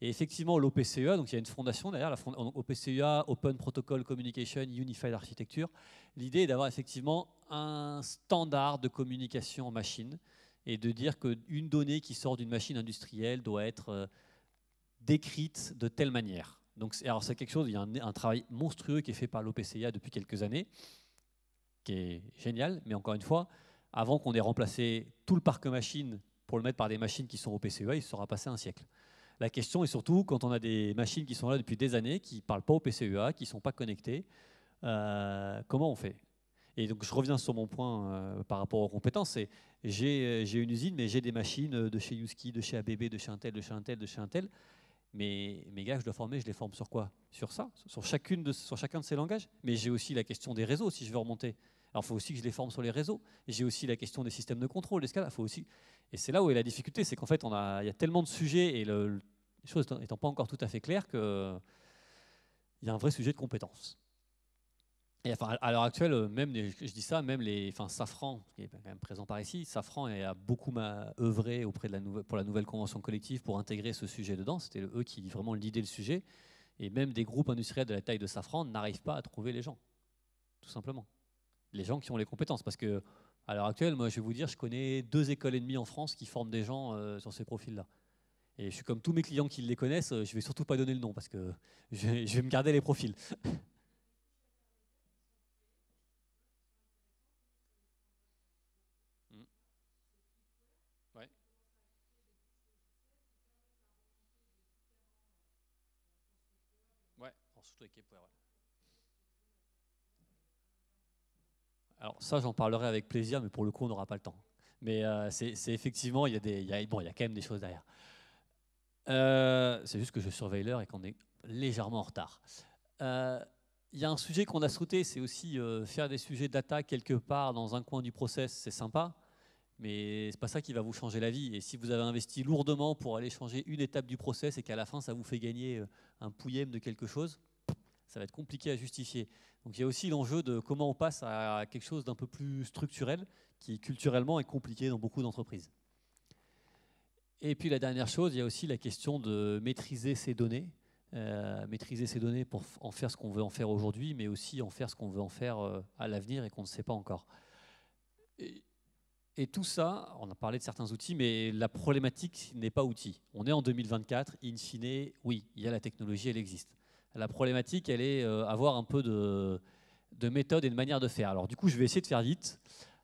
Et effectivement, l'OPCEA, donc il y a une fondation derrière, la OPCEA, Open Protocol Communication Unified Architecture. L'idée est d'avoir effectivement un standard de communication en machine et de dire qu'une donnée qui sort d'une machine industrielle doit être euh, décrite de telle manière. Donc, alors c'est quelque chose, il y a un, travail monstrueux qui est fait par l'OPCA depuis quelques années, qui est génial, mais encore une fois, avant qu'on ait remplacé tout le parc machine pour le mettre par des machines qui sont OPCEA, il sera passé un siècle. La question est surtout, quand on a des machines qui sont là depuis des années, qui ne parlent pas au PCEA, qui ne sont pas connectées, euh, comment on fait? Et donc je reviens sur mon point euh, par rapport aux compétences, j'ai une usine, mais j'ai des machines de chez Yuski, de chez ABB, de chez Intel, de chez Intel, de chez Intel. Mais mes gars, je dois former, je les forme sur quoi? Sur ça? Sur, chacune sur chacun de ces langages? Mais j'ai aussi la question des réseaux, si je veux remonter. Alors, il faut aussi que je les forme sur les réseaux. J'ai aussi la question des systèmes de contrôle, Il Faut aussi... Et c'est là où est la difficulté, c'est qu'en fait, il y a tellement de sujets et le, les choses n'étant pas encore tout à fait claires qu'il y a un vrai sujet de compétences. Et à l'heure actuelle, même je dis ça, même les, enfin, Safran, qui est quand même présent par ici, Safran a beaucoup œuvré auprès de la nouvelle, pour la nouvelle convention collective pour intégrer ce sujet dedans. C'était eux qui vraiment lidaient le sujet. Et même des groupes industriels de la taille de Safran n'arrivent pas à trouver les gens, tout simplement. Les gens qui ont les compétences. Parce que à l'heure actuelle, moi, je vais vous dire, je connais deux écoles et demie en France qui forment des gens euh, sur ces profils-là. Et je suis comme tous mes clients qui les connaissent, je vais surtout pas donner le nom parce que je vais me garder les profils. Alors ça, j'en parlerai avec plaisir, mais pour le coup, on n'aura pas le temps. Mais euh, c'est effectivement, il y, a des, bon, il y a quand même des choses derrière. Euh, c'est juste que je surveille l'heure et qu'on est légèrement en retard. Euh, il y a un sujet qu'on a sauté, c'est aussi faire des sujets data quelque part dans un coin du process, c'est sympa, mais c'est pas ça qui va vous changer la vie. Et si vous avez investi lourdement pour aller changer une étape du process et qu'à la fin ça vous fait gagner un pouillème de quelque chose, ça va être compliqué à justifier. Donc il y a aussi l'enjeu de comment on passe à quelque chose d'un peu plus structurel, qui culturellement est compliqué dans beaucoup d'entreprises. Et puis la dernière chose, il y a aussi la question de maîtriser ces données, euh, maîtriser ces données pour en faire ce qu'on veut en faire aujourd'hui, mais aussi en faire ce qu'on veut en faire euh, à l'avenir et qu'on ne sait pas encore. Et, et, tout ça, on a parlé de certains outils, mais la problématique n'est pas outil. On est en 2024, in fine, oui, il y a la technologie, elle existe. La problématique, elle est euh, avoir un peu de, méthode et de manière de faire. Alors du coup, je vais essayer de faire vite.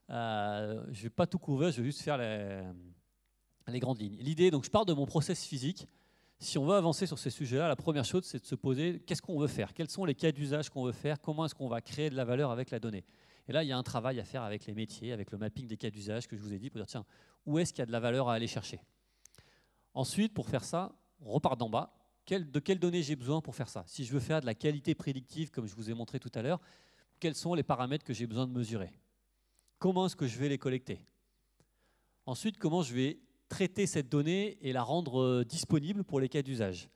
Euh, je ne vais pas tout couvrir, je vais juste faire les, grandes lignes. L'idée, donc je pars de mon process physique. Si on veut avancer sur ces sujets-là, la première chose, c'est de se poser qu'est-ce qu'on veut faire? Quels sont les cas d'usage qu'on veut faire? Comment est-ce qu'on va créer de la valeur avec la donnée? Et là, il y a un travail à faire avec les métiers, avec le mapping des cas d'usage que je vous ai dit pour dire tiens, où est-ce qu'il y a de la valeur à aller chercher? Ensuite, pour faire ça, on repart d'en bas de quelles données j'ai besoin pour faire ça. Si je veux faire de la qualité prédictive, comme je vous ai montré tout à l'heure, quels sont les paramètres que j'ai besoin de mesurer? Comment est-ce que je vais les collecter? Ensuite, comment je vais traiter cette donnée et la rendre euh, disponible pour les cas d'usage?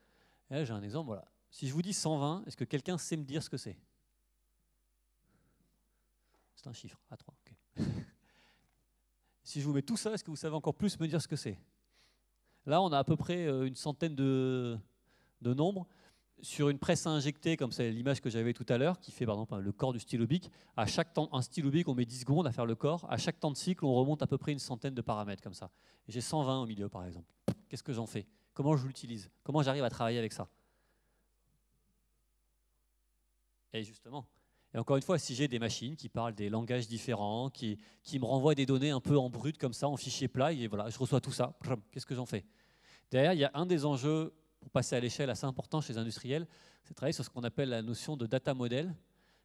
J'ai un exemple, voilà. Si je vous dis 120, est-ce que quelqu'un sait me dire ce que c'est? C'est un chiffre, à 3. si je vous mets tout ça, est-ce que vous savez encore plus me dire ce que c'est? Là, on a à peu près euh, une centaine de, de nombres sur une presse à injecter, comme c'est l'image que j'avais tout à l'heure, qui fait par exemple le corps du stylo bic. À chaque temps, un stylo bic, on met 10 secondes à faire le corps. À chaque temps de cycle, on remonte à peu près une centaine de paramètres comme ça. J'ai 120 au milieu, par exemple. Qu'est-ce que j'en fais? Comment je l'utilise? Comment j'arrive à travailler avec ça? Et justement, et encore une fois, si j'ai des machines qui parlent des langages différents, qui, qui me renvoient des données un peu en brut comme ça, en fichier plat, et voilà, je reçois tout ça, qu'est-ce que j'en fais? Derrière, il y a un des enjeux pour passer à l'échelle assez important chez les industriels, c'est travailler sur ce qu'on appelle la notion de data model.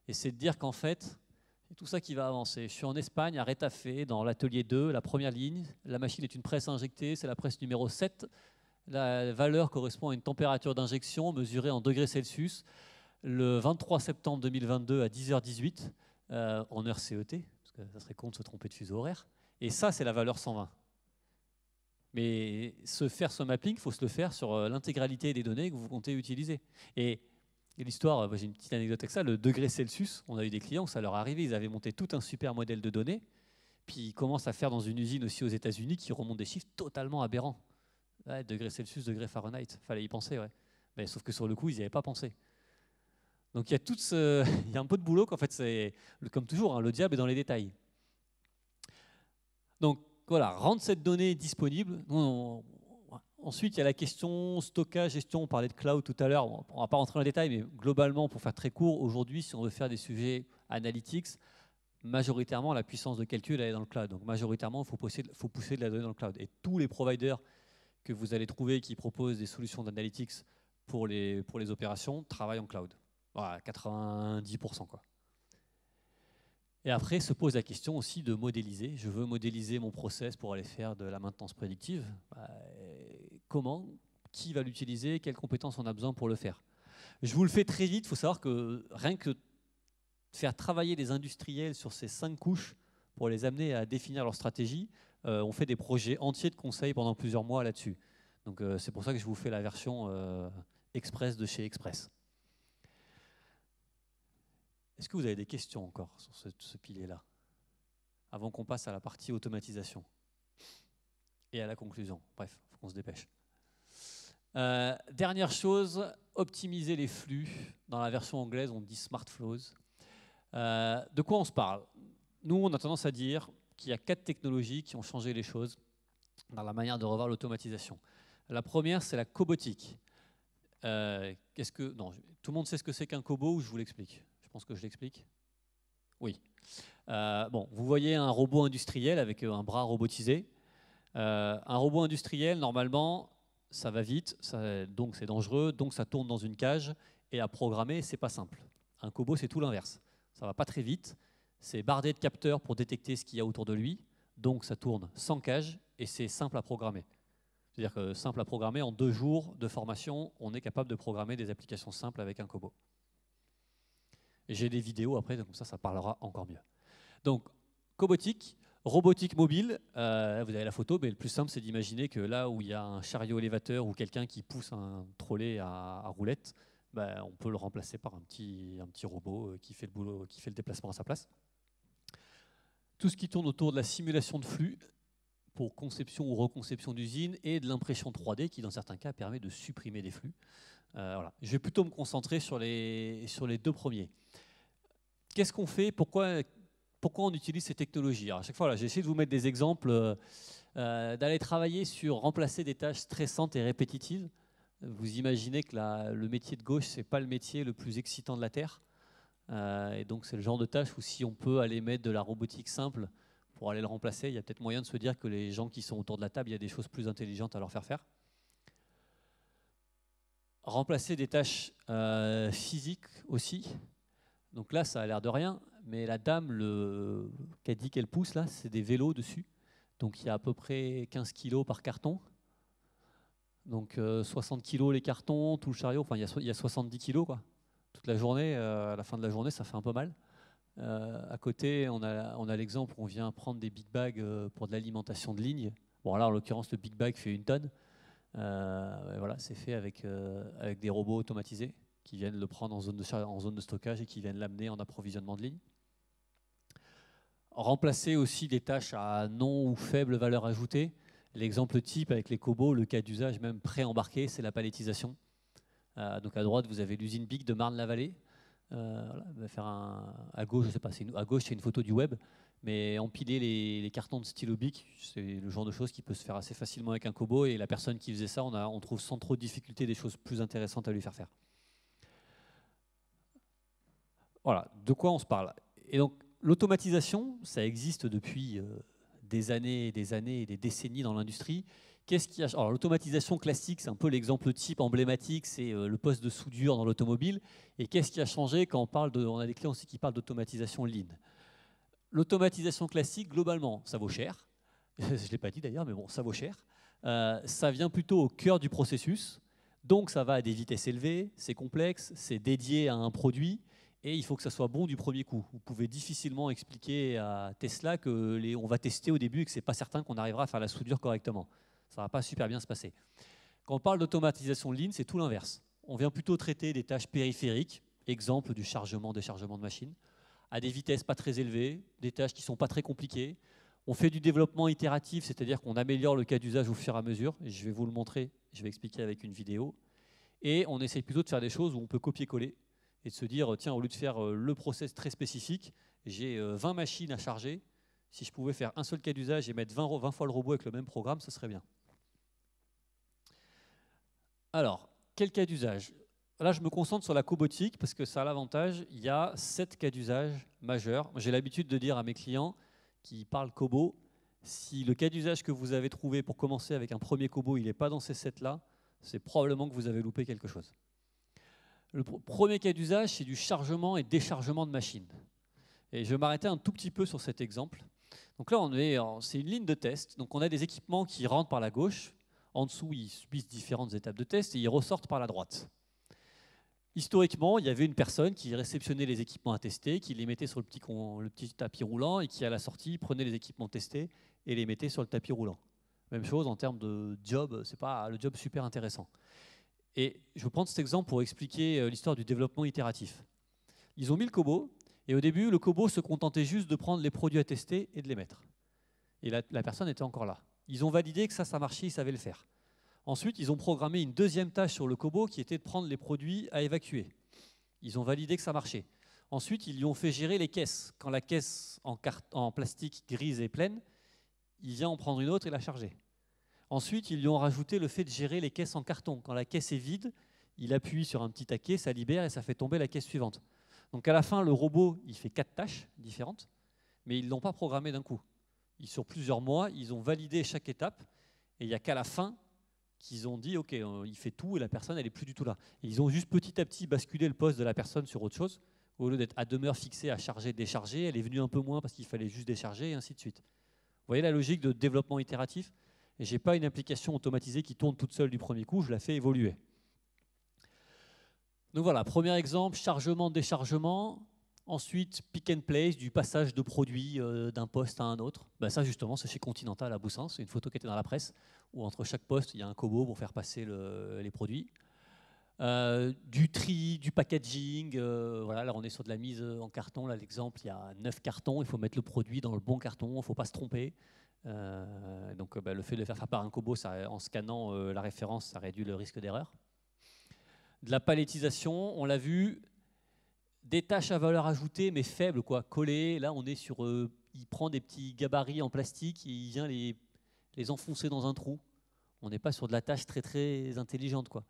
Et c'est de dire qu'en fait, c'est tout ça qui va avancer. Je suis en Espagne, à Retafe, dans l'atelier 2, la première ligne. La machine est une presse injectée, c'est la presse numéro 7. La valeur correspond à une température d'injection mesurée en degrés Celsius le 23 septembre 2022 à 10h18 euh, en heure CET, parce que ça serait con de se tromper de fuseau horaire. Et ça, c'est la valeur 120. Mais se faire ce mapping, il faut se le faire sur euh, l'intégralité des données que vous comptez utiliser. Et, l'histoire, euh, j'ai une petite anecdote avec ça, le degré Celsius, on a eu des clients où ça leur arrivé, ils avaient monté tout un super modèle de données, puis ils commencent à faire dans une usine aussi aux États-Unis qui remonte des chiffres totalement aberrants. degré Celsius, degré Fahrenheit, fallait y penser, ouais. Mais sauf que sur le coup, ils n'y avaient pas pensé. Donc il y a, tout ce, il y a un peu de boulot qu'en fait, c'est comme toujours, hein, le diable est dans les détails. Donc voilà, rendre cette donnée disponible. ensuite, il y a la question stockage, gestion. On parlait de cloud tout à l'heure. On ne va pas rentrer dans les détails, mais globalement, pour faire très court, aujourd'hui, si on veut faire des sujets analytics, majoritairement, la puissance de calcul elle est dans le cloud. Donc majoritairement, il faut pousser, de la donnée dans le cloud. Et tous les providers que vous allez trouver qui proposent des solutions d'analytics pour les, pour les opérations travaillent en cloud. Voilà, 90%. Quoi. Et après se pose la question aussi de modéliser. Je veux modéliser mon process pour aller faire de la maintenance prédictive. Bah, comment Qui va l'utiliser Quelles compétences on a besoin pour le faire? Je vous le fais très vite. Il faut savoir que rien que faire travailler les industriels sur ces cinq couches pour les amener à définir leur stratégie, euh, on fait des projets entiers de conseils pendant plusieurs mois là-dessus. Donc euh, c'est pour ça que je vous fais la version euh, express de chez Express. Est-ce que vous avez des questions encore sur ce, pilier-là Avant qu'on passe à la partie automatisation et à la conclusion? Bref, il faut qu'on se dépêche. Euh, dernière chose, optimiser les flux. Dans la version anglaise, on dit smart flows. Euh, de quoi on se parle? Nous, on a tendance à dire qu'il y a quatre technologies qui ont changé les choses dans la manière de revoir l'automatisation. La première, c'est la cobotique. Euh, qu'est-ce que tout le monde sait ce que c'est qu'un cobo ou je vous l'explique? Que je l'explique. Oui. Euh, bon, vous voyez un robot industriel avec euh, un bras robotisé. Euh, un robot industriel, normalement, ça va vite, donc c'est dangereux, donc ça tourne dans une cage. Et à programmer, c'est pas simple. Un cobo, c'est tout l'inverse. Ça va pas très vite. C'est bardé de capteurs pour détecter ce qu'il y a autour de lui. Donc ça tourne sans cage et c'est simple à programmer. C'est-à-dire que simple à programmer, en deux jours de formation, on est capable de programmer des applications simples avec un cobo. J'ai des vidéos après, donc ça, ça parlera encore mieux. Donc, cobotique, robotique mobile, euh, vous avez la photo, mais le plus simple, c'est d'imaginer que là où il y a un chariot élévateur ou quelqu'un qui pousse un trolley à, roulette, ben, on peut le remplacer par un petit, un petit robot euh, qui fait, le boulot, qui fait le déplacement à sa place. Tout ce qui tourne autour de la simulation de flux pour conception ou reconception d'usine et de l'impression 3D qui, dans certains cas, permet de supprimer des flux. Euh, voilà. Je vais plutôt me concentrer sur les, sur les deux premiers. Qu'est-ce qu'on fait pourquoi, on utilise ces technologies À chaque fois, j'ai essayé de vous mettre des exemples, euh, euh, d'aller travailler sur remplacer des tâches stressantes et répétitives. Vous imaginez que le métier de gauche, ce n'est pas le métier le plus excitant de la Terre. et donc, c'est le genre de tâche où si on peut aller mettre de la robotique simple pour aller le remplacer, il y a peut-être moyen de se dire que les gens qui sont autour de la table, il y a des choses plus intelligentes à leur faire faire remplacer des tâches euh, physiques aussi. Donc là, ça a l'air de rien, mais la dame le, qui a dit qu'elle pousse, là, c'est des vélos dessus. Donc il y a à peu près 15 kilos par carton. Donc 60 euh, kilos les cartons, tout le chariot, enfin il y, a, 70 kilos quoi. Toute la journée, euh, à la fin de la journée, ça fait un peu mal. à côté, on a, l'exemple, on vient prendre des big bags pour de l'alimentation de ligne. Bon là, en l'occurrence, le big bag fait une tonne. Euh, voilà, c'est fait euh, avec des robots automatisés qui viennent le prendre en zone de, stockage et qui viennent l'amener en approvisionnement de ligne. Remplacer aussi des tâches à non ou faible valeur ajoutée. L'exemple type avec les cobots, le cas d'usage même pré-embarqué, c'est la palettisation. Euh, donc à droite, vous avez l'usine BIC de Marne-la-Vallée. faire à gauche, je sais pas, à gauche, c'est une photo du web. Mais empiler les, cartons de stylo bic, c'est le genre de choses qui peut se faire assez facilement avec un Kobo. Et la personne qui faisait ça, on, on trouve sans trop de difficulté des choses plus intéressantes à lui faire faire. Voilà, de quoi on se parle. Et donc, l'automatisation, ça existe depuis euh, des années des années des décennies dans l'industrie. Qu'est-ce qui a Alors l'automatisation classique, c'est un peu l'exemple type emblématique, c'est euh, le poste de soudure dans l'automobile. Et qu'est-ce qui a changé quand on parle de On a des clients aussi qui parlent d'automatisation lean? L'automatisation classique, globalement, ça vaut cher. Je ne l'ai pas dit d'ailleurs, mais bon, ça vaut cher. Euh, ça vient plutôt au cœur du processus. Donc ça va à des vitesses élevées, c'est complexe, c'est dédié à un produit et il faut que ça soit bon du premier coup. Vous pouvez difficilement expliquer à Tesla que on va tester au début et que c'est pas certain qu'on arrivera à faire la soudure correctement. Ça va pas super bien se passer. Quand on parle d'automatisation lean, c'est tout l'inverse. On vient plutôt traiter des tâches périphériques, exemple du chargement, déchargement de machines, à des vitesses pas très élevées, des tâches qui sont pas très compliquées. On fait du développement itératif, c'est-à-dire qu'on améliore le cas d'usage au fur et à mesure. Je vais vous le montrer, je vais expliquer avec une vidéo. Et on essaye plutôt de faire des choses où on peut copier-coller et de se dire, tiens, au lieu de faire euh, le process très spécifique, j'ai 20 euh, machines à charger. Si je pouvais faire un seul cas d'usage et mettre 20, 20 fois le robot avec le même programme, ce serait bien. Alors, quel cas d'usage? Là, je me concentre sur la cobotique parce que ça a l'avantage, il y a sept cas d'usage majeurs. J'ai l'habitude de dire à mes clients qui parlent cobo, si le cas d'usage que vous avez trouvé pour commencer avec un premier cobo, il n'est pas dans ces sept-là, c'est probablement que vous avez loupé quelque chose. Le premier cas d'usage, c'est du chargement et déchargement de machines. Et je vais m'arrêter un tout petit peu sur cet exemple. Donc là, c'est une ligne de test. Donc on a des équipements qui rentrent par la gauche. En dessous, ils subissent différentes étapes de test et ils ressortent par la droite. Historiquement, il y avait une personne qui réceptionnait les équipements à tester, qui les mettait sur le petit, le petit tapis roulant et qui, à la sortie, prenait les équipements testés et les mettait sur le tapis roulant. Même chose en termes de job, c'est pas le job super intéressant. Et je vais prendre cet exemple pour expliquer euh, l'histoire du développement itératif. Ils ont mis le Kobo, et au début, le Kobo se contentait juste de prendre les produits à tester et de les mettre. Et la, personne était encore là. Ils ont validé que ça, ça marchait, ils savaient le faire. Ensuite, ils ont programmé une deuxième tâche sur le Kobo qui était de prendre les produits à évacuer. Ils ont validé que ça marchait. Ensuite, ils lui ont fait gérer les caisses. Quand la caisse en, en plastique grise est pleine, il vient en prendre une autre et la charger. Ensuite, ils lui ont rajouté le fait de gérer les caisses en carton. Quand la caisse est vide, il appuie sur un petit taquet, ça libère et ça fait tomber la caisse suivante. Donc à la fin, le robot, il fait quatre tâches différentes, mais ils ne l'ont pas programmé d'un coup. sur plusieurs mois, ils ont validé chaque étape, et il n'y a qu'à la fin qu'ils ont dit, OK, euh, il fait tout et la personne, elle n'est plus du tout là. ils ont juste petit à petit basculé le poste de la personne sur autre chose. Au lieu d'être à demeure fixée à charger, décharger, elle est venue un peu moins parce qu'il fallait juste décharger, et ainsi de suite. Vous voyez la logique de développement itératif? Je n'ai pas une application automatisée qui tourne toute seule du premier coup, je la fais évoluer. Donc voilà, premier exemple, chargement, déchargement. Ensuite, pick and place, du passage de produits euh, d'un poste à un autre. Ben ça, justement, c'est chez Continental à Boussin. C'est une photo qui était dans la presse, où entre chaque poste, il y a un cobo pour faire passer les produits. Euh, du tri, du packaging. Euh, voilà, là, on est sur de la mise en carton. Là, l'exemple, il y a 9 cartons. Il faut mettre le produit dans le bon carton. Il ne faut pas se tromper. Donc, ben, le fait de le faire faire par un cobo, ça, en scannant la référence, ça réduit le risque d'erreur. De la palettisation, on l'a vu, des tâches à valeur ajoutée, mais faibles, quoi, collées. Là, on est sur. Euh, il prend des petits gabarits en plastique et il vient les, les enfoncer dans un trou. On n'est pas sur de la tâche très très intelligente, quoi.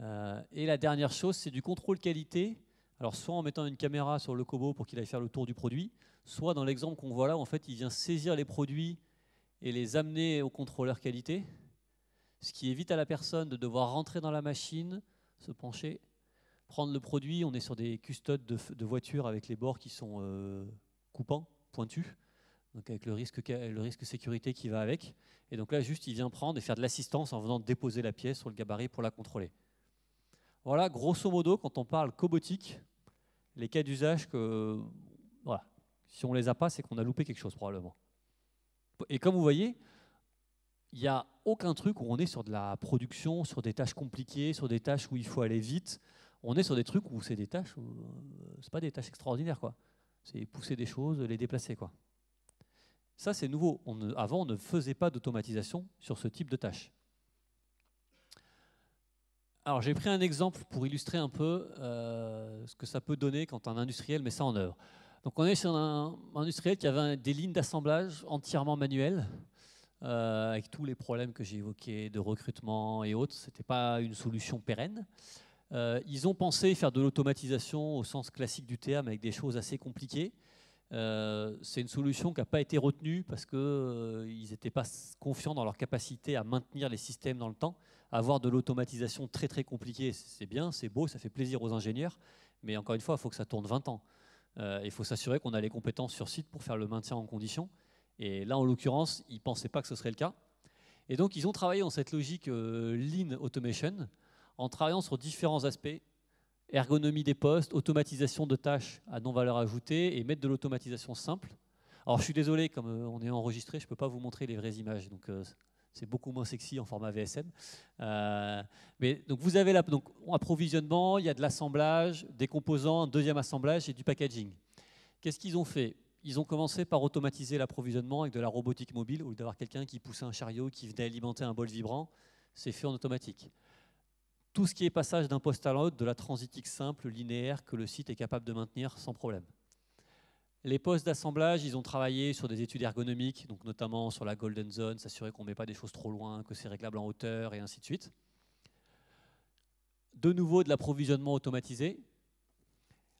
Euh, et la dernière chose, c'est du contrôle qualité. Alors, soit en mettant une caméra sur le Kobo pour qu'il aille faire le tour du produit, soit dans l'exemple qu'on voit là, en fait, il vient saisir les produits et les amener au contrôleur qualité, ce qui évite à la personne de devoir rentrer dans la machine, se pencher, prendre le produit, on est sur des custodes de, voitures avec les bords qui sont euh, coupants, pointus, donc avec le risque, le risque sécurité qui va avec. Et donc là, juste, il vient prendre et faire de l'assistance en venant déposer la pièce sur le gabarit pour la contrôler. Voilà, grosso modo, quand on parle cobotique, les cas d'usage que, voilà, si on les a pas, c'est qu'on a loupé quelque chose probablement. Et comme vous voyez, il n'y a aucun truc où on est sur de la production, sur des tâches compliquées, sur des tâches où il faut aller vite on est sur des trucs où c'est des tâches, euh, c'est pas des tâches extraordinaires quoi. C'est pousser des choses, les déplacer quoi. Ça c'est nouveau. avant on ne faisait pas d'automatisation sur ce type de tâches. Alors j'ai pris un exemple pour illustrer un peu euh, ce que ça peut donner quand un industriel met ça en œuvre. Donc on est sur un industriel qui avait des lignes d'assemblage entièrement manuelles, euh, avec tous les problèmes que j'ai évoqués de recrutement et autres. Ce n'était pas une solution pérenne. Euh, ils ont pensé faire de l'automatisation au sens classique du terme avec des choses assez compliquées. Euh, c'est une solution qui n'a pas été retenue parce qu'ils n'étaient pas confiants dans leur capacité à maintenir les systèmes dans le temps. Avoir de l'automatisation très très compliquée, c'est bien, c'est beau, ça fait plaisir aux ingénieurs, mais encore une fois, il faut que ça tourne 20 ans. Il faut s'assurer qu'on a les compétences sur site pour faire le maintien en condition. Et là, en l'occurrence, ils ne pensaient pas que ce serait le cas. Et donc, ils ont travaillé dans cette logique Lean Automation en travaillant sur différents aspects ergonomie des postes, automatisation de tâches à non-valeur ajoutée et mettre de l'automatisation simple. Alors je suis désolé, comme euh, on est enregistré, je ne peux pas vous montrer les vraies images, euh, c'est beaucoup moins sexy en format VSM. Euh, mais donc vous avez là, donc approvisionnement, il y a de l'assemblage, des composants, un deuxième assemblage et du packaging. Qu'est-ce qu'ils ont fait? Ils ont commencé par automatiser l'approvisionnement avec de la robotique mobile, au lieu d'avoir quelqu'un qui poussait un chariot, qui venait alimenter un bol vibrant, c'est fait en automatique tout ce qui est passage d'un poste à l'autre, de la transitique simple, linéaire, que le site est capable de maintenir sans problème. Les postes d'assemblage, ils ont travaillé sur des études ergonomiques, donc notamment sur la Golden Zone, s'assurer qu'on ne met pas des choses trop loin, que c'est réglable en hauteur, et ainsi de suite. De nouveau, de l'approvisionnement automatisé.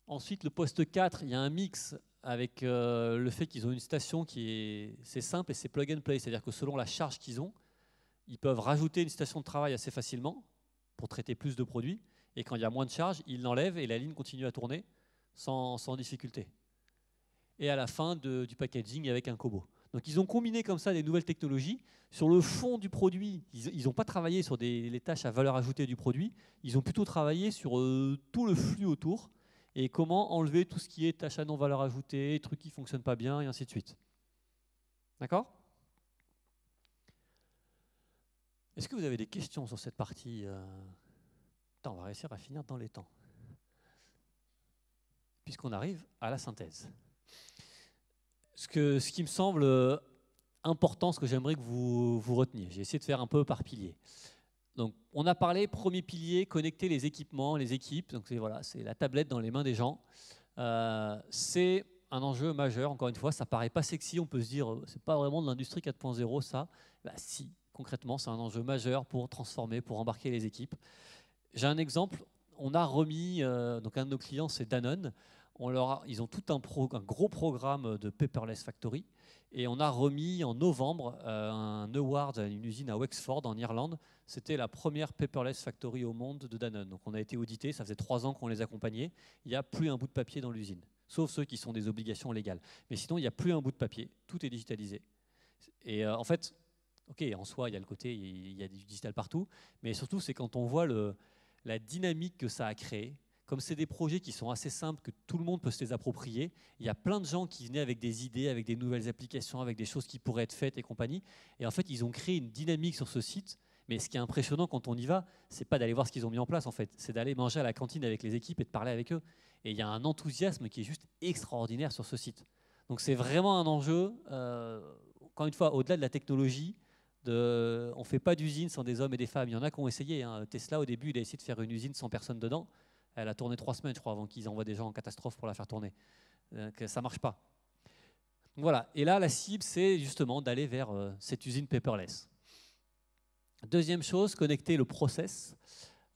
Ensuite, le poste 4, il y a un mix avec euh, le fait qu'ils ont une station qui est, c'est simple et c'est plug and play, c'est-à-dire que selon la charge qu'ils ont, ils peuvent rajouter une station de travail assez facilement, pour traiter plus de produits. Et quand il y a moins de charge, il l'enlève et la ligne continue à tourner sans, difficulté. Et à la fin du packaging avec un Kobo. Donc ils ont combiné comme ça des nouvelles technologies. Sur le fond du produit, ils n'ont pas travaillé sur les tâches à valeur ajoutée du produit, ils ont plutôt travaillé sur euh, tout le flux autour et comment enlever tout ce qui est tâches à non valeur ajoutée, trucs qui ne fonctionnent pas bien, et ainsi de suite. D'accord? Est-ce que vous avez des questions sur cette partie euh? On va réussir à finir dans les temps. Puisqu'on arrive à la synthèse. Ce, que, ce qui me semble euh, important, ce que j'aimerais que vous, vous reteniez, j'ai essayé de faire un peu par pilier. Donc, on a parlé, premier pilier, connecter les équipements, les équipes. Donc, c'est la tablette dans les mains des gens. Euh, c'est un enjeu majeur, encore une fois. Ça paraît pas sexy, on peut se dire, c'est pas vraiment de l'industrie 4.0, ça. Bah, si, concrètement, c'est un enjeu majeur pour transformer, pour embarquer les équipes. J'ai un exemple. On a remis, euh, donc un de nos clients, c'est Danone. On leur ils ont tout un, gros programme de Paperless Factory. Et on a remis en novembre euh, un award à une usine à Wexford, en Irlande. C'était la première Paperless Factory au monde de Danone. Donc on a été audité, ça faisait trois ans qu'on les accompagnait. Il n'y a plus un bout de papier dans l'usine, sauf ceux qui sont des obligations légales. Mais sinon, il n'y a plus un bout de papier, tout est digitalisé. Et euh, en fait, ok, en soi, il y a le côté, il y a du digital partout, mais surtout, c'est quand on voit la dynamique que ça a créé. Comme c'est des projets qui sont assez simples, que tout le monde peut se les approprier, il y a plein de gens qui venaient avec des idées, avec des nouvelles applications, avec des choses qui pourraient être faites et compagnie. Et en fait, ils ont créé une dynamique sur ce site. Mais ce qui est impressionnant quand on y va, c'est pas d'aller voir ce qu'ils ont mis en place en fait, c'est d'aller manger à la cantine avec les équipes et de parler avec eux. Et il y a un enthousiasme qui est juste extraordinaire sur ce site. Donc c'est vraiment un enjeu, euh, encore une fois, au-delà de la technologie, on ne fait pas d'usine sans des hommes et des femmes. Il y en a qui ont essayé. Hein. Tesla, au début, il a essayé de faire une usine sans personne dedans. Elle a tourné trois semaines, je crois, avant qu'ils envoient des gens en catastrophe pour la faire tourner. Donc, ça ne marche pas. voilà. Et là, la cible, c'est justement d'aller vers euh, cette usine paperless. Deuxième chose, connecter le process.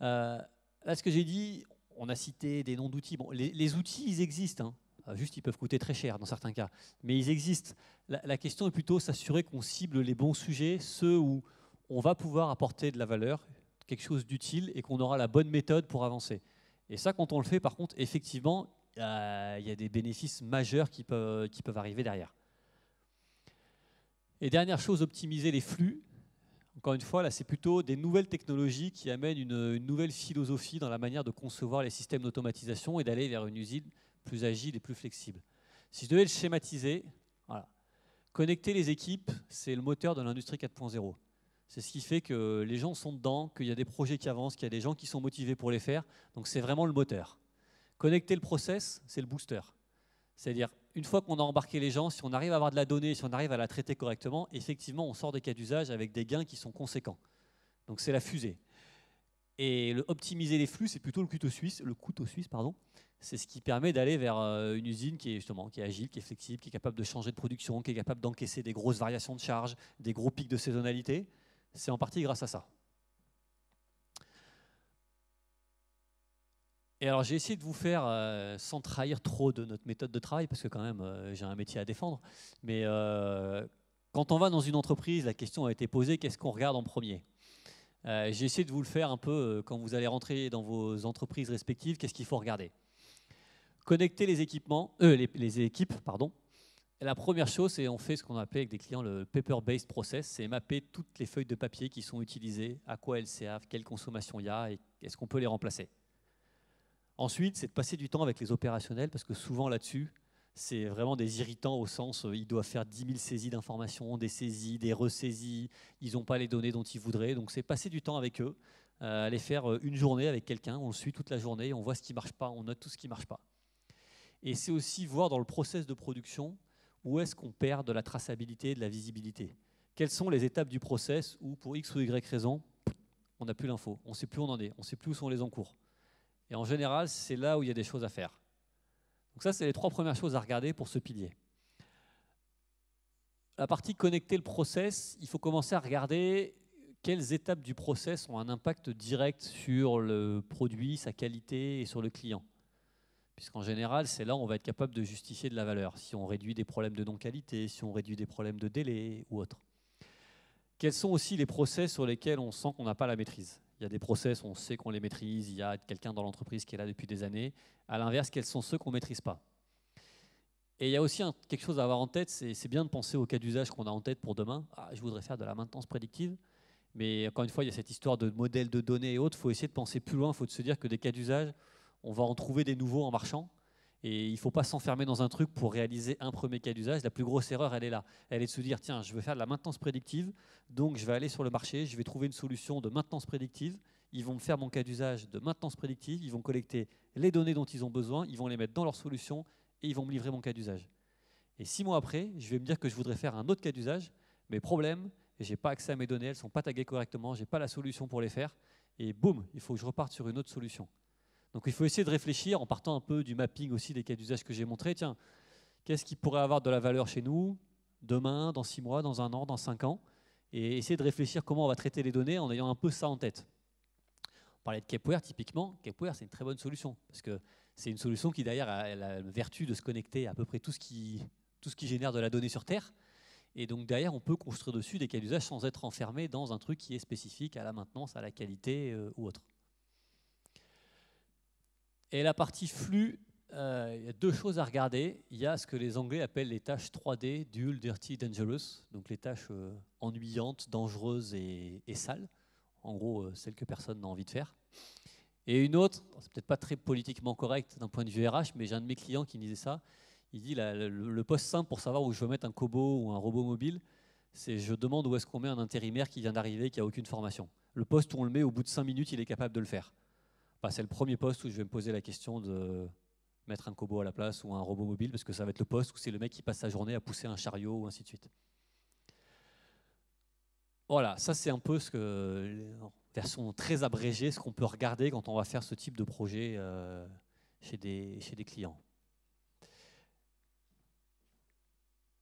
Euh, là, ce que j'ai dit, on a cité des noms d'outils. Bon, les, outils, ils existent. Hein. Euh, juste, ils peuvent coûter très cher dans certains cas, mais ils existent. La, question est plutôt s'assurer qu'on cible les bons sujets, ceux où on va pouvoir apporter de la valeur, quelque chose d'utile, et qu'on aura la bonne méthode pour avancer. Et ça, quand on le fait, par contre, effectivement, il y, a des bénéfices majeurs qui peuvent, arriver derrière. Et dernière chose, optimiser les flux. Encore une fois, là, c'est plutôt des nouvelles technologies qui amènent une, nouvelle philosophie dans la manière de concevoir les systèmes d'automatisation et d'aller vers une usine plus agile et plus flexible. Si je devais le schématiser, connecter les équipes, c'est le moteur de l'industrie 4.0. C'est ce qui fait que les gens sont dedans, qu'il y a des projets qui avancent, qu'il y a des gens qui sont motivés pour les faire. Donc c'est vraiment le moteur. Connecter le process, c'est le booster. C'est-à-dire, une fois qu'on a embarqué les gens, si on arrive à avoir de la donnée, si on arrive à la traiter correctement, effectivement, on sort des cas d'usage avec des gains qui sont conséquents. Donc c'est la fusée. Et optimiser les flux, c'est plutôt le couteau suisse, le couteau suisse, pardon c'est ce qui permet d'aller vers euh, une usine qui est justement qui est agile, qui est flexible, qui est capable de changer de production, qui est capable d'encaisser des grosses variations de charge, des gros pics de saisonnalité. C'est en partie grâce à ça. Et alors j'ai essayé de vous faire, euh, sans trahir trop de notre méthode de travail, parce que quand même euh, j'ai un métier à défendre, mais euh, quand on va dans une entreprise, la question a été posée, qu'est-ce qu'on regarde en premier? J'ai essayé de vous le faire un peu quand vous allez rentrer dans vos entreprises respectives, qu'est-ce qu'il faut regarder? Connecter les équipements, les, les, équipes, pardon. La première chose, c'est on fait ce qu'on appelle avec des clients le paper-based process, c'est mapper toutes les feuilles de papier qui sont utilisées, à quoi elles servent, quelle consommation il y a et est-ce qu'on peut les remplacer. Ensuite, c'est de passer du temps avec les opérationnels, parce que souvent là-dessus, c'est vraiment des irritants au sens, euh, ils doivent faire 10 000 saisies d'informations, des saisies, des ressaisies, ils n'ont pas les données dont ils voudraient. Donc c'est passer du temps avec eux, euh, aller faire euh, une journée avec quelqu'un, on le suit toute la journée, on voit ce qui ne marche pas, on note tout ce qui ne marche pas. Et c'est aussi voir dans le process de production où est-ce qu'on perd de la traçabilité, de la visibilité? Quelles sont les étapes du process où, pour X ou Y raison, on n'a plus l'info, on ne sait plus où on en est, on ne sait plus où sont les encours. Et en général, c'est là où il y a des choses à faire. Donc ça, c'est les trois premières choses à regarder pour ce pilier. La partie connecter le process, il faut commencer à regarder quelles étapes du process ont un impact direct sur le produit, sa qualité et sur le client. Puisqu'en général, c'est là où on va être capable de justifier de la valeur, si on réduit des problèmes de non-qualité, si on réduit des problèmes de délai ou autre. Quels sont aussi les process sur lesquels on sent qu'on n'a pas la maîtrise? Il y a des process, on sait qu'on les maîtrise, il y a quelqu'un dans l'entreprise qui est là depuis des années. À l'inverse, quels sont ceux qu'on ne maîtrise pas? Et il y a aussi quelque chose à avoir en tête, c'est bien de penser au cas d'usage qu'on a en tête pour demain. Ah, je voudrais faire de la maintenance prédictive, mais encore une fois, il y a cette histoire de modèles de données et autres. Il faut essayer de penser plus loin, il faut se dire que des cas d'usage, on va en trouver des nouveaux en marchant. Et il ne faut pas s'enfermer dans un truc pour réaliser un premier cas d'usage. La plus grosse erreur, elle est là. Elle est de se dire, tiens, je veux faire de la maintenance prédictive, donc je vais aller sur le marché, je vais trouver une solution de maintenance prédictive. Ils vont me faire mon cas d'usage de maintenance prédictive, ils vont collecter les données dont ils ont besoin, ils vont les mettre dans leur solution et ils vont me livrer mon cas d'usage. Et six mois après, je vais me dire que je voudrais faire un autre cas d'usage, mais problème, je n'ai pas accès à mes données, elles ne sont pas taguées correctement, je n'ai pas la solution pour les faire, et boum, il faut que je reparte sur une autre solution. Donc il faut essayer de réfléchir en partant un peu du mapping aussi des cas d'usage que j'ai montré. Tiens, qu'est-ce qui pourrait avoir de la valeur chez nous demain, dans six mois, dans un an, dans cinq ans? Et essayer de réfléchir comment on va traiter les données en ayant un peu ça en tête. On parlait de Capware typiquement. Capware, c'est une très bonne solution parce que c'est une solution qui d'ailleurs a la vertu de se connecter à, peu près tout ce, qui, tout ce qui génère de la donnée sur Terre. Et donc derrière, on peut construire dessus des cas d'usage sans être enfermé dans un truc qui est spécifique à la maintenance, à la qualité euh, ou autre. Et la partie flux, euh, il y a deux choses à regarder. Il y a ce que les Anglais appellent les tâches 3D, dual, dirty, dangerous, donc les tâches euh, ennuyantes, dangereuses et, sales. En gros, euh, celles que personne n'a envie de faire. Et une autre, c'est peut-être pas très politiquement correct d'un point de vue RH, mais j'ai un de mes clients qui me disait ça. Il dit le, poste simple pour savoir où je veux mettre un cobo ou un robot mobile, c'est je demande où est-ce qu'on met un intérimaire qui vient d'arriver, qui a aucune formation. Le poste où on le met, au bout de 5 minutes, il est capable de le faire c'est le premier poste où je vais me poser la question de mettre un cobo à la place ou un robot mobile, parce que ça va être le poste où c'est le mec qui passe sa journée à pousser un chariot ou ainsi de suite. Voilà, ça c'est un peu ce que, version très abrégée, ce qu'on peut regarder quand on va faire ce type de projet euh, chez, des, chez des clients.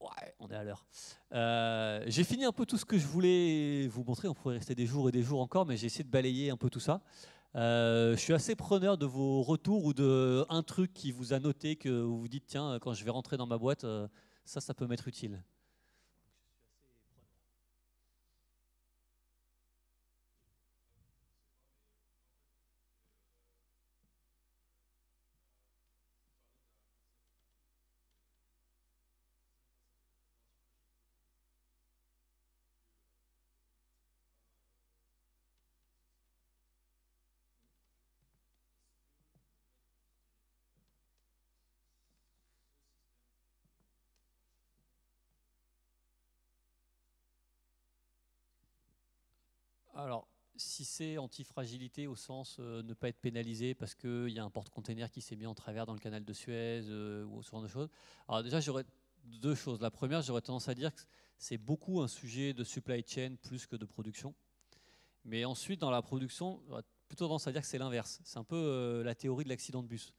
Ouais, on est à l'heure. Euh, j'ai fini un peu tout ce que je voulais vous montrer. On pourrait rester des jours et des jours encore, mais j'ai essayé de balayer un peu tout ça. Euh, je suis assez preneur de vos retours ou de un truc qui vous a noté que vous vous dites tiens quand je vais rentrer dans ma boîte euh, ça ça peut m'être utile. Alors, si c'est antifragilité au sens euh, ne pas être pénalisé parce qu'il y a un porte-container qui s'est mis en travers dans le canal de Suez euh, ou ce genre de choses. Alors déjà, j'aurais deux choses. La première, j'aurais tendance à dire que c'est beaucoup un sujet de supply chain plus que de production. Mais ensuite, dans la production, j'aurais plutôt tendance à dire que c'est l'inverse. C'est un peu euh, la théorie de l'accident de bus.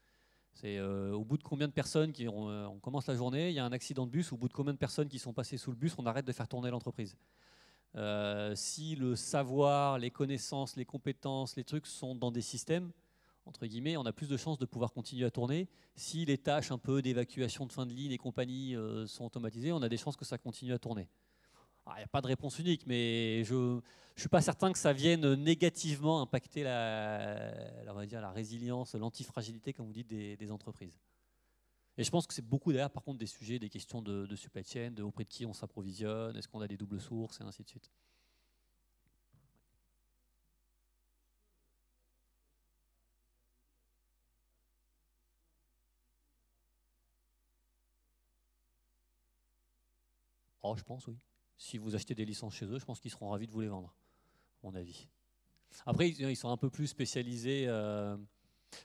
C'est au bout de combien de personnes qui on commence la journée, il y a un accident de bus, au bout de combien de personnes qui sont passées sous le bus, on arrête de faire tourner l'entreprise. Euh, si le savoir, les connaissances, les compétences, les trucs sont dans des systèmes, entre guillemets, on a plus de chances de pouvoir continuer à tourner. Si les tâches un peu d'évacuation de fin de ligne et compagnie euh, sont automatisées, on a des chances que ça continue à tourner. Il n'y a pas de réponse unique, mais je ne suis pas certain que ça vienne négativement impacter la, on va dire, la résilience, l'antifragilité, comme vous dites, des, entreprises. Et je pense que c'est beaucoup d'ailleurs, par contre, des sujets, des questions de, de supply chain, de auprès de qui on s'approvisionne, est-ce qu'on a des doubles sources, et ainsi de suite. Oh, je pense, oui. Si vous achetez des licences chez eux, je pense qu'ils seront ravis de vous les vendre, à mon avis. Après, ils sont un peu plus spécialisés. Euh,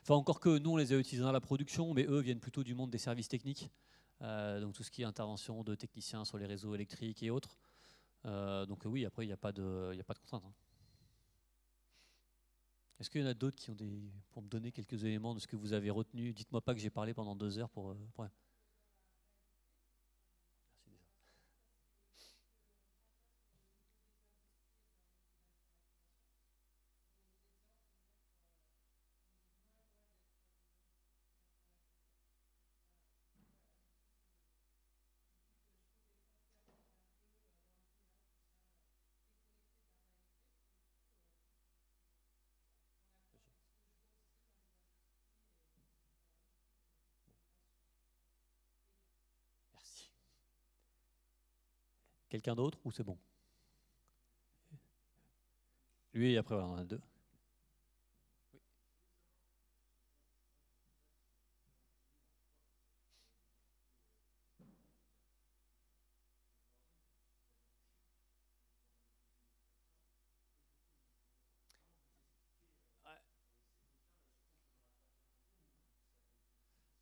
enfin, encore que nous, on les a utilisés dans la production, mais eux viennent plutôt du monde des services techniques. Euh, donc tout ce qui est intervention de techniciens sur les réseaux électriques et autres. Euh, donc oui, après, il n'y a, pas de, a pas de contrainte. Hein. Est-ce qu'il y en a d'autres qui ont des. pour me donner quelques éléments de ce que vous avez retenu? Dites-moi pas que j'ai parlé pendant deux heures pour. pour... Quelqu'un d'autre ou c'est bon? Lui et après on en a deux.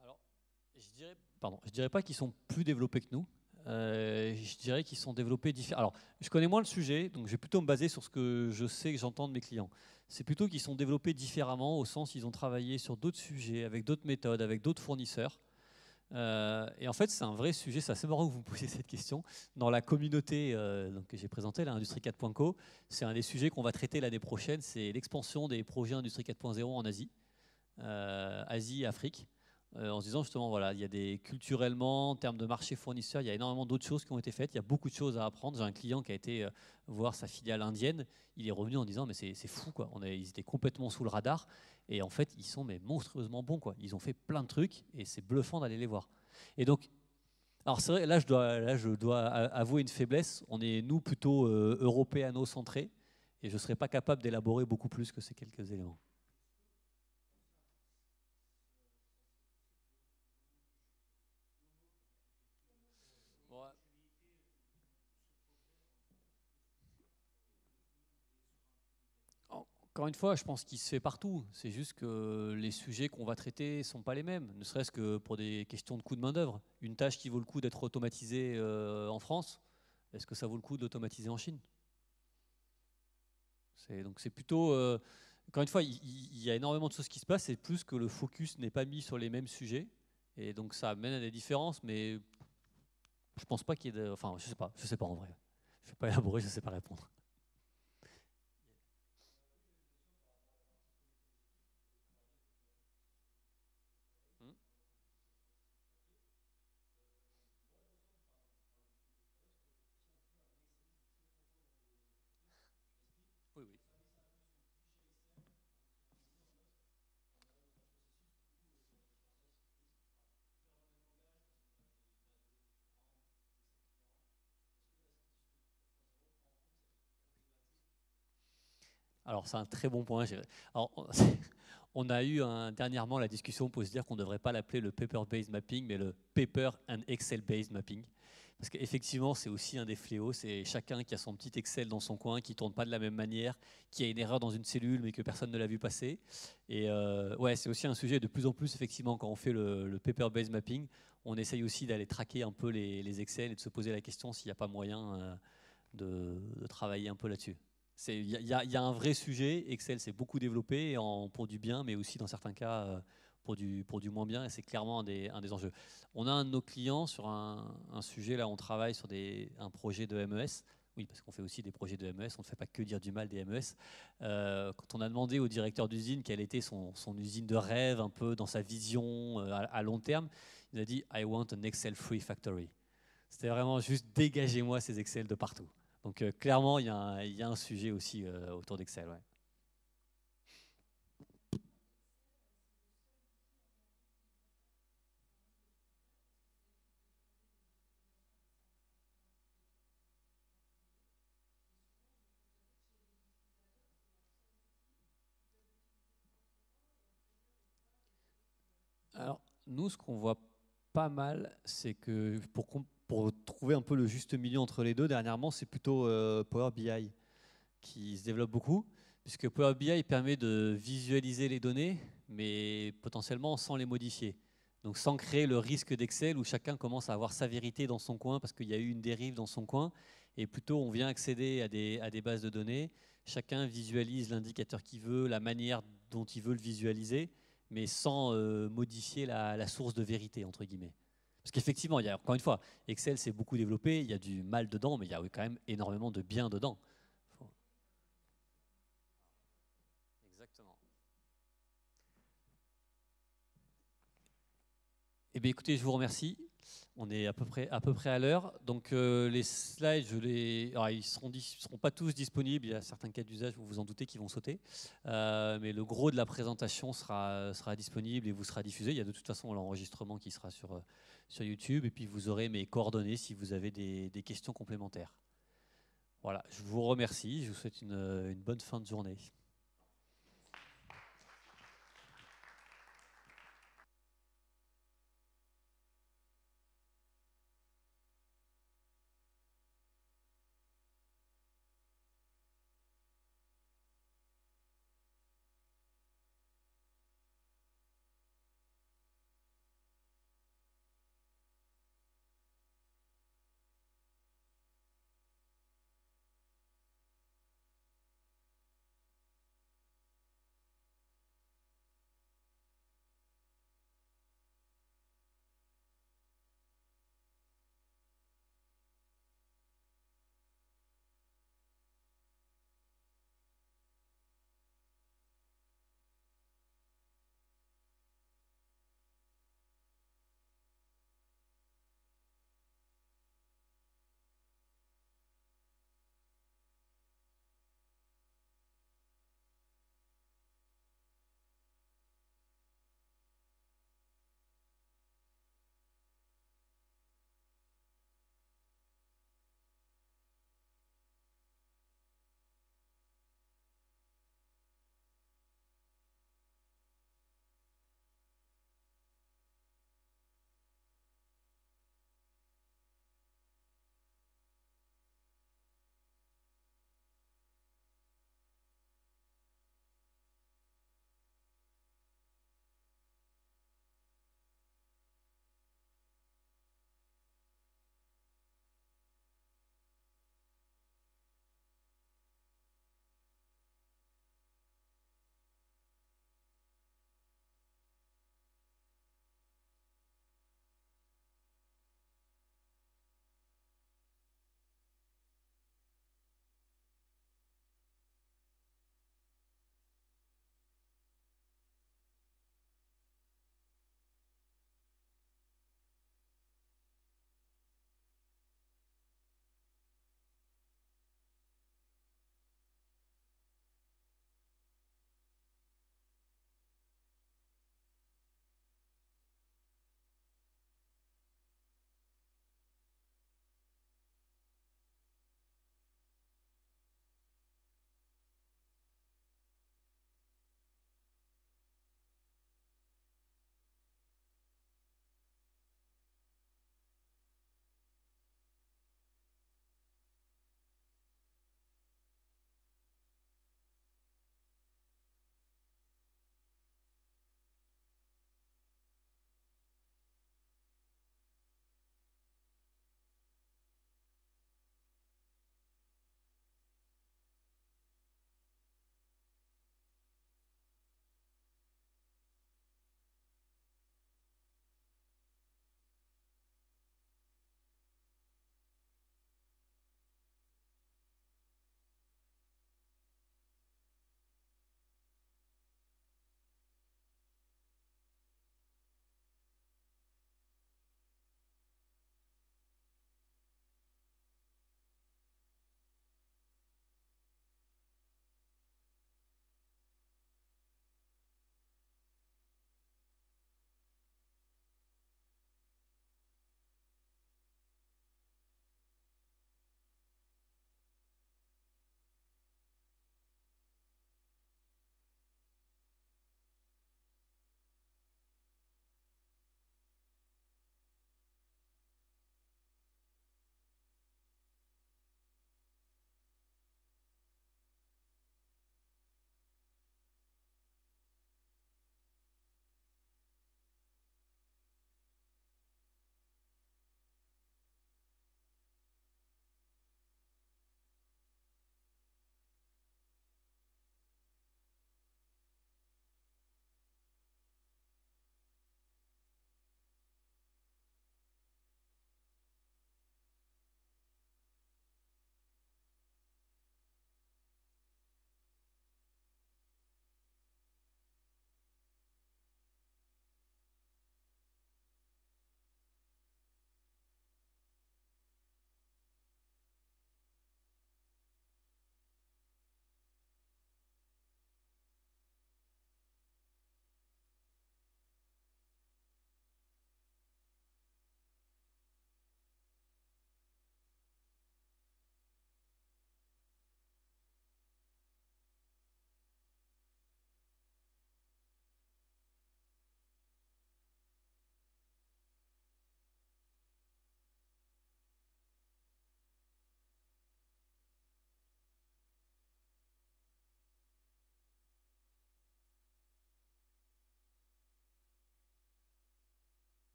Alors, je dirais, pardon, je dirais pas qu'ils sont plus développés que nous. Euh, je dirais qu'ils sont développés différemment. Alors, je connais moins le sujet, donc je vais plutôt me baser sur ce que je sais que j'entends de mes clients. C'est plutôt qu'ils sont développés différemment, au sens ils ont travaillé sur d'autres sujets, avec d'autres méthodes, avec d'autres fournisseurs. Euh, et en fait, c'est un vrai sujet, c'est assez marrant que vous me posiez cette question. Dans la communauté euh, que j'ai présentée, l'Industrie 4.co, c'est un des sujets qu'on va traiter l'année prochaine, c'est l'expansion des projets Industrie 4.0 en Asie, Asie et Afrique. Euh, en se disant justement, voilà, il y a des culturellement, en termes de marché fournisseur, il y a énormément d'autres choses qui ont été faites. Il y a beaucoup de choses à apprendre. J'ai un client qui a été euh, voir sa filiale indienne. Il est revenu en disant, mais c'est fou, quoi. On ils étaient complètement sous le radar. Et en fait, ils sont mais monstrueusement bons, quoi. Ils ont fait plein de trucs et c'est bluffant d'aller les voir. Et donc, alors c'est vrai, là je, dois, là je dois avouer une faiblesse. On est, nous, plutôt euh, européano-centrés. Et je ne serais pas capable d'élaborer beaucoup plus que ces quelques éléments. Encore une fois, je pense qu'il se fait partout. C'est juste que les sujets qu'on va traiter ne sont pas les mêmes, ne serait-ce que pour des questions de coût de main-d'œuvre. Une tâche qui vaut le coup d'être automatisée euh, en France, est-ce que ça vaut le coup d'automatiser en Chine? Donc c'est plutôt. Euh, encore une fois, il, y a énormément de choses qui se passent, c'est plus que le focus n'est pas mis sur les mêmes sujets. Et donc ça amène à des différences, mais je pense pas qu'il y ait de. Enfin, je sais pas, je sais pas en vrai. Je ne vais pas élaborer, je ne sais pas répondre. Alors c'est un très bon point. on a eu dernièrement la discussion pour se dire qu'on ne devrait pas l'appeler le paper-based mapping, mais le paper and Excel-based mapping. Parce qu'effectivement, c'est aussi un des fléaux. C'est chacun qui a son petit Excel dans son coin, qui ne tourne pas de la même manière, qui a une erreur dans une cellule, mais que personne ne l'a vu passer. Et euh, ouais, c'est aussi un sujet de plus en plus, effectivement, quand on fait le, paper-based mapping, on essaye aussi d'aller traquer un peu les, Excel et de se poser la question s'il n'y a pas moyen euh, de travailler un peu là-dessus. Il y, a un vrai sujet. Excel s'est beaucoup développé pour du bien, mais aussi dans certains cas euh, pour du, moins bien. Et c'est clairement un des, enjeux. On a un de nos clients sur un, sujet, là, on travaille sur un projet de MES. Oui, parce qu'on fait aussi des projets de MES, on ne fait pas que dire du mal des MES. Euh, quand on a demandé au directeur d'usine quelle était son, usine de rêve, un peu dans sa vision euh, à, long terme, il a dit I want an Excel-free factory. C'était vraiment juste dégagez-moi ces Excel de partout. Donc euh, clairement, il y, a un sujet aussi autour d'Excel. Alors, nous, ce qu'on voit pas mal, c'est que pour, pour, trouver un peu le juste milieu entre les deux, dernièrement, c'est plutôt euh, Power BI qui se développe beaucoup, puisque Power BI permet de visualiser les données, mais potentiellement sans les modifier. Donc sans créer le risque d'Excel où chacun commence à avoir sa vérité dans son coin parce qu'il y a eu une dérive dans son coin, et plutôt on vient accéder à des, bases de données, chacun visualise l'indicateur qu'il veut, la manière dont il veut le visualiser, mais sans euh, modifier la, source de vérité, entre guillemets. Parce qu'effectivement, il y a, encore une fois, Excel s'est beaucoup développé, il y a du mal dedans, mais il y a quand même énormément de bien dedans. Exactement. Eh bien, écoutez, je vous remercie. On est à peu près à, peu près à l'heure. Donc euh, les slides, je les, ils ne seront, seront, pas tous disponibles. Il y a certains cas d'usage, vous vous en doutez, qui vont sauter. Euh, mais le gros de la présentation sera, sera disponible et vous sera diffusé. Il y a de toute façon l'enregistrement qui sera sur, sur YouTube. Et puis vous aurez mes coordonnées si vous avez des, questions complémentaires. Voilà, je vous remercie. Je vous souhaite une bonne fin de journée.